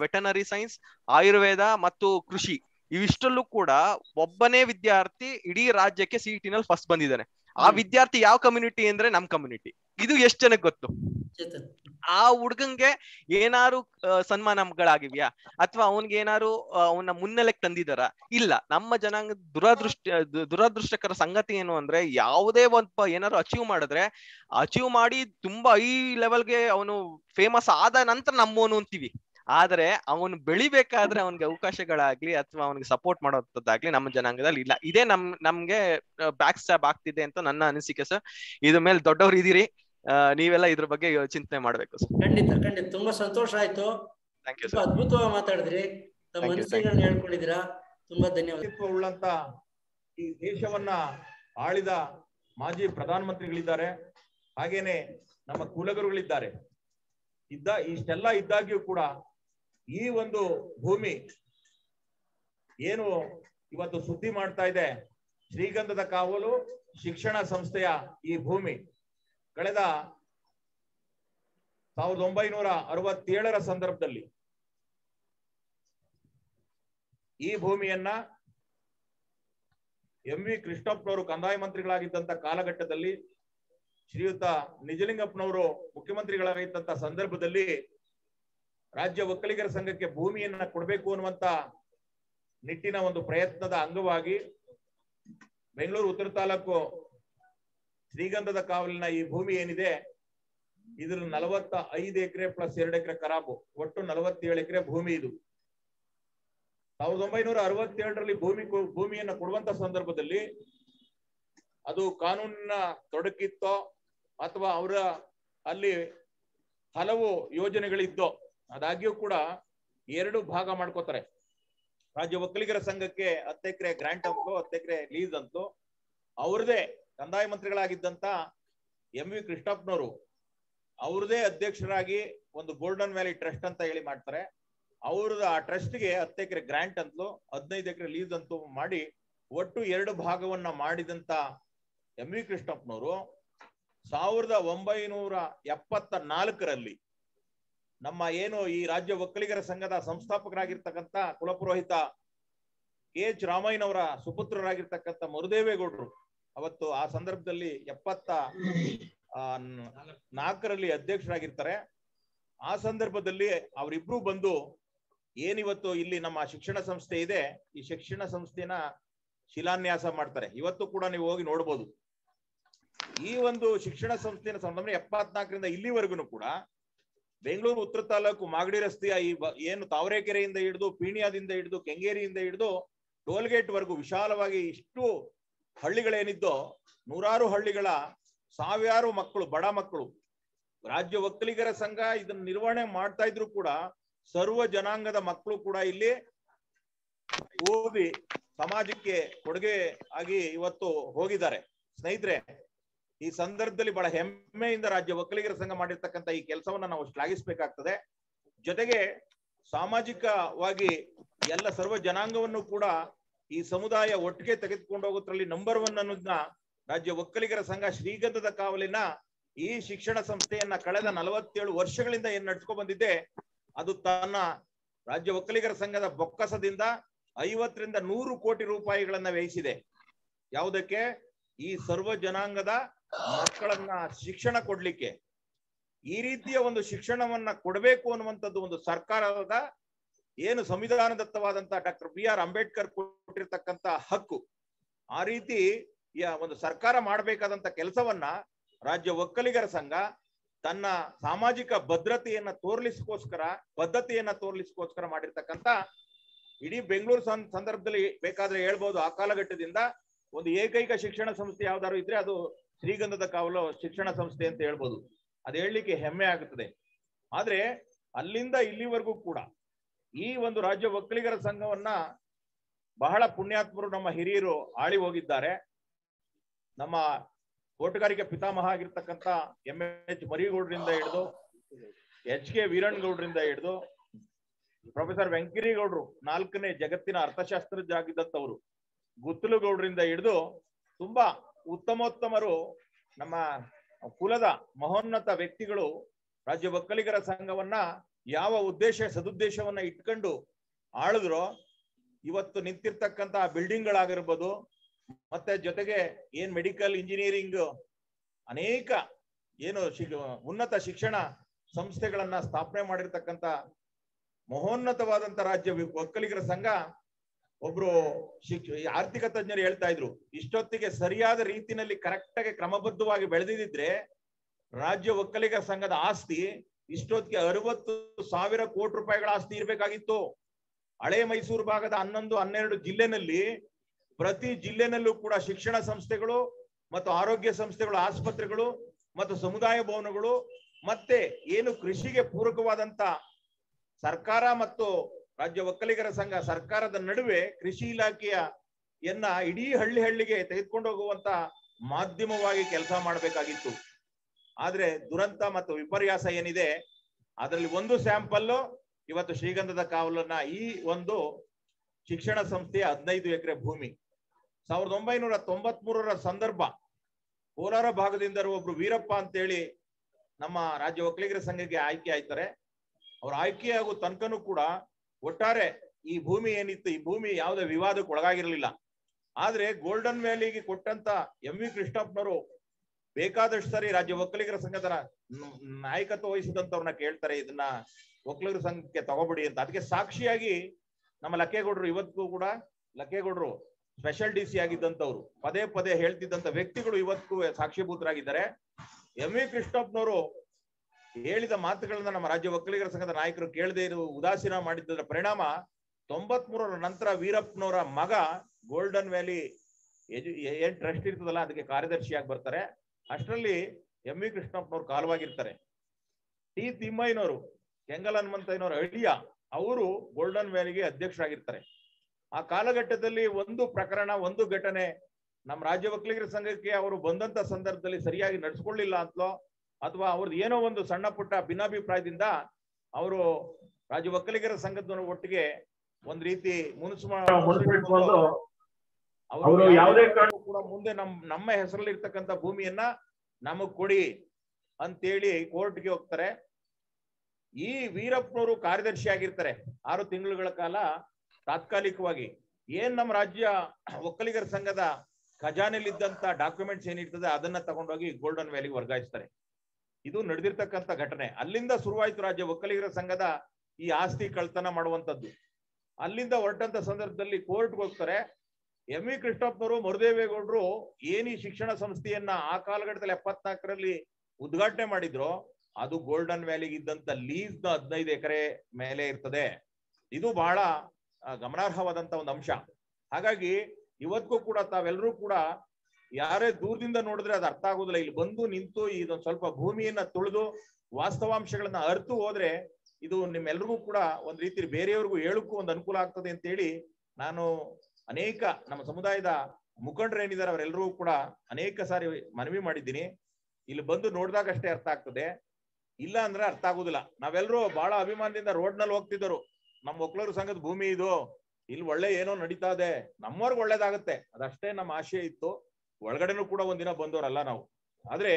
ವೆಟನರಿ ಸೈನ್ಸ್ ಆಯುರ್ವೇದ ಮತ್ತು ಕೃಷಿ ಇವಿಷ್ಟಲ್ಲೂ ಕೂಡ ಒಬ್ಬನೇ ವಿದ್ಯಾರ್ಥಿ ಇಡೀ ರಾಜ್ಯಕ್ಕೆ ಸಿಇಟಿನಲ್ಲಿ ಫಸ್ಟ್ ಬಂದಿದ್ದಾನೆ. ಆ ವಿದ್ಯಾರ್ಥಿ ಯಾವ ಕಮ್ಯುನಿಟಿ ಅಂದ್ರೆ ನಮ್ ಕಮ್ಯುನಿಟಿ ಇದು ಎಷ್ಟ್ ಜನಕ್ಕೆ ಗೊತ್ತು? ಆ ಹುಡ್ಗಂಗೆ ಏನಾರು ಸನ್ಮಾನಗಳಾಗಿವ್ಯಾ? ಅಥವಾ ಅವನ್ಗೆ ಏನಾರು ಅವನ್ನ ಮುನ್ನೆಲೆಗೆ ತಂದಿದಾರ ಇಲ್ಲ. ನಮ್ಮ ಜನಾಂಗ ದುರದೃಷ್ಟ ದುರಾದೃಷ್ಟಕರ ದುರದೃಷ್ಟಕರ ಸಂಗತಿ ಏನು ಅಂದ್ರೆ ಯಾವುದೇ ಒಂದ್ ಏನಾರು ಅಚೀವ್ ಮಾಡಿದ್ರೆ ಅಚೀವ್ ಮಾಡಿ ತುಂಬಾ ಹೈ ಲೆವೆಲ್ಗೆ ಅವನು ಫೇಮಸ್ ಆದ ನಂತರ ನಮ್ಮವನು ಅಂತೀವಿ. ಆದ್ರೆ ಅವನು ಬೆಳಿಬೇಕಾದ್ರೆ ಅವನಿಗೆ ಅವಕಾಶಗಳಾಗ್ಲಿ ಅಥವಾ ಅವನಿಗೆ ಸಪೋರ್ಟ್ ಮಾಡೋದಾಗ್ಲಿ ನಮ್ಮ ಜನಾಂಗದಲ್ಲಿ ಇಲ್ಲ. ಇದೇ ನಮ್ ನಮ್ಗೆ ಬ್ಯಾಕ್ ಸ್ಟಾಪ್ ಆಗ್ತಿದೆ ಅಂತ ನನ್ನ ಅನಿಸಿಕೆ ಸರ್. ಇದ್ರ ಮೇಲೆ ದೊಡ್ಡವ್ರು ಇದೀರಿ ಆ, ನೀವೆಲ್ಲ ಇದ್ರ ಬಗ್ಗೆ ಚಿಂತನೆ ಮಾಡ್ಬೇಕು ಸರ್.
ಖಂಡಿತ ಖಂಡಿತ. ತುಂಬಾ ಸಂತೋಷ ಆಯ್ತು.
ಥ್ಯಾಂಕ್ ಯು
ತುಂಬಾ ಅದ್ಭುತವಾಗಿ ಮಾತಾಡಿದ್ರಿ. ತಮ್ಮ ಹೇಳ್ಕೊಂಡಿದ್ದೀರಾ. ತುಂಬಾ ಧನ್ಯವಾದ.
ಈ ದೇಶವನ್ನ ಆಳಿದ ಮಾಜಿ ಪ್ರಧಾನಮಂತ್ರಿಗಳಿದ್ದಾರೆ. ಹಾಗೇನೆ ನಮ್ಮ ಕುಲಗುರುಗಳಿದ್ದಾರೆ. ಇದ್ದ ಇಷ್ಟೆಲ್ಲ ಇದ್ದಾಗ್ಯೂ ಕೂಡ ಈ ಒಂದು ಭೂಮಿ ಏನು ಇವತ್ತು ಸುದ್ದಿ ಮಾಡ್ತಾ ಇದೆ? ಶ್ರೀಗಂಧದ ಕಾವಲು ಶಿಕ್ಷಣ ಸಂಸ್ಥೆಯ ಈ ಭೂಮಿ. ಕಳೆದ ಸಾವಿರದ ಒಂಬೈನೂರ ಅರವತ್ತೇಳರ ಸಂದರ್ಭದಲ್ಲಿ ಈ ಭೂಮಿಯನ್ನ ಎಂ ವಿ ಕೃಷ್ಣಪ್ಪನವರು ಕಂದಾಯ ಮಂತ್ರಿಗಳಾಗಿದ್ದಂತ ಕಾಲಘಟ್ಟದಲ್ಲಿ ಶ್ರೀಯುತ ನಿಜಲಿಂಗಪ್ಪನವರು ಮುಖ್ಯಮಂತ್ರಿಗಳಾಗಿದ್ದಂತ ಸಂದರ್ಭದಲ್ಲಿ ರಾಜ್ಯ ಒಕ್ಕಲಿಗರ ಸಂಘಕ್ಕೆ ಭೂಮಿಯನ್ನ ಕೊಡಬೇಕು ಅನ್ನುವಂತ ನಿಟ್ಟಿನ ಒಂದು ಪ್ರಯತ್ನದ ಅಂಗವಾಗಿ ಬೆಂಗಳೂರು ಉತ್ತರ ತಾಲೂಕು ಶ್ರೀಗಂಧದ ಕಾವಲಿನ ಈ ಭೂಮಿ ಏನಿದೆ ಇದ್ರ ನಲವತ್ತ ಐದು ಎಕರೆ ಪ್ಲಸ್ ಎರಡು ಎಕರೆ ಕರಾಬು, ಒಟ್ಟು ನಲವತ್ತೇಳು ಎಕರೆ ಭೂಮಿ ಇದು. ಸಾವಿರದ ಒಂಬೈನೂರ ಅರವತ್ತೇಳರಲ್ಲಿ ಭೂಮಿ ಭೂಮಿಯನ್ನು ಕೊಡುವಂತ ಸಂದರ್ಭದಲ್ಲಿ ಅದು ಕಾನೂನಿನ ತೊಡಕಿತ್ತೋ ಅಥವಾ ಅವರ ಅಲ್ಲಿ ಹಲವು ಯೋಜನೆಗಳಿದ್ದೋ ಅದಾಗ್ಯೂ ಕೂಡ ಎರಡು ಭಾಗ ಮಾಡ್ಕೋತಾರೆ. ರಾಜ್ಯ ಒಕ್ಕಲಿಗರ ಸಂಘಕ್ಕೆ ಹತ್ತು ಎಕರೆ ಗ್ರಾಂಟ್ ಅಂತು, ಹತ್ತು ಎಕರೆ ಲೀಸ್ ಅಂತು ಅವ್ರದೇ ಕಂದಾಯ ಮಂತ್ರಿಗಳಾಗಿದ್ದಂತ ಎಂ ವಿ ಕೃಷ್ಣಪ್ಪನವರು ಅವ್ರದೇ ಅಧ್ಯಕ್ಷರಾಗಿ ಒಂದು ಗೋಲ್ಡನ್ ವ್ಯಾಲಿ ಟ್ರಸ್ಟ್ ಅಂತ ಹೇಳಿ ಮಾಡ್ತಾರೆ. ಅವ್ರದ ಆ ಟ್ರಸ್ಟ್ಗೆ ಹತ್ತು ಎಕರೆ ಗ್ರಾಂಟ್ ಅಂತಲೂ, ಹದಿನೈದು ಎಕರೆ ಲೀಸ್ ಅಂತೂ ಮಾಡಿ ಒಟ್ಟು ಎರಡು ಭಾಗವನ್ನ ಮಾಡಿದಂತ ಎಂ ವಿ ಕೃಷ್ಣಪ್ಪನವರು ಸಾವಿರದ ಒಂಬೈನೂರ ಎಪ್ಪತ್ತ ನಾಲ್ಕರಲ್ಲಿ ನಮ್ಮ ಏನು ಈ ರಾಜ್ಯ ಒಕ್ಕಲಿಗರ ಸಂಘದ ಸಂಸ್ಥಾಪಕರಾಗಿರ್ತಕ್ಕಂಥ ಕುಲಪುರೋಹಿತ ಕೆ ಎಚ್ ರಾಮಯ್ಯನವರ ಸುಪುತ್ರರಾಗಿರ್ತಕ್ಕಂಥ ಮರುದೇವೇಗೌಡರು, ಅವತ್ತು ಆ ಸಂದರ್ಭದಲ್ಲಿ ಎಪ್ಪತ್ತ ನಾಲ್ಕರಲ್ಲಿ ಅಧ್ಯಕ್ಷರಾಗಿರ್ತಾರೆ. ಆ ಸಂದರ್ಭದಲ್ಲಿ ಅವರಿಬ್ರು ಬಂದು ಏನಿವತ್ತು ಇಲ್ಲಿ ನಮ್ಮ ಶಿಕ್ಷಣ ಸಂಸ್ಥೆ ಇದೆ, ಈ ಶಿಕ್ಷಣ ಸಂಸ್ಥೆನ ಶಿಲಾನ್ಯಾಸ ಮಾಡ್ತಾರೆ. ಇವತ್ತು ಕೂಡ ನೀವು ಹೋಗಿ ನೋಡ್ಬೋದು. ಈ ಒಂದು ಶಿಕ್ಷಣ ಸಂಸ್ಥೆನ ಸಂಬಂಧ ಎಪ್ಪತ್ನಾಲ್ಕರಿಂದ ಇಲ್ಲಿವರೆಗೂ ಕೂಡ ಬೆಂಗಳೂರು ಉತ್ತರ ತಾಲೂಕು ಮಾಗಡಿ ರಸ್ತೆಯ ಈ ಏನು ತಾವರೆಕೆರೆಯಿಂದ ಹಿಡಿದು, ಪೀಣ್ಯದಿಂದ ಹಿಡಿದು, ಕೆಂಗೇರಿಯಿಂದ ಹಿಡಿದು ಟೋಲ್ಗೇಟ್ ವರೆಗೂ ವಿಶಾಲವಾಗಿ ಇಷ್ಟು ಹಳ್ಳಿಗಳೇನಿದ್ದೋ, ನೂರಾರು ಹಳ್ಳಿಗಳ ಸಾವಿರಾರು ಮಕ್ಕಳು, ಬಡ ಮಕ್ಕಳು, ರಾಜ್ಯ ಒಕ್ಕಲಿಗರ ಸಂಘ ಇದನ್ನ ನಿರ್ವಹಣೆ ಮಾಡ್ತಾ ಇದ್ರು ಕೂಡ ಸರ್ವ ಜನಾಂಗದ ಮಕ್ಕಳು ಕೂಡ ಇಲ್ಲಿ ಓದಿ ಸಮಾಜಕ್ಕೆ ಕೊಡುಗೆ ಆಗಿ ಇವತ್ತು ಹೋಗಿದ್ದಾರೆ. ಸ್ನೇಹಿತರೆ ಈ ಸಂದರ್ಭದಲ್ಲಿ ಬಹಳ ಹೆಮ್ಮೆಯಿಂದ ರಾಜ್ಯ ಒಕ್ಕಲಿಗರ ಸಂಘ ಮಾಡಿರ್ತಕ್ಕಂಥ ಈ ಕೆಲಸವನ್ನ ನಾವು ಶ್ಲಾಘಿಸಬೇಕಾಗ್ತದೆ. ಜೊತೆಗೆ ಸಾಮಾಜಿಕವಾಗಿ ಎಲ್ಲ ಸರ್ವ ಜನಾಂಗವನ್ನು ಕೂಡ ಈ ಸಮುದಾಯ ಒಟ್ಟಿಗೆ ತೆಗೆದುಕೊಂಡು ಹೋಗೋದ್ರಲ್ಲಿ ನಂಬರ್ ಒನ್ ಅನ್ನೋದನ್ನ ರಾಜ್ಯ ಒಕ್ಕಲಿಗರ ಸಂಘ ಶ್ರೀಗಂಧದ ಕಾವಲಿನ ಈ ಶಿಕ್ಷಣ ಸಂಸ್ಥೆಯನ್ನ ಕಳೆದ ನಲವತ್ತೇಳು ವರ್ಷಗಳಿಂದ ಏನ್ ನಡ್ಸ್ಕೊಂಡ್ ಬಂದಿದೆ ಅದು ತನ್ನ ರಾಜ್ಯ ಒಕ್ಕಲಿಗರ ಸಂಘದ ಬೊಕ್ಕಸದಿಂದ ಐವತ್ತರಿಂದ ನೂರು ಕೋಟಿ ರೂಪಾಯಿಗಳನ್ನ ವ್ಯಯಿಸಿದೆ. ಯಾವುದಕ್ಕೆ? ಈ ಸರ್ವ ಜನಾಂಗದ ಮಕ್ಕಳನ್ನ ಶಿಕ್ಷಣ ಕೊಡ್ಲಿಕ್ಕೆ, ಈ ರೀತಿಯ ಒಂದು ಶಿಕ್ಷಣವನ್ನ ಕೊಡಬೇಕು ಅನ್ನುವಂಥದ್ದು ಒಂದು ಸರ್ಕಾರದ ಏನು ಸಂವಿಧಾನದತ್ತವಾದಂತಹ ಡಾಕ್ಟರ್ ಬಿ ಆರ್ ಅಂಬೇಡ್ಕರ್ ಕೊಟ್ಟಿರ್ತಕ್ಕಂತ ಹಕ್ಕು, ಆ ರೀತಿ ಒಂದು ಸರ್ಕಾರ ಮಾಡಬೇಕಾದಂತ ಕೆಲಸವನ್ನ ರಾಜ್ಯ ಒಕ್ಕಲಿಗರ ಸಂಘ ತನ್ನ ಸಾಮಾಜಿಕ ಭದ್ರತೆಯನ್ನ ತೋರ್ಲಿಸ್ಕೋಸ್ಕರ, ಬದ್ಧತೆಯನ್ನ ತೋರ್ಲಿಸ್ಕೋಸ್ಕರ ಮಾಡಿರ್ತಕ್ಕಂತ, ಇಡೀ ಬೆಂಗಳೂರು ಸಂದರ್ಭದಲ್ಲಿ ಬೇಕಾದ್ರೆ ಹೇಳ್ಬೋದು, ಆ ಕಾಲಘಟ್ಟದಿಂದ ಒಂದು ಏಕೈಕ ಶಿಕ್ಷಣ ಸಂಸ್ಥೆ ಯಾವ್ದಾದ್ರು ಇದ್ರೆ ಅದು ಶ್ರೀಗಂಧದ ಕಾವಲು ಶಿಕ್ಷಣ ಸಂಸ್ಥೆ ಅಂತ ಹೇಳ್ಬೋದು. ಅದ್ ಹೇಳಲಿಕ್ಕೆ ಹೆಮ್ಮೆ ಆಗುತ್ತದೆ ಆದ್ರೆ ಅಲ್ಲಿಂದ ಇಲ್ಲಿವರೆಗೂ ಕೂಡ ಈ ಒಂದು ರಾಜ್ಯ ಒಕ್ಕಲಿಗರ ಸಂಘವನ್ನ ಬಹಳ ಪುಣ್ಯಾತ್ಮರು ನಮ್ಮ ಹಿರಿಯರು ಆಳಿ ಹೋಗಿದ್ದಾರೆ. ನಮ್ಮ ತೋಟಗಾರಿಕೆ ಪಿತಾಮಹ ಆಗಿರ್ತಕ್ಕಂತ ಎಂ ಎಚ್ ಮರಿಗೌಡರಿಂದ ಹಿಡಿದು ಎಚ್ ಕೆ ವೀರಣ್ಣಗೌಡ್ರಿಂದ ಹಿಡಿದು ಪ್ರೊಫೆಸರ್ ವೆಂಕಟೇಗೌಡರು ನಾಲ್ಕನೇ ಜಗತ್ತಿನ ಅರ್ಥಶಾಸ್ತ್ರಜ್ಞ ಆಗಿದ್ದಂಥವ್ರು ಗುತ್ತಲುಗೌಡರಿಂದ ಹಿಡಿದು ತುಂಬಾ ಉತ್ತಮೋತ್ತಮರು ನಮ್ಮ ಕುಲದ ಮಹೋನ್ನತ ವ್ಯಕ್ತಿಗಳು ರಾಜ್ಯ ಒಕ್ಕಲಿಗರ ಸಂಘವನ್ನ ಯಾವ ಉದ್ದೇಶ, ಸದುದ್ದೇಶವನ್ನ ಇಟ್ಕೊಂಡು ಆಳಿದ್ರು, ಇವತ್ತು ನಿಂತಿರ್ತಕ್ಕಂತ ಬಿಲ್ಡಿಂಗ್ಗಳಾಗಿರ್ಬೋದು, ಮತ್ತೆ ಜೊತೆಗೆ ಏನ್ ಮೆಡಿಕಲ್ ಇಂಜಿನಿಯರಿಂಗ್, ಅನೇಕ ಏನು ಉನ್ನತ ಶಿಕ್ಷಣ ಸಂಸ್ಥೆಗಳನ್ನ ಸ್ಥಾಪನೆ ಮಾಡಿರ್ತಕ್ಕಂತ ಮಹೋನ್ನತವಾದಂತ ರಾಜ್ಯ ಒಕ್ಕಲಿಗರ ಸಂಘ ಒಬ್ರು ಶಿಕ್ಷ ಆರ್ಥಿಕ ತಜ್ಞರು ಹೇಳ್ತಾ ಇದ್ರು, ಇಷ್ಟೊತ್ತಿಗೆ ಸರಿಯಾದ ರೀತಿನಲ್ಲಿ ಕರೆಕ್ಟ್ ಆಗಿ ಕ್ರಮಬದ್ಧವಾಗಿ ಬೆಳೆದಿದ್ರೆ ರಾಜ್ಯ ಒಕ್ಕಲಿಗ ಸಂಘದ ಆಸ್ತಿ ಇಷ್ಟೊತ್ತಿಗೆ ಅರವತ್ತು ಸಾವಿರ ಕೋಟಿ ರೂಪಾಯಿಗಳ ಆಸ್ತಿ ಇರಬೇಕಾಗಿತ್ತು. ಹಳೆ ಮೈಸೂರು ಭಾಗದ ಹನ್ನೊಂದು, ಹನ್ನೆರಡು ಜಿಲ್ಲೆನಲ್ಲಿ ಪ್ರತಿ ಜಿಲ್ಲೆನಲ್ಲೂ ಕೂಡ ಶಿಕ್ಷಣ ಸಂಸ್ಥೆಗಳು ಮತ್ತು ಆರೋಗ್ಯ ಸಂಸ್ಥೆಗಳು, ಆಸ್ಪತ್ರೆಗಳು ಮತ್ತು ಸಮುದಾಯ ಭವನಗಳು ಮತ್ತೆ ಏನು ಕೃಷಿಗೆ ಪೂರಕವಾದಂತ ಸರ್ಕಾರ ಮತ್ತು ರಾಜ್ಯ ಒಕ್ಕಲಿಗರ ಸಂಘ ಸರ್ಕಾರದ ನಡುವೆ ಕೃಷಿ ಇಲಾಖೆಯ ಎನ್ನ ಇಡೀ ಹಳ್ಳಿ ಹಳ್ಳಿಗೆ ತೆಗೆದುಕೊಂಡು ಹೋಗುವಂತ ಮಾಧ್ಯಮವಾಗಿ ಕೆಲಸ ಮಾಡಬೇಕಾಗಿತ್ತು. ಆದ್ರೆ ದುರಂತ ಮತ್ತು ವಿಪರ್ಯಾಸ ಏನಿದೆ, ಅದರಲ್ಲಿ ಒಂದು ಸ್ಯಾಂಪಲ್ ಇವತ್ತು ಶ್ರೀಗಂಧದ ಕಾವಲನ್ನ ಈ ಒಂದು ಶಿಕ್ಷಣ ಸಂಸ್ಥೆಯ ಹದಿನೈದು ಎಕರೆ ಭೂಮಿ. ಸಾವಿರದ ಒಂಬೈನೂರ ತೊಂಬತ್ ಮೂರರ ಸಂದರ್ಭ, ಕೋಲಾರ ಭಾಗದಿಂದ ಒಬ್ರು ವೀರಪ್ಪ ಅಂತೇಳಿ ನಮ್ಮ ರಾಜ್ಯ ಒಕ್ಕಲಿಗರ ಸಂಘಕ್ಕೆ ಆಯ್ಕೆ ಆಯ್ತಾರೆ. ಅವ್ರ ಆಯ್ಕೆಯಾಗೋ ತನಕನೂ ಕೂಡ ಒಟ್ಟಾರೆ ಈ ಭೂಮಿ ಏನಿತ್ತು, ಈ ಭೂಮಿ ಯಾವುದೇ ವಿವಾದಕ್ಕೆ ಒಳಗಾಗಿರಲಿಲ್ಲ. ಆದ್ರೆ ಗೋಲ್ಡನ್ ವ್ಯಾಲಿಗೆ ಕೊಟ್ಟಂತ ಎಂ ವಿ ಕೃಷ್ಣಪ್ಪನವರು ಬೇಕಾದಷ್ಟು ಸರಿ ರಾಜ್ಯ ಒಕ್ಕಲಿಗರ ಸಂಘದ ನಾಯಕತ್ವ ವಹಿಸಿದಂತವ್ರನ್ನ ಕೇಳ್ತಾರೆ, ಇದನ್ನ ಒಕ್ಕಲಿಗರ ಸಂಘಕ್ಕೆ ತಗೋಬಿಡಿ ಅಂತ. ಅದಕ್ಕೆ ಸಾಕ್ಷಿಯಾಗಿ ನಮ್ಮ ಲಕ್ಕೇಗೌಡರು ಇವತ್ತಿಗೂ ಕೂಡ, ಲಕ್ಕೇಗೌಡರು ಸ್ಪೆಷಲ್ ಡಿ ಸಿ ಆಗಿದ್ದಂಥವ್ರು ಪದೇ ಪದೇ ಹೇಳ್ತಿದ್ದಂತ ವ್ಯಕ್ತಿಗಳು ಇವತ್ತಿಗೂ ಸಾಕ್ಷಿಭೂತರಾಗಿದ್ದಾರೆ. ಎಂ ವಿ ಕೃಷ್ಣಪ್ಪನವರು ಹೇಳಿದ ಮಾತುಗಳನ್ನ ನಮ್ಮ ರಾಜ್ಯ ಒಕ್ಕಲಿಗರ ಸಂಘದ ನಾಯಕರು ಕೇಳದೆ ಇರುವ ಉದಾಸೀನ ಮಾಡಿದ್ದರ ಪರಿಣಾಮ ತೊಂಬತ್ ಮೂರರ ನಂತರ ವೀರಪ್ಪನವರ ಮಗ ಗೋಲ್ಡನ್ ವ್ಯಾಲಿ ಎಜು ಏನ್ ಟ್ರಸ್ಟ್ ಇರ್ತದಲ್ಲ, ಅದಕ್ಕೆ ಕಾರ್ಯದರ್ಶಿಯಾಗಿ ಬರ್ತಾರೆ. ಅಷ್ಟರಲ್ಲಿ ಎಂ ವಿ ಕೃಷ್ಣಪ್ಪನವ್ರು ಕಾಲವಾಗಿರ್ತಾರೆ. ಟಿ ತಿಮ್ಮಯ್ಯನವರು, ಕೆಂಗಲ್ ಹನುಮಂತಯ್ಯನವರ ಅಳಿಯ, ಅವರು ಗೋಲ್ಡನ್ ವ್ಯಾಲಿಗೆ ಅಧ್ಯಕ್ಷರಾಗಿರ್ತಾರೆ. ಆ ಕಾಲಘಟ್ಟದಲ್ಲಿ ಒಂದು ಪ್ರಕರಣ, ಒಂದು ಘಟನೆ ನಮ್ಮ ರಾಜ್ಯ ಒಕ್ಕಲಿಗರ ಸಂಘಕ್ಕೆ ಅವರು ಬಂದಂತ ಸಂದರ್ಭದಲ್ಲಿ ಸರಿಯಾಗಿ ನಡೆಸ್ಕೊಳ್ಳಿಲ್ಲ ಅಂತಲೋ ಅಥವಾ ಅವ್ರದ್ದು ಏನೋ ಒಂದು ಸಣ್ಣ ಪುಟ್ಟ ಭಿನ್ನಾಭಿಪ್ರಾಯದಿಂದ ಅವರು ರಾಜ್ಯ ಒಕ್ಕಲಿಗರ ಸಂಘದ ಒಟ್ಟಿಗೆ ಒಂದ್ ರೀತಿ ಅವರು ಯಾವುದೇ ಕೂಡ ಮುಂದೆ ನಮ್ ನಮ್ಮ ಹೆಸರಲ್ಲಿ ಇರ್ತಕ್ಕಂಥ ಭೂಮಿಯನ್ನ ನಮಗ್ ಕೊಡಿ ಅಂತೇಳಿ ಕೋರ್ಟ್ಗೆ ಹೋಗ್ತಾರೆ. ಈ ವೀರಪ್ಪನವರು ಕಾರ್ಯದರ್ಶಿ ಆಗಿರ್ತಾರೆ ಆರು ತಿಂಗಳುಗಳ ಕಾಲ ತಾತ್ಕಾಲಿಕವಾಗಿ. ಏನ್ ನಮ್ಮ ರಾಜ್ಯ ಒಕ್ಕಲಿಗರ ಸಂಘದ ಖಜಾನೆಯಲ್ಲಿದ್ದಂತ ಡಾಕ್ಯುಮೆಂಟ್ಸ್ ಏನಿರ್ತದೆ ಅದನ್ನ ತಗೊಂಡೋಗಿ ಗೋಲ್ಡನ್ ವ್ಯಾಲಿಗೆ ವರ್ಗಾಯಿಸ್ತಾರೆ. ಇದು ನಡೆದಿರ್ತಕ್ಕಂಥ ಘಟನೆ. ಅಲ್ಲಿಂದ ಶುರುವಾಯಿತು ರಾಜ್ಯ ಒಕ್ಕಲಿಗರ ಸಂಘದ ಈ ಆಸ್ತಿ ಕಳ್ತನ ಮಾಡುವಂತದ್ದು ಅಲ್ಲಿಂದ ಹೊರಟಂತ ಸಂದರ್ಭದಲ್ಲಿ ಕೋರ್ಟ್ಗೆ ಹೋಗ್ತಾರೆ. ಎಂ ವಿ ಕೃಷ್ಣಪ್ಪನವರು, ಮರುದೇವೇಗೌಡರು ಏನ್ ಈ ಶಿಕ್ಷಣ ಸಂಸ್ಥೆಯನ್ನ ಆ ಕಾಲಘಟ್ಟದಲ್ಲಿ ಎಪ್ಪತ್ನಾಲ್ಕರಲ್ಲಿ ಉದ್ಘಾಟನೆ ಮಾಡಿದ್ರು, ಅದು ಗೋಲ್ಡನ್ ವ್ಯಾಲಿಗೆ ಇದ್ದಂತ ಲೀಸ್ನ ಹದಿನೈದು ಎಕರೆ ಮೇಲೆ ಇರ್ತದೆ. ಇದು ಬಹಳ ಗಮನಾರ್ಹವಾದಂತ ಒಂದು ಅಂಶ. ಹಾಗಾಗಿ ಇವತ್ತಿಗೂ ಕೂಡ ತಾವೆಲ್ಲರೂ ಕೂಡ ಯಾರೇ ದೂರದಿಂದ ನೋಡಿದ್ರೆ ಅದು ಅರ್ಥ ಆಗುದಿಲ್ಲ. ಇಲ್ಲಿ ಬಂದು ನಿಂತು ಇದೊಂದು ಸ್ವಲ್ಪ ಭೂಮಿಯನ್ನ ತುಳಿದು ವಾಸ್ತವಾಂಶಗಳನ್ನ ಅರ್ತು ಹೋದ್ರೆ ಇದು ನಿಮ್ಮೆಲ್ರಿಗೂ ಕೂಡ ಒಂದ್ ರೀತಿ ಬೇರೆಯವ್ರಿಗೂ ಹೇಳಕ್ಕೂ ಒಂದು ಅನುಕೂಲ ಆಗ್ತದೆ ಅಂತ ಹೇಳಿ ನಾನು ಅನೇಕ ನಮ್ಮ ಸಮುದಾಯದ ಮುಖಂಡರು ಏನಿದ್ದಾರೆ ಅವರೆಲ್ಲರೂ ಕೂಡ ಅನೇಕ ಸಾರಿ ಮನವಿ ಮಾಡಿದ್ದೀನಿ. ಇಲ್ಲಿ ಬಂದು ನೋಡಿದಾಗ ಅಷ್ಟೇ ಅರ್ಥ ಆಗ್ತದೆ. ಇಲ್ಲ ಅಂದ್ರೆ ಅರ್ಥ ಆಗುದಿಲ್ಲ. ನಾವೆಲ್ಲರೂ ಬಹಳ ಅಭಿಮಾನದಿಂದ ರೋಡ್ನಲ್ಲಿ ಹೋಗ್ತಿದ್ದರು. ನಮ್ಮ ಒಕ್ಕಲರು ಸಂಘದ ಭೂಮಿ ಇದು. ಇಲ್ಲಿ ಒಳ್ಳೆ ಏನೋ ನಡೀತಾ ಇದೆ. ನಮ್ಮವ್ರಿಗೆ ಒಳ್ಳೇದಾಗತ್ತೆ. ಅದಷ್ಟೇ ನಮ್ಮ ಆಶಯ ಇತ್ತು. ಒಳಗಡೆನೂ ಕೂಡ ಒಂದಿನ ಬಂದವರಲ್ಲ ನಾವು. ಆದ್ರೆ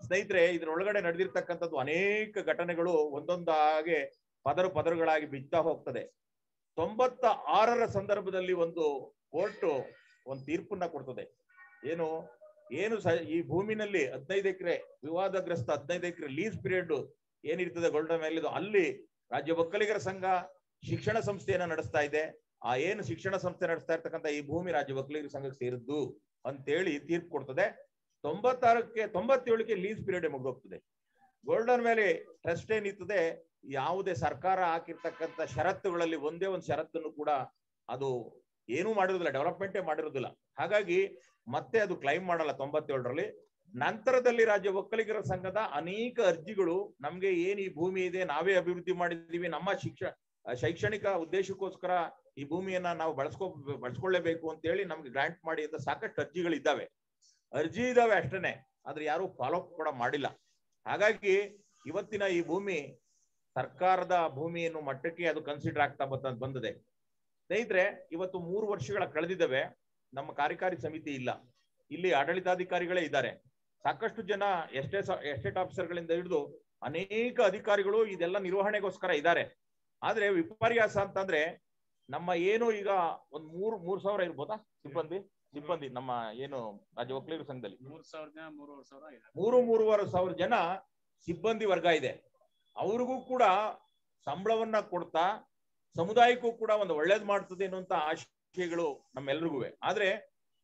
ಸ್ನೇಹಿತರೆ, ಇದ್ರೊಳಗಡೆ ನಡೆದಿರ್ತಕ್ಕಂಥದ್ದು ಅನೇಕ ಘಟನೆಗಳು ಒಂದೊಂದಾಗೆ ಪದರು ಪದರುಗಳಾಗಿ ಬಿತ್ತಾ ಹೋಗ್ತದೆ. ತೊಂಬತ್ತ ಆರರ ಸಂದರ್ಭದಲ್ಲಿ ಒಂದು ಕೋರ್ಟ್ ಒಂದು ತೀರ್ಪನ್ನ ಕೊಡ್ತದೆ. ಏನು? ಏನು ಈ ಭೂಮಿನಲ್ಲಿ ಹದಿನೈದು ಎಕರೆ, ವಿವಾದಗ್ರಸ್ತ ಹದಿನೈದು ಎಕರೆ ಲೀಸ್ ಪೀರಿಯಡ್ ಏನಿರ್ತದೆ ಗೋಲ್ಡನ್ ವ್ಯಾಲಿದು ಅಲ್ಲಿ ರಾಜ್ಯ ಒಕ್ಕಲಿಗರ ಸಂಘ ಶಿಕ್ಷಣ ಸಂಸ್ಥೆಯನ್ನ ನಡೆಸ್ತಾ ಇದೆ. ಆ ಏನು ಶಿಕ್ಷಣ ಸಂಸ್ಥೆ ನಡೆಸ್ತಾ ಇರ್ತಕ್ಕಂಥ ಈ ಭೂಮಿ ರಾಜ್ಯ ಒಕ್ಕಲಿಗರ ಸಂಘಕ್ಕೆ ಸೇರಿದ್ದು ಅಂತೇಳಿ ತೀರ್ಪು ಕೊಡ್ತದೆ. ತೊಂಬತ್ತಾರಕ್ಕೆ, ತೊಂಬತ್ತೇಳಕ್ಕೆ ಲೀಸ್ ಪೀರಿಯಡ್ ಮುಗಿದೋಗ್ತದೆ. ಗೋಲ್ಡನ್ ವ್ಯಾಲಿ ಟ್ರಸ್ಟ್ ಏನಿರ್ತದೆ, ಯಾವುದೇ ಸರ್ಕಾರ ಹಾಕಿರ್ತಕ್ಕಂಥ ಷರತ್ತುಗಳಲ್ಲಿ ಒಂದೇ ಒಂದು ಷರತ್ತನ್ನು ಕೂಡ ಅದು ಏನೂ ಮಾಡಿರೋದಿಲ್ಲ ಡೆವಲಪ್ಮೆಂಟೇ ಮಾಡಿರೋದಿಲ್ಲ. ಹಾಗಾಗಿ ಮತ್ತೆ ಅದು ಕ್ಲೈಮ್ ಮಾಡಲ್ಲ ತೊಂಬತ್ತೇಳರಲ್ಲಿ. ನಂತರದಲ್ಲಿ ರಾಜ್ಯ ಒಕ್ಕಲಿಗರ ಸಂಘದ ಅನೇಕ ಅರ್ಜಿಗಳು ನಮ್ಗೆ ಏನ್ ಈ ಭೂಮಿ ಇದೆ, ನಾವೇ ಅಭಿವೃದ್ಧಿ ಮಾಡಿದ್ದೀವಿ, ನಮ್ಮ ಶಿಕ್ಷ, ಶೈಕ್ಷಣಿಕ ಉದ್ದೇಶಕ್ಕೋಸ್ಕರ ಈ ಭೂಮಿಯನ್ನ ನಾವು ಬಳಸ್ಕೊ, ಬಳಸ್ಕೊಳ್ಳೇಬೇಕು ಅಂತ ಹೇಳಿ ನಮ್ಗೆ ಗ್ರಾಂಟ್ ಮಾಡಿ ಅಂತ ಸಾಕಷ್ಟು ಅರ್ಜಿಗಳಿದ್ದಾವೆ. ಅರ್ಜಿ ಇದಾವೆ ಅಷ್ಟೇನೆ, ಆದ್ರೆ ಯಾರು ಫಾಲೋಅಪ್ ಕೂಡ ಮಾಡಿಲ್ಲ. ಹಾಗಾಗಿ ಇವತ್ತಿನ ಈ ಭೂಮಿ ಸರ್ಕಾರದ ಭೂಮಿಯನ್ನು ಮಟ್ಟಕ್ಕೆ ಅದು ಕನ್ಸಿಡರ್ ಆಗ್ತಾ ಬಂತ, ಬಂದಿದೆ. ಸ್ನೇಹಿತರೆ, ಇವತ್ತು ಮೂರು ವರ್ಷಗಳ ಕಳೆದಿದ್ದಾವೆ, ನಮ್ಮ ಕಾರ್ಯಕಾರಿ ಸಮಿತಿ ಇಲ್ಲ. ಇಲ್ಲಿ ಆಡಳಿತಾಧಿಕಾರಿಗಳೇ ಇದ್ದಾರೆ. ಸಾಕಷ್ಟು ಜನ ಎಸ್ಟೇಟ್ ಎಸ್ಟೇಟ್ ಆಫೀಸರ್ಗಳಿಂದ ಹಿಡಿದು ಅನೇಕ ಅಧಿಕಾರಿಗಳು ಇದೆಲ್ಲ ನಿರ್ವಹಣೆಗೋಸ್ಕರ ಇದ್ದಾರೆ. ಆದ್ರೆ ವಿಪರ್ಯಾಸ ಅಂತಂದ್ರೆ ನಮ್ಮ ಏನು ಈಗ ಒಂದ್ ಮೂರ್ ಮೂರ್ ಸಾವಿರ ಇರ್ಬೋದಾ ಸಿಬ್ಬಂದಿ? ಸಿಬ್ಬಂದಿ ನಮ್ಮ ಏನು ರಾಜ್ಯ ಒಕ್ಕಲಿಗರ ಸಂಘದಲ್ಲಿ?
ಮೂರ್ ಮೂರುವರೆ ಸಾವಿರ
ಜನ ಸಿಬ್ಬಂದಿ ವರ್ಗ ಇದೆ. ಅವ್ರಿಗೂ ಕೂಡ ಸಂಬಳವನ್ನ ಕೊಡ್ತಾ ಸಮುದಾಯಕ್ಕೂ ಕೂಡ ಒಂದು ಒಳ್ಳೇದ್ ಮಾಡ್ತದೆ ಅನ್ನುವಂತ ಆಶಯಗಳು ನಮ್ಮೆಲ್ರಿಗೂ ಆದ್ರೆ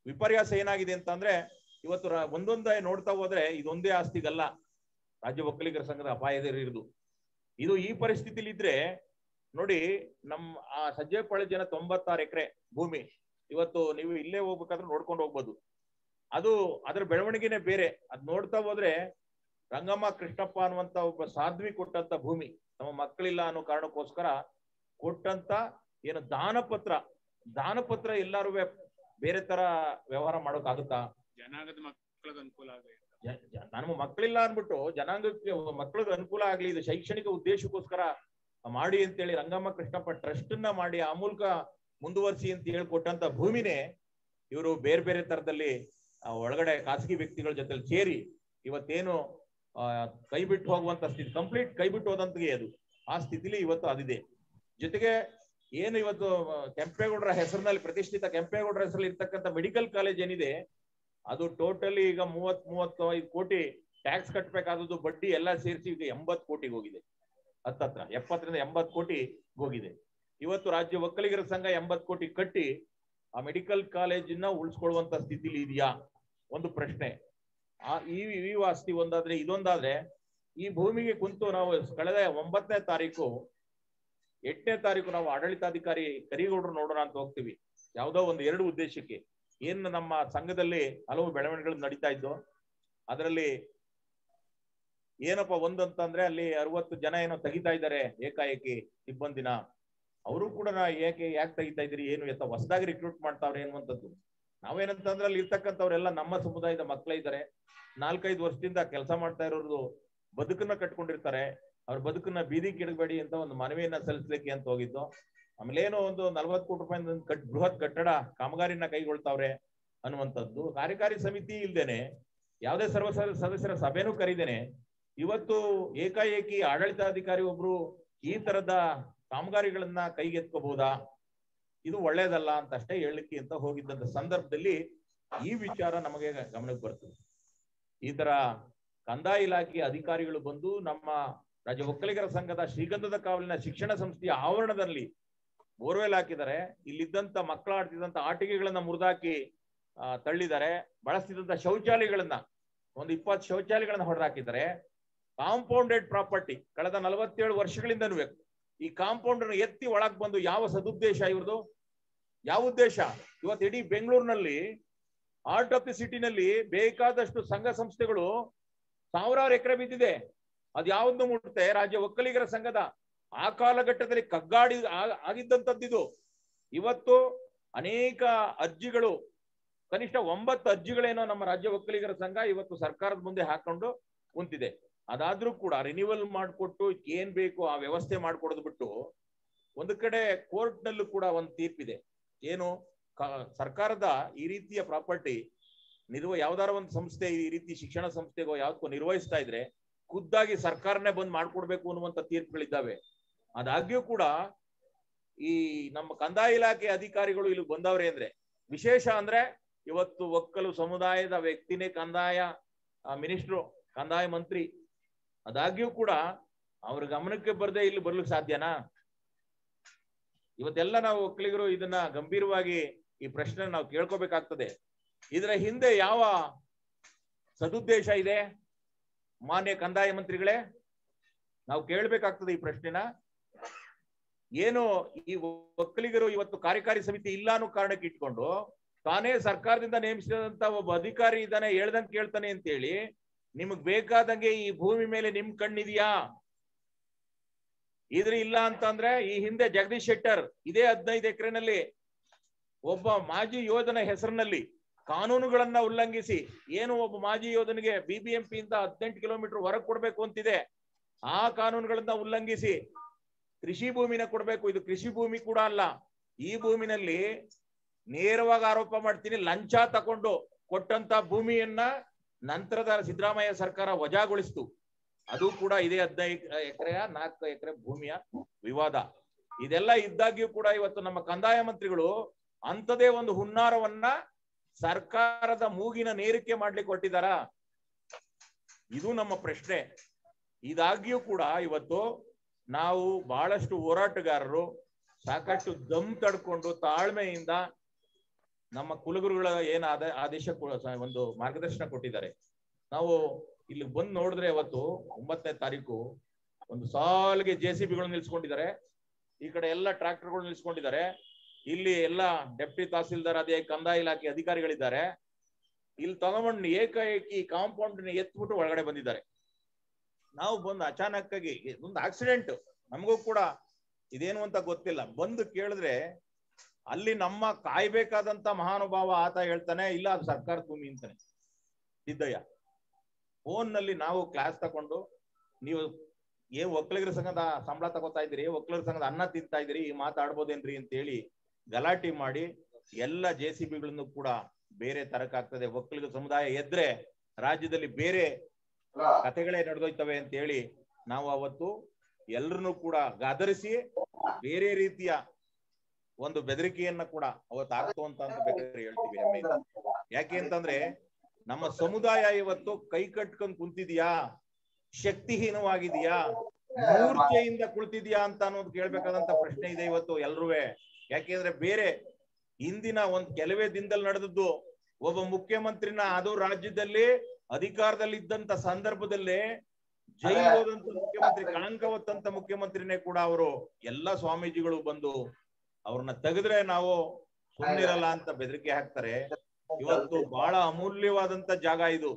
ವಿಪರ್ಯಾಸ ಏನಾಗಿದೆ ಅಂತಂದ್ರೆ ಇವತ್ತು ಒಂದೊಂದೇ ನೋಡ್ತಾ ಹೋದ್ರೆ ಇದೊಂದೇ ಆಸ್ತಿಗಲ್ಲ. ರಾಜ್ಯ ಒಕ್ಕಲಿಗರ ಸಂಘದ ಅಪಾಯದಲ್ಲಿರುವುದು. ಇದು ಈ ಪರಿಸ್ಥಿತಿಲಿ ಇದ್ರೆ ನೋಡಿ ನಮ್ ಆ ಸಜ್ಜೆಪಾಳ್ಯ ಜನ ತೊಂಬತ್ತಾರು ಎಕರೆ ಭೂಮಿ ಇವತ್ತು ನೀವು ಇಲ್ಲೇ ಹೋಗ್ಬೇಕಾದ್ರೆ ನೋಡ್ಕೊಂಡು ಹೋಗ್ಬೋದು. ಅದು ಅದರ ಬೆಳವಣಿಗೆನೆ ಬೇರೆ. ಅದ್ ನೋಡ್ತಾ ಹೋದ್ರೆ ರಂಗಮ್ಮ ಕೃಷ್ಣಪ್ಪ ಅನ್ನುವಂತ ಒಬ್ಬ ಸಾಧ್ವಿ ಕೊಟ್ಟಂತ ಭೂಮಿ ನಮ್ಮ ಮಕ್ಕಳಿಲ್ಲ ಅನ್ನೋ ಕಾರಣಕ್ಕೋಸ್ಕರ ಕೊಟ್ಟಂತ ಏನು ದಾನ ಪತ್ರ ದಾನ ಪತ್ರ ಎಲ್ಲಾರು ಬೇರೆ ತರ ವ್ಯವಹಾರ ಮಾಡೋಕ್ಕಾಗುತ್ತಾ?
ಜನಾಂಗದ ಮಕ್ಕಳಿಗೆ ಅನುಕೂಲ
ನಮ್ಮ ಮಕ್ಕಳಿಲ್ಲ ಅನ್ಬಿಟ್ಟು ಜನಾಂಗಕ್ಕೆ ಮಕ್ಕಳಿಗೆ ಅನುಕೂಲ ಆಗ್ಲಿ ಇದು ಶೈಕ್ಷಣಿಕ ಉದ್ದೇಶಕ್ಕೋಸ್ಕರ ಮಾಡಿ ಅಂತೇಳಿ ರಂಗಮ್ಮ ಕೃಷ್ಣಪ್ಪ ಟ್ರಸ್ಟ್ನ ಮಾಡಿ ಆ ಮೂಲಕ ಮುಂದುವರಿಸಿ ಅಂತ ಹೇಳ್ಕೊಟ್ಟಂತ ಭೂಮಿನೇ ಇವರು ಬೇರೆ ಬೇರೆ ತರದಲ್ಲಿ ಒಳಗಡೆ ಖಾಸಗಿ ವ್ಯಕ್ತಿಗಳ ಜೊತೆ ಸೇರಿ ಇವತ್ತೇನು ಕೈ ಬಿಟ್ಟು ಹೋಗುವಂತ ಸ್ಥಿತಿ, ಕಂಪ್ಲೀಟ್ ಕೈ ಬಿಟ್ಟು ಹೋದಂತಗೆ ಅದು. ಆ ಸ್ಥಿತಿಲಿ ಇವತ್ತು ಅದಿದೆ. ಜೊತೆಗೆ ಏನು ಇವತ್ತು ಕೆಂಪೇಗೌಡರ ಹೆಸರಿನಲ್ಲಿ ಪ್ರತಿಷ್ಠಿತ ಕೆಂಪೇಗೌಡರ ಹೆಸರಲ್ಲಿ ಇರ್ತಕ್ಕಂಥ ಮೆಡಿಕಲ್ ಕಾಲೇಜ್ ಏನಿದೆ, ಅದು ಟೋಟಲಿ ಈಗ ಮೂವತ್ ಮೂವತ್ತೈದು ಕೋಟಿ ಟ್ಯಾಕ್ಸ್ ಕಟ್ಟಬೇಕಾದದ್ದು ಬಡ್ಡಿ ಎಲ್ಲ ಸೇರಿಸಿ ಈಗ ಎಂಬತ್ ಕೋಟಿಗೆ ಹೋಗಿದೆ. ಹತ್ತತ್ರ ಎಪ್ಪತ್ತರಿಂದ ಎಂಬತ್ತು ಕೋಟಿ ಹೋಗಿದೆ. ಇವತ್ತು ರಾಜ್ಯ ಒಕ್ಕಲಿಗರ ಸಂಘ ಎಂಬತ್ ಕೋಟಿ ಕಟ್ಟಿ ಆ ಮೆಡಿಕಲ್ ಕಾಲೇಜಿನ ಉಳಿಸ್ಕೊಳ್ಳುವಂತ ಸ್ಥಿತಿಲಿ ಇದೆಯಾ? ಒಂದು ಪ್ರಶ್ನೆ. ಆ, ಈ ಈ ಆಸ್ತಿ ಒಂದಾದ್ರೆ, ಇದೊಂದಾದ್ರೆ ಈ ಭೂಮಿಗೆ ಕುಂತು ನಾವು ಕಳೆದ ಒಂಬತ್ತನೇ ತಾರೀಕು, ಎಂಟನೇ ತಾರೀಕು ನಾವು ಆಡಳಿತಾಧಿಕಾರಿ ಕರಿಗೌಡರು ನೋಡೋಣ ಅಂತ ಹೋಗ್ತೀವಿ. ಯಾವುದೋ ಒಂದು ಎರಡು ಉದ್ದೇಶಕ್ಕೆ. ಏನು ನಮ್ಮ ಸಂಘದಲ್ಲಿ ಹಲವು ಬೆಳವಣಿಗೆಗಳು ನಡೀತಾ ಇದ್ದು, ಅದರಲ್ಲಿ ಏನಪ್ಪ ಒಂದಂತಂದ್ರೆ ಅಲ್ಲಿ ಅರವತ್ತು ಜನ ಏನೋ ತೆಗಿತಾ ಇದ್ದಾರೆ ಏಕಾಏಕಿ ಸಿಬ್ಬಂದಿನ. ಅವರು ಕೂಡ ಏಕೆ ಯಾಕೆ ತೆಗಿತಾ ಇದ್ರಿ ಏನು ಎತ್ತ ಹೊಸದಾಗಿ ರಿಕ್ರೂಟ್ ಮಾಡ್ತಾವ್ರೆ ಅನ್ನುವಂಥದ್ದು ನಾವೇನಂತಂದ್ರೆ ಅಲ್ಲಿ ಇರ್ತಕ್ಕಂಥವ್ರೆಲ್ಲ ನಮ್ಮ ಸಮುದಾಯದ ಮಕ್ಕಳೇ ಇದ್ದಾರೆ. ನಾಲ್ಕೈದು ವರ್ಷದಿಂದ ಕೆಲಸ ಮಾಡ್ತಾ ಇರೋರು ಬದುಕನ್ನ ಕಟ್ಕೊಂಡಿರ್ತಾರೆ. ಅವ್ರ ಬದುಕನ್ನ ಬೀದಿ ಇಡಬೇಡಿ ಅಂತ ಒಂದು ಮನವಿಯನ್ನ ಸಲ್ಲಿಸ್ಲಿಕ್ಕೆ ಅಂತ ಹೋಗಿದ್ದು. ಆಮೇಲೆ ಏನೋ ಒಂದು ನಲ್ವತ್ತು ಕೋಟಿ ರೂಪಾಯಿ ಕಟ್, ಬೃಹತ್ ಕಟ್ಟಡ ಕಾಮಗಾರಿನ ಕೈಗೊಳ್ತಾವ್ರೆ ಅನ್ನುವಂಥದ್ದು. ಕಾರ್ಯಕಾರಿ ಸಮಿತಿ ಇಲ್ದೇನೆ, ಯಾವುದೇ ಸರ್ವ ಸದಸ್ಯರ ಸಭೆನೂ ಕರೀದೇನೆ ಇವತ್ತು ಏಕಾಏಕಿ ಆಡಳಿತಾಧಿಕಾರಿ ಒಬ್ರು ಈ ತರದ ಕಾಮಗಾರಿಗಳನ್ನ ಕೈಗೆತ್ಕೋಬಹುದಾ? ಇದು ಒಳ್ಳೇದಲ್ಲ ಅಂತ ಅಷ್ಟೇ ಹೇಳಲಿಕ್ಕೆ ಅಂತ ಹೋಗಿದ್ದಂತ ಸಂದರ್ಭದಲ್ಲಿ ಈ ವಿಚಾರ ನಮಗೆ ಗಮನಕ್ಕೆ ಬರ್ತದೆ. ಈ ತರ ಕಂದಾಯ ಇಲಾಖೆ ಅಧಿಕಾರಿಗಳು ಬಂದು ನಮ್ಮ ರಾಜ್ಯ ಒಕ್ಕಲಿಗರ ಸಂಘದ ಶ್ರೀಗಂಧದ ಕಾವಲಿನ ಶಿಕ್ಷಣ ಸಂಸ್ಥೆಯ ಆವರಣದಲ್ಲಿ ಬೋರ್ವೆಲ್ ಹಾಕಿದ್ದಾರೆ. ಇಲ್ಲಿದ್ದಂತ ಮಕ್ಕಳ ಆಡ್ತಿದ್ದಂತ ಆಟಿಕೆಗಳನ್ನ ಮುರಿದಾಕಿ ತಳ್ಳಿದ್ದಾರೆ. ಬಳಸ್ತಿದ್ದಂತ ಶೌಚಾಲಯಗಳನ್ನ, ಒಂದು ಇಪ್ಪತ್ತು ಶೌಚಾಲಯಗಳನ್ನ ಹೊಡೆದಾಕಿದ್ದಾರೆ. ಕಾಂಪೌಂಡೆಡ್ ಪ್ರಾಪರ್ಟಿ ಕಳೆದ ನಲವತ್ತೇಳು ವರ್ಷಗಳಿಂದನೂ ಈ ಕಾಂಪೌಂಡ್ ಎತ್ತಿ ಒಳಗ್ ಬಂದು ಯಾವ ಸದುದ್ದೇಶ ಇವ್ರದು? ಯಾವ ಉದ್ದೇಶ? ಇವತ್ತು ಇಡೀ ಬೆಂಗಳೂರಿನಲ್ಲಿ ಆರ್ಟ್ ಆಫ್ ದಿ ಸಿಟಿನಲ್ಲಿ ಬೇಕಾದಷ್ಟು ಸಂಘ ಸಂಸ್ಥೆಗಳು ಸಾವಿರಾರು ಎಕರೆ ಬಿದ್ದಿದೆ. ಅದ್ ಯಾವ್ದು ಮುಟ್ಟುತ್ತೆ ರಾಜ್ಯ ಒಕ್ಕಲಿಗರ ಸಂಘದ. ಆ ಕಾಲಘಟ್ಟದಲ್ಲಿ ಕಗ್ಗಾಡಿ ಆಗಿದ್ದಂಥದ್ದಿದು. ಇವತ್ತು ಅನೇಕ ಅರ್ಜಿಗಳು, ಕನಿಷ್ಠ ಒಂಬತ್ತು ಅರ್ಜಿಗಳೇನೋ ನಮ್ಮ ರಾಜ್ಯ ಒಕ್ಕಲಿಗರ ಸಂಘ ಇವತ್ತು ಸರ್ಕಾರದ ಮುಂದೆ ಹಾಕೊಂಡು ಕುಂತಿದೆ. ಅದಾದ್ರೂ ಕೂಡ ರಿನಿವಲ್ ಮಾಡಿಕೊಟ್ಟು ಏನ್ ಬೇಕು ಆ ವ್ಯವಸ್ಥೆ ಮಾಡ್ಕೊಡೋದು ಬಿಟ್ಟು ಒಂದು ಕಡೆ ಕೋರ್ಟ್ ನಲ್ಲೂ ಕೂಡ ಒಂದು ತೀರ್ಪಿದೆ. ಏನು ಸರ್ಕಾರದ ಈ ರೀತಿಯ ಪ್ರಾಪರ್ಟಿ ನಿರ್ವ, ಯಾವ್ದಾರ ಒಂದು ಸಂಸ್ಥೆ ಈ ರೀತಿ ಶಿಕ್ಷಣ ಸಂಸ್ಥೆಗೋ ಯಾವ್ದಕ್ಕೋ ನಿರ್ವಹಿಸ್ತಾ ಇದ್ರೆ ಖುದ್ದಾಗಿ ಸರ್ಕಾರನೇ ಬಂದ್ ಮಾಡ್ಕೊಡ್ಬೇಕು ಅನ್ನುವಂತ ತೀರ್ಪುಗಳಿದ್ದಾವೆ. ಅದಾಗ್ಯೂ ಕೂಡ ಈ ನಮ್ಮ ಕಂದಾಯ ಇಲಾಖೆ ಅಧಿಕಾರಿಗಳು ಇಲ್ಲಿ ಬಂದವ್ರೆ ಅಂದ್ರೆ ವಿಶೇಷ ಅಂದ್ರೆ ಇವತ್ತು ಒಕ್ಕಲು ಸಮುದಾಯದ ವ್ಯಕ್ತಿನೇ ಕಂದಾಯ ಮಿನಿಸ್ಟ್ರು, ಕಂದಾಯ ಮಂತ್ರಿ ಆದಾಗ್ಯೂ ಕೂಡ ಅವ್ರ ಗಮನಕ್ಕೆ ಬರದೆ ಇಲ್ಲಿ ಬರ್ಲಿಕ್ಕೆ ಸಾಧ್ಯನಾ? ಇವತ್ತೆಲ್ಲ ನಾವು ಒಕ್ಕಲಿಗರು ಇದನ್ನ ಗಂಭೀರವಾಗಿ ಈ ಪ್ರಶ್ನೆ ನಾವು ಕೇಳ್ಕೋಬೇಕಾಗ್ತದೆ. ಇದರ ಹಿಂದೆ ಯಾವ ಸದುದ್ದೇಶ ಇದೆ? ಮಾನ್ಯ ಕಂದಾಯ ಮಂತ್ರಿಗಳೇ, ನಾವು ಕೇಳ್ಬೇಕಾಗ್ತದೆ ಈ ಪ್ರಶ್ನೆನ. ಏನು ಈ ಒಕ್ಕಲಿಗರು ಇವತ್ತು ಕಾರ್ಯಕಾರಿ ಸಮಿತಿ ಇಲ್ಲ ಅನ್ನೋ ಕಾರಣಕ್ಕೆ ಇಟ್ಕೊಂಡು ತಾನೇ ಸರ್ಕಾರದಿಂದ ನೇಮಿಸಿದಂತ ಒಬ್ಬ ಅಧಿಕಾರಿ ಇದ್ದಾನೆ, ಹೇಳ್ದಂಗೆ ಕೇಳ್ತಾನೆ ಅಂತೇಳಿ ನಿಮಗ್ ಬೇಕಾದಂಗೆ ಈ ಭೂಮಿ ಮೇಲೆ ನಿಮ್ ಕಣ್ಣಿದೆಯಾ? ಇದ್ರ ಇಲ್ಲ ಅಂತಂದ್ರೆ ಈ ಹಿಂದೆ ಜಗದೀಶ್ ಶೆಟ್ಟರ್ ಇದೇ ಹದಿನೈದು ಎಕರೆನಲ್ಲಿ ಒಬ್ಬ ಮಾಜಿ ಯೋಧನ ಹೆಸರಿನಲ್ಲಿ ಕಾನೂನುಗಳನ್ನ ಉಲ್ಲಂಘಿಸಿ ಏನು ಒಬ್ಬ ಮಾಜಿ ಯೋಧನಿಗೆ ಬಿಬಿಎಂಪಿ ಇಂದ ಹದಿನೆಂಟು ಕಿಲೋಮೀಟರ್ ಹೊರಗೆ ಕೊಡ್ಬೇಕು ಅಂತಿದೆ. ಆ ಕಾನೂನುಗಳನ್ನ ಉಲ್ಲಂಘಿಸಿ ಕೃಷಿ ಭೂಮಿನ ಕೊಡ್ಬೇಕು. ಇದು ಕೃಷಿ ಭೂಮಿ ಕೂಡ ಅಲ್ಲ. ಈ ಭೂಮಿನಲ್ಲಿ ನೇರವಾಗಿ ಆರೋಪ ಮಾಡ್ತೀನಿ, ಲಂಚ ತಕೊಂಡು ಕೊಟ್ಟಂತ ಭೂಮಿಯನ್ನ ನಂತರದ ಸಿದ್ದರಾಮಯ್ಯ ಸರ್ಕಾರ ವಜಾಗೊಳಿಸ್ತು. ಅದು ಕೂಡ ಇದೇ ಹದಿನೈದು ಎಕರೆಯ ನಾಲ್ಕು ಎಕರೆ ಭೂಮಿಯ ವಿವಾದ. ಇದೆಲ್ಲ ಇದ್ದಾಗ್ಯೂ ಕೂಡ ಇವತ್ತು ನಮ್ಮ ಕಂದಾಯ ಮಂತ್ರಿಗಳು ಅಂಥದೇ ಒಂದು ಹುನ್ನಾರವನ್ನ ಸರ್ಕಾರದ ಮೂಗಿನ ನೇರಿಕೆ ಮಾಡ್ಲಿಕ್ಕೆ ಹೊರಟಿದಾರ? ಇದು ನಮ್ಮ ಪ್ರಶ್ನೆ. ಇದಾಗ್ಯೂ ಕೂಡ ಇವತ್ತು ನಾವು ಬಹಳಷ್ಟು ಹೋರಾಟಗಾರರು ಸಾಕಷ್ಟು ದಮ್ ತಡ್ಕೊಂಡು ತಾಳ್ಮೆಯಿಂದ ನಮ್ಮ ಕುಲಗುರುಗಳ ಏನ್ ಆದ ಆದೇಶ ಒಂದು ಮಾರ್ಗದರ್ಶನ ಕೊಟ್ಟಿದ್ದಾರೆ. ನಾವು ಇಲ್ಲಿ ಬಂದು ನೋಡಿದ್ರೆ ಅವತ್ತು ಒಂಬತ್ತನೇ ತಾರೀಕು ಒಂದು ಸಾಲಿಗೆ ಜೆ ಸಿ ಬಿಗಳು ನಿಲ್ಸ್ಕೊಂಡಿದ್ದಾರೆ. ಈ ಕಡೆ ಎಲ್ಲ ಟ್ರಾಕ್ಟರ್ಗಳು ನಿಲ್ಸ್ಕೊಂಡಿದ್ದಾರೆ. ಇಲ್ಲಿ ಎಲ್ಲ ಡೆಪ್ಟಿ ತಹಸೀಲ್ದಾರ್ ಅದೇ ಕಂದಾಯ ಇಲಾಖೆ ಅಧಿಕಾರಿಗಳಿದ್ದಾರೆ. ಇಲ್ಲಿ ತಗೊಂಡು ಏಕಾಏಕಿ ಕಾಂಪೌಂಡ್ ಎತ್ಬಿಟ್ಟು ಒಳಗಡೆ ಬಂದಿದ್ದಾರೆ. ನಾವು ಬಂದು ಅಚಾನಕ್ ಆಗಿ ಒಂದು ಆಕ್ಸಿಡೆಂಟ್ ನಮಗೂ ಕೂಡ ಇದೇನು ಅಂತ ಗೊತ್ತಿಲ್ಲ. ಬಂದು ಕೇಳಿದ್ರೆ ಅಲ್ಲಿ ನಮ್ಮ ಕಾಯ್ಬೇಕಾದಂತ ಮಹಾನುಭಾವ ಆತ ಹೇಳ್ತಾನೆ, ಇಲ್ಲ ಅದು ಸರ್ಕಾರ ಭೂಮಿ ಅಂತಾನೆ. ಸಿದ್ದಯ್ಯ ಫೋನ್ನಲ್ಲಿ ನಾವು ಕ್ಲಾಸ್ ತಕೊಂಡು ನೀವು ಏ ಒಕ್ಕಲಿಗರ ಸಂಘದ ಸಂಬಳ ತಗೋತಾ ಇದ್ದೀರಿ ಒಕ್ಕಲಿಗರ ಸಂಘದ ಅನ್ನ ತಿಂತಾ ಇದ್ದೀರಿ, ಈ ಮಾತಾಡ್ಬೋದೇನ್ರಿ ಅಂತ ಹೇಳಿ ಗಲಾಟೆ ಮಾಡಿ ಎಲ್ಲ ಜೆ ಸಿ ಬಿಗಳನ್ನು ಕೂಡ ಬೇರೆ ತರಕಾಗ್ತದೆ ಒಕ್ಕಲಿಗ ಸಮುದಾಯ ಎದ್ರೆ ರಾಜ್ಯದಲ್ಲಿ ಬೇರೆ ಕಥೆಗಳೇ ನಡೆದೋಯ್ತವೆ ಅಂತ ಹೇಳಿ ನಾವು ಅವತ್ತು ಎಲ್ಲರನ್ನೂ ಕೂಡ ಗದರಿಸಿ ಬೇರೆ ರೀತಿಯ ಒಂದು ಬೆದರಿಕೆಯನ್ನ ಕೂಡ ಅವತ್ತು ಅಂತ ಬೇಕಾದ್ರೆ ಹೇಳ್ತೀವಿ ಹೆಮ್ಮೆಯಿಂದ ಯಾಕೆ ಅಂತಂದ್ರೆ ನಮ್ಮ ಸಮುದಾಯ ಇವತ್ತು ಕೈ ಕಟ್ಕೊಂಡ್ ಕುಂತಿದ್ಯಾ? ಶಕ್ತಿಹೀನವಾಗಿದೆಯಾ? ಮೂರ್ಛೆಯಿಂದ ಕುಳಿತಿದ್ಯಾ ಅಂತ ಅನ್ನೋದು ಕೇಳ್ಬೇಕಾದಂತ ಪ್ರಶ್ನೆ ಇದೆ ಇವತ್ತು ಎಲ್ರುವೆ. ಯಾಕೆಂದ್ರೆ ಬೇರೆ ಹಿಂದಿನ ಒಂದ್ ಕೆಲವೇ ದಿನದಲ್ಲಿ ನಡೆದದ್ದು ಒಬ್ಬ ಮುಖ್ಯಮಂತ್ರಿನ ಅದು ರಾಜ್ಯದಲ್ಲಿ ಅಧಿಕಾರದಲ್ಲಿ ಇದ್ದಂತ ಸಂದರ್ಭದಲ್ಲಿ ಜೈಲ್ ಹೋದಂತ ಮುಖ್ಯಮಂತ್ರಿ, ಕಳಂಕ ಹೊತ್ತಂತ ಮುಖ್ಯಮಂತ್ರಿನೇ ಕೂಡ ಅವರು ಎಲ್ಲಾ ಸ್ವಾಮೀಜಿಗಳು ಬಂದು ಅವ್ರನ್ನ ತೆಗೆದ್ರೆ ನಾವು ಸುಮ್ಮನಿರಲ್ಲ ಅಂತ ಬೆದರಿಕೆ ಹಾಕ್ತಾರೆ. ಇವತ್ತು ಬಹಳ ಅಮೂಲ್ಯವಾದಂತ ಜಾಗ ಇದು.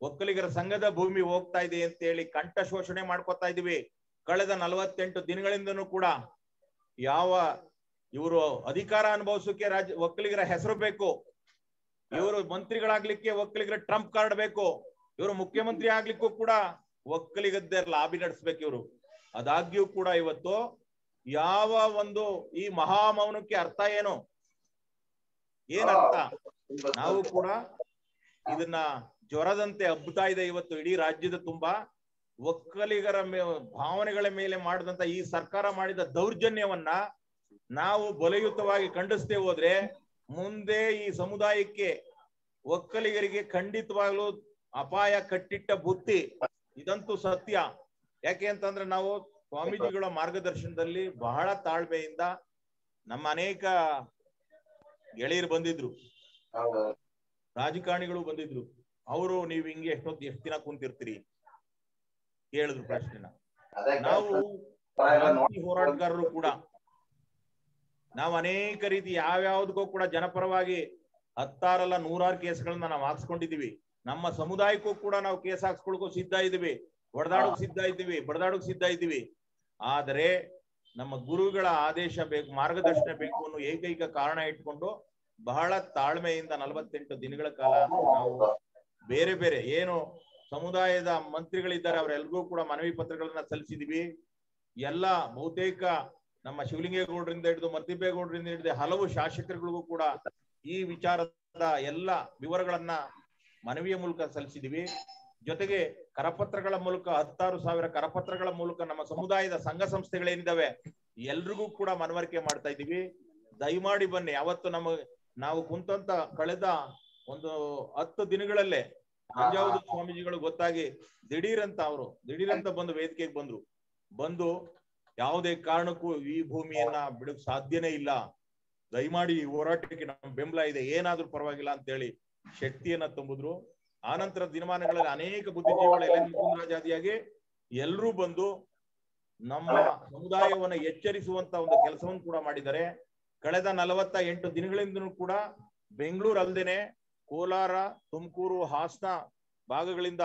ಒಕ್ಕಲಿಗರ ಸಂಘದ ಭೂಮಿ ಹೋಗ್ತಾ ಇದೆ ಅಂತ ಹೇಳಿ ಕಂಠ ಶೋಷಣೆ ಮಾಡ್ಕೊತಾ ಇದೀವಿ. ಕಳೆದ ನಲವತ್ತೆಂಟು ದಿನಗಳಿಂದನು ಕೂಡ ಯಾವ ಇವರು ಅಧಿಕಾರ ಅನುಭವಿಸೋಕೆ ರಾಜ್ಯ ಒಕ್ಕಲಿಗರ ಹೆಸರು ಬೇಕು. ಇವರು ಮಂತ್ರಿಗಳಾಗ್ಲಿಕ್ಕೆ ಒಕ್ಕಲಿಗರ ಟ್ರಂಪ್ ಕಾರ್ಡ್ ಬೇಕು. ಇವರು ಮುಖ್ಯಮಂತ್ರಿ ಆಗ್ಲಿಕ್ಕೂ ಕೂಡ ಒಕ್ಕಲಿಗದ್ದೇ ಲಾಬಿ ನಡೆಸ್ಬೇಕು ಇವರು. ಅದಾಗ್ಯೂ ಕೂಡ ಇವತ್ತು ಯಾವ ಒಂದು ಈ ಮಹಾಮೌನಕ್ಕೆ ಅರ್ಥ ಏನು? ಏನರ್ಥ ನಾವು ಕೂಡ ಇದನ್ನ ಜ್ವರದಂತೆ ಹಬ್ಬತಾ ಇದೆ ಇವತ್ತು ಇಡೀ ರಾಜ್ಯದ ತುಂಬಾ ಒಕ್ಕಲಿಗರ ಮೇ ಭಾವನೆಗಳ ಮೇಲೆ ಮಾಡಿದಂತ ಈ ಸರ್ಕಾರ ಮಾಡಿದ ದೌರ್ಜನ್ಯವನ್ನ ನಾವು ಬಲಯುತವಾಗಿ ಖಂಡಿಸ್ತೇ ಹೋದ್ರೆ ಮುಂದೆ ಈ ಸಮುದಾಯಕ್ಕೆ ಒಕ್ಕಲಿಗರಿಗೆ ಖಂಡಿತವಾಗ್ಲೂ ಅಪಾಯ ಕಟ್ಟಿಟ್ಟ ಬುತ್ತಿ ಇದಂತೂ ಸತ್ಯ. ಯಾಕೆ ಅಂತಂದ್ರೆ ನಾವು ಸ್ವಾಮೀಜಿಗಳ ಮಾರ್ಗದರ್ಶನದಲ್ಲಿ ಬಹಳ ತಾಳ್ಮೆಯಿಂದ ನಮ್ಮ ಅನೇಕ ಗೆಳೆಯರು ಬಂದಿದ್ರು. ರಾಜಕಾರಣಿಗಳು ಬಂದಿದ್ರು. ಅವರು ನೀವು ಹಿಂಗೆ ಎಷ್ಟೊತ್ತು ಎಷ್ಟು ದಿನ ಕುಂತಿರ್ತೀರಿ? ಕೇಳಿದ್ರು ಪ್ರಶ್ನೆನ. ನಾವು ಹೋರಾಟಗಾರರು ಕೂಡ ನಾವು ಅನೇಕ ರೀತಿ ಯಾವ್ಯಾವ್ದಕ್ಕೂ ಕೂಡ ಜನಪರವಾಗಿ ಹತ್ತಾರಲ್ಲ ನೂರಾರು ಕೇಸ್ಗಳನ್ನ ನಾವು ಹಾಕ್ಸ್ಕೊಂಡಿದೀವಿ ನಮ್ಮ ಸಮುದಾಯಕ್ಕೂ ಕೂಡ ನಾವು ಕೇಸ್ ಹಾಕ್ಸ್ಕೊಳಕ್ಕೂ ಸಿದ್ಧ ಇದ್ದೀವಿ. ಹೊಡೆದಾಡೋಕ್ ಸಿದ್ಧ ಇದ್ದೀವಿ. ಬಡದಾಡೋಕ್ ಸಿದ್ಧ ಇದ್ದೀವಿ. ಆದರೆ ನಮ್ಮ ಗುರುಗಳ ಆದೇಶ ಬೇಕು, ಮಾರ್ಗದರ್ಶನ ಬೇಕು ಅನ್ನೋ ಏಕೈಕ ಕಾರಣ ಇಟ್ಕೊಂಡು ಬಹಳ ತಾಳ್ಮೆಯಿಂದ ನಲವತ್ತೆಂಟು ದಿನಗಳ ಕಾಲ ನಾವು ಬೇರೆ ಬೇರೆ ಏನು ಸಮುದಾಯದ ಮಂತ್ರಿಗಳಿದ್ದಾರೆ, ಅವರೆಲ್ರಿಗೂ ಕೂಡ ಮನವಿ ಪತ್ರಗಳನ್ನ ಸಲ್ಲಿಸಿದೀವಿ. ಎಲ್ಲ ಬಹುತೇಕ ನಮ್ಮ ಶಿವಲಿಂಗೇಗೌಡರಿಂದ ಹಿಡಿದು ಮರ್ತಿಬೇಗೌಡರಿಂದ ಹಿಡಿದು ಹಲವು ಶಾಸಕರುಗಳಿಗೂ ಕೂಡ ಈ ವಿಚಾರದ ಎಲ್ಲ ವಿವರಗಳನ್ನ ಮನವಿಯ ಮೂಲಕ ಸಲ್ಲಿಸಿದೀವಿ. ಜೊತೆಗೆ ಕರಪತ್ರಗಳ ಮೂಲಕ ಹತ್ತಾರು ಸಾವಿರ ಕರಪತ್ರಗಳ ಮೂಲಕ ನಮ್ಮ ಸಮುದಾಯದ ಸಂಘ ಸಂಸ್ಥೆಗಳೇನಿದಾವೆ, ಎಲ್ರಿಗೂ ಕೂಡ ಮನವರಿಕೆ ಮಾಡ್ತಾ ಇದ್ದೀವಿ. ದಯಮಾಡಿ ಬನ್ನಿ ಅವತ್ತು ನಮ್ಮ ನಾವು ಕುಂತಂತ ಕಳೆದ ಒಂದು ಹತ್ತು ದಿನಗಳಲ್ಲೇ ಮಂಜಾವಧಿ ಸ್ವಾಮೀಜಿಗಳು ಗೊತ್ತಾಗಿ ದಿಢೀರಂತ ಅವರು, ದಿಢೀರಂತ ಬಂದು ವೇದಿಕೆಗೆ ಬಂದ್ರು. ಬಂದು ಯಾವುದೇ ಕಾರಣಕ್ಕೂ ಈ ಭೂಮಿಯನ್ನ ಬಿಡಕ್ ಸಾಧ್ಯನೇ ಇಲ್ಲ. ದಯಮಾಡಿ ಈ ಹೋರಾಟಕ್ಕೆ ನಮ್ಮ ಬೆಂಬಲ ಇದೆ, ಏನಾದ್ರೂ ಪರವಾಗಿಲ್ಲ ಅಂತ ಹೇಳಿ ಶಕ್ತಿಯನ್ನ ತುಂಬಿದ್ರು. ಆನಂತರ ದಿನಮಾನಗಳಲ್ಲಿ ಅನೇಕ ಬುದ್ಧಿಜೀವಿಗಳು ಎಲೆ ಮುಕುಂದರಾಜಾದಿಯಾಗಿ ಎಲ್ಲರೂ ಬಂದು ನಮ್ಮ ಸಮುದಾಯವನ್ನ ಎಚ್ಚರಿಸುವಂತ ಒಂದು ಕೆಲಸವನ್ನು ಕೂಡ ಮಾಡಿದ್ದಾರೆ. ಕಳೆದ ನಲವತ್ತ ಎಂಟು ದಿನಗಳಿಂದನೂ ಕೂಡ ಬೆಂಗಳೂರು ಅಲ್ಲದೇನೆ ಕೋಲಾರ ತುಮಕೂರು ಹಾಸನ ಭಾಗಗಳಿಂದ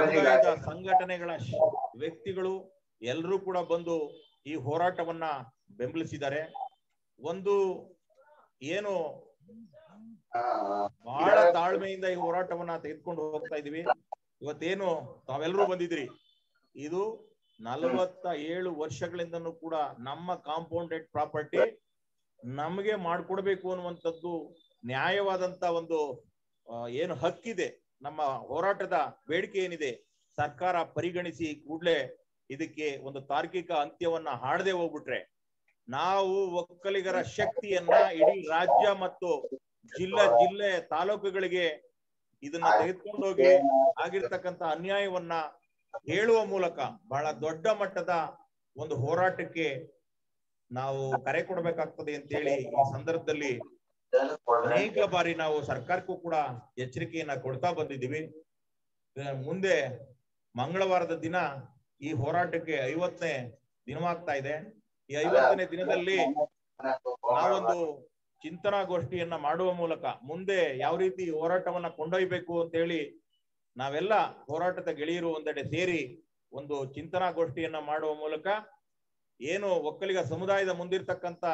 ಸಮುದಾಯದ ಸಂಘಟನೆಗಳ ವ್ಯಕ್ತಿಗಳು ಎಲ್ಲರೂ ಕೂಡ ಬಂದು ಈ ಹೋರಾಟವನ್ನ ಬೆಂಬಲಿಸಿದ್ದಾರೆ. ಒಂದು ಏನು ಬಹಳ ತಾಳ್ಮೆಯಿಂದ ಈ ಹೋರಾಟವನ್ನ ತೆಗೆದುಕೊಂಡು ಹೋಗ್ತಾ ಇದೀವಿ. ಇವತ್ತೇನು ತಾವೆಲ್ಲರೂ ಬಂದಿದ್ರಿ ಇದು ನಲವತ್ತ ಏಳು ವರ್ಷಗಳಿಂದನೂ ಕೂಡ ನಮ್ಮ ಕಾಂಪೌಂಡೆಡ್ ಪ್ರಾಪರ್ಟಿ ನಮಗೆ ಮಾಡ್ಕೊಡ್ಬೇಕು ಅನ್ನುವಂಥದ್ದು ನ್ಯಾಯವಾದಂತ ಒಂದು ಏನು ಹಕ್ಕಿದೆ. ನಮ್ಮ ಹೋರಾಟದ ಬೇಡಿಕೆ ಏನಿದೆ ಸರ್ಕಾರ ಪರಿಗಣಿಸಿ ಕೂಡಲೇ ಇದಕ್ಕೆ ಒಂದು ತಾರ್ಕಿಕ ಅಂತ್ಯವನ್ನ ಹಾಡದೆ ಹೋಗ್ಬಿಟ್ರೆ ನಾವು ಒಕ್ಕಲಿಗರ ಶಕ್ತಿಯನ್ನ ಇಡೀ ರಾಜ್ಯ ಮತ್ತು ಜಿಲ್ಲಾ ಜಿಲ್ಲೆ ತಾಲೂಕುಗಳಿಗೆ ಇದನ್ನ ತೆಗೆದುಕೊಂಡು ಹೋಗಿ ಆಗಿರ್ತಕ್ಕಂತ ಅನ್ಯಾಯವನ್ನ ಹೇಳುವ ಮೂಲಕ ಬಹಳ ದೊಡ್ಡ ಮಟ್ಟದ ಒಂದು ಹೋರಾಟಕ್ಕೆ ನಾವು ಕರೆ ಕೊಡಬೇಕಾಗ್ತದೆ ಅಂತೇಳಿ ಈ ಸಂದರ್ಭದಲ್ಲಿ ಅನೇಕ ಬಾರಿ ನಾವು ಸರ್ಕಾರಕ್ಕೂ ಕೂಡ ಎಚ್ಚರಿಕೆಯನ್ನ ಕೊಡ್ತಾ ಬಂದಿದ್ದೀವಿ. ಮುಂದೆ ಮಂಗಳವಾರದ ದಿನ ಈ ಹೋರಾಟಕ್ಕೆ ಐವತ್ತನೇ ದಿನವಾಗ್ತಾ ಇದೆ. ಈ ಐವತ್ತನೇ ದಿನದಲ್ಲಿ ನಾವೊಂದು ಚಿಂತನಾಗೋಷ್ಠಿಯನ್ನ ಮಾಡುವ ಮೂಲಕ ಮುಂದೆ ಯಾವ ರೀತಿ ಹೋರಾಟವನ್ನ ಕೊಂಡೊಯ್ಬೇಕು ಅಂತ ಹೇಳಿ ನಾವೆಲ್ಲ ಹೋರಾಟದ ಗೆಳೆಯರು ಒಂದೆಡೆ ಸೇರಿ ಒಂದು ಚಿಂತನಾಗೋಷ್ಠಿಯನ್ನ ಮಾಡುವ ಮೂಲಕ ಏನು ಒಕ್ಕಲಿಗ ಸಮುದಾಯದ ಮುಂದಿರ್ತಕ್ಕಂತ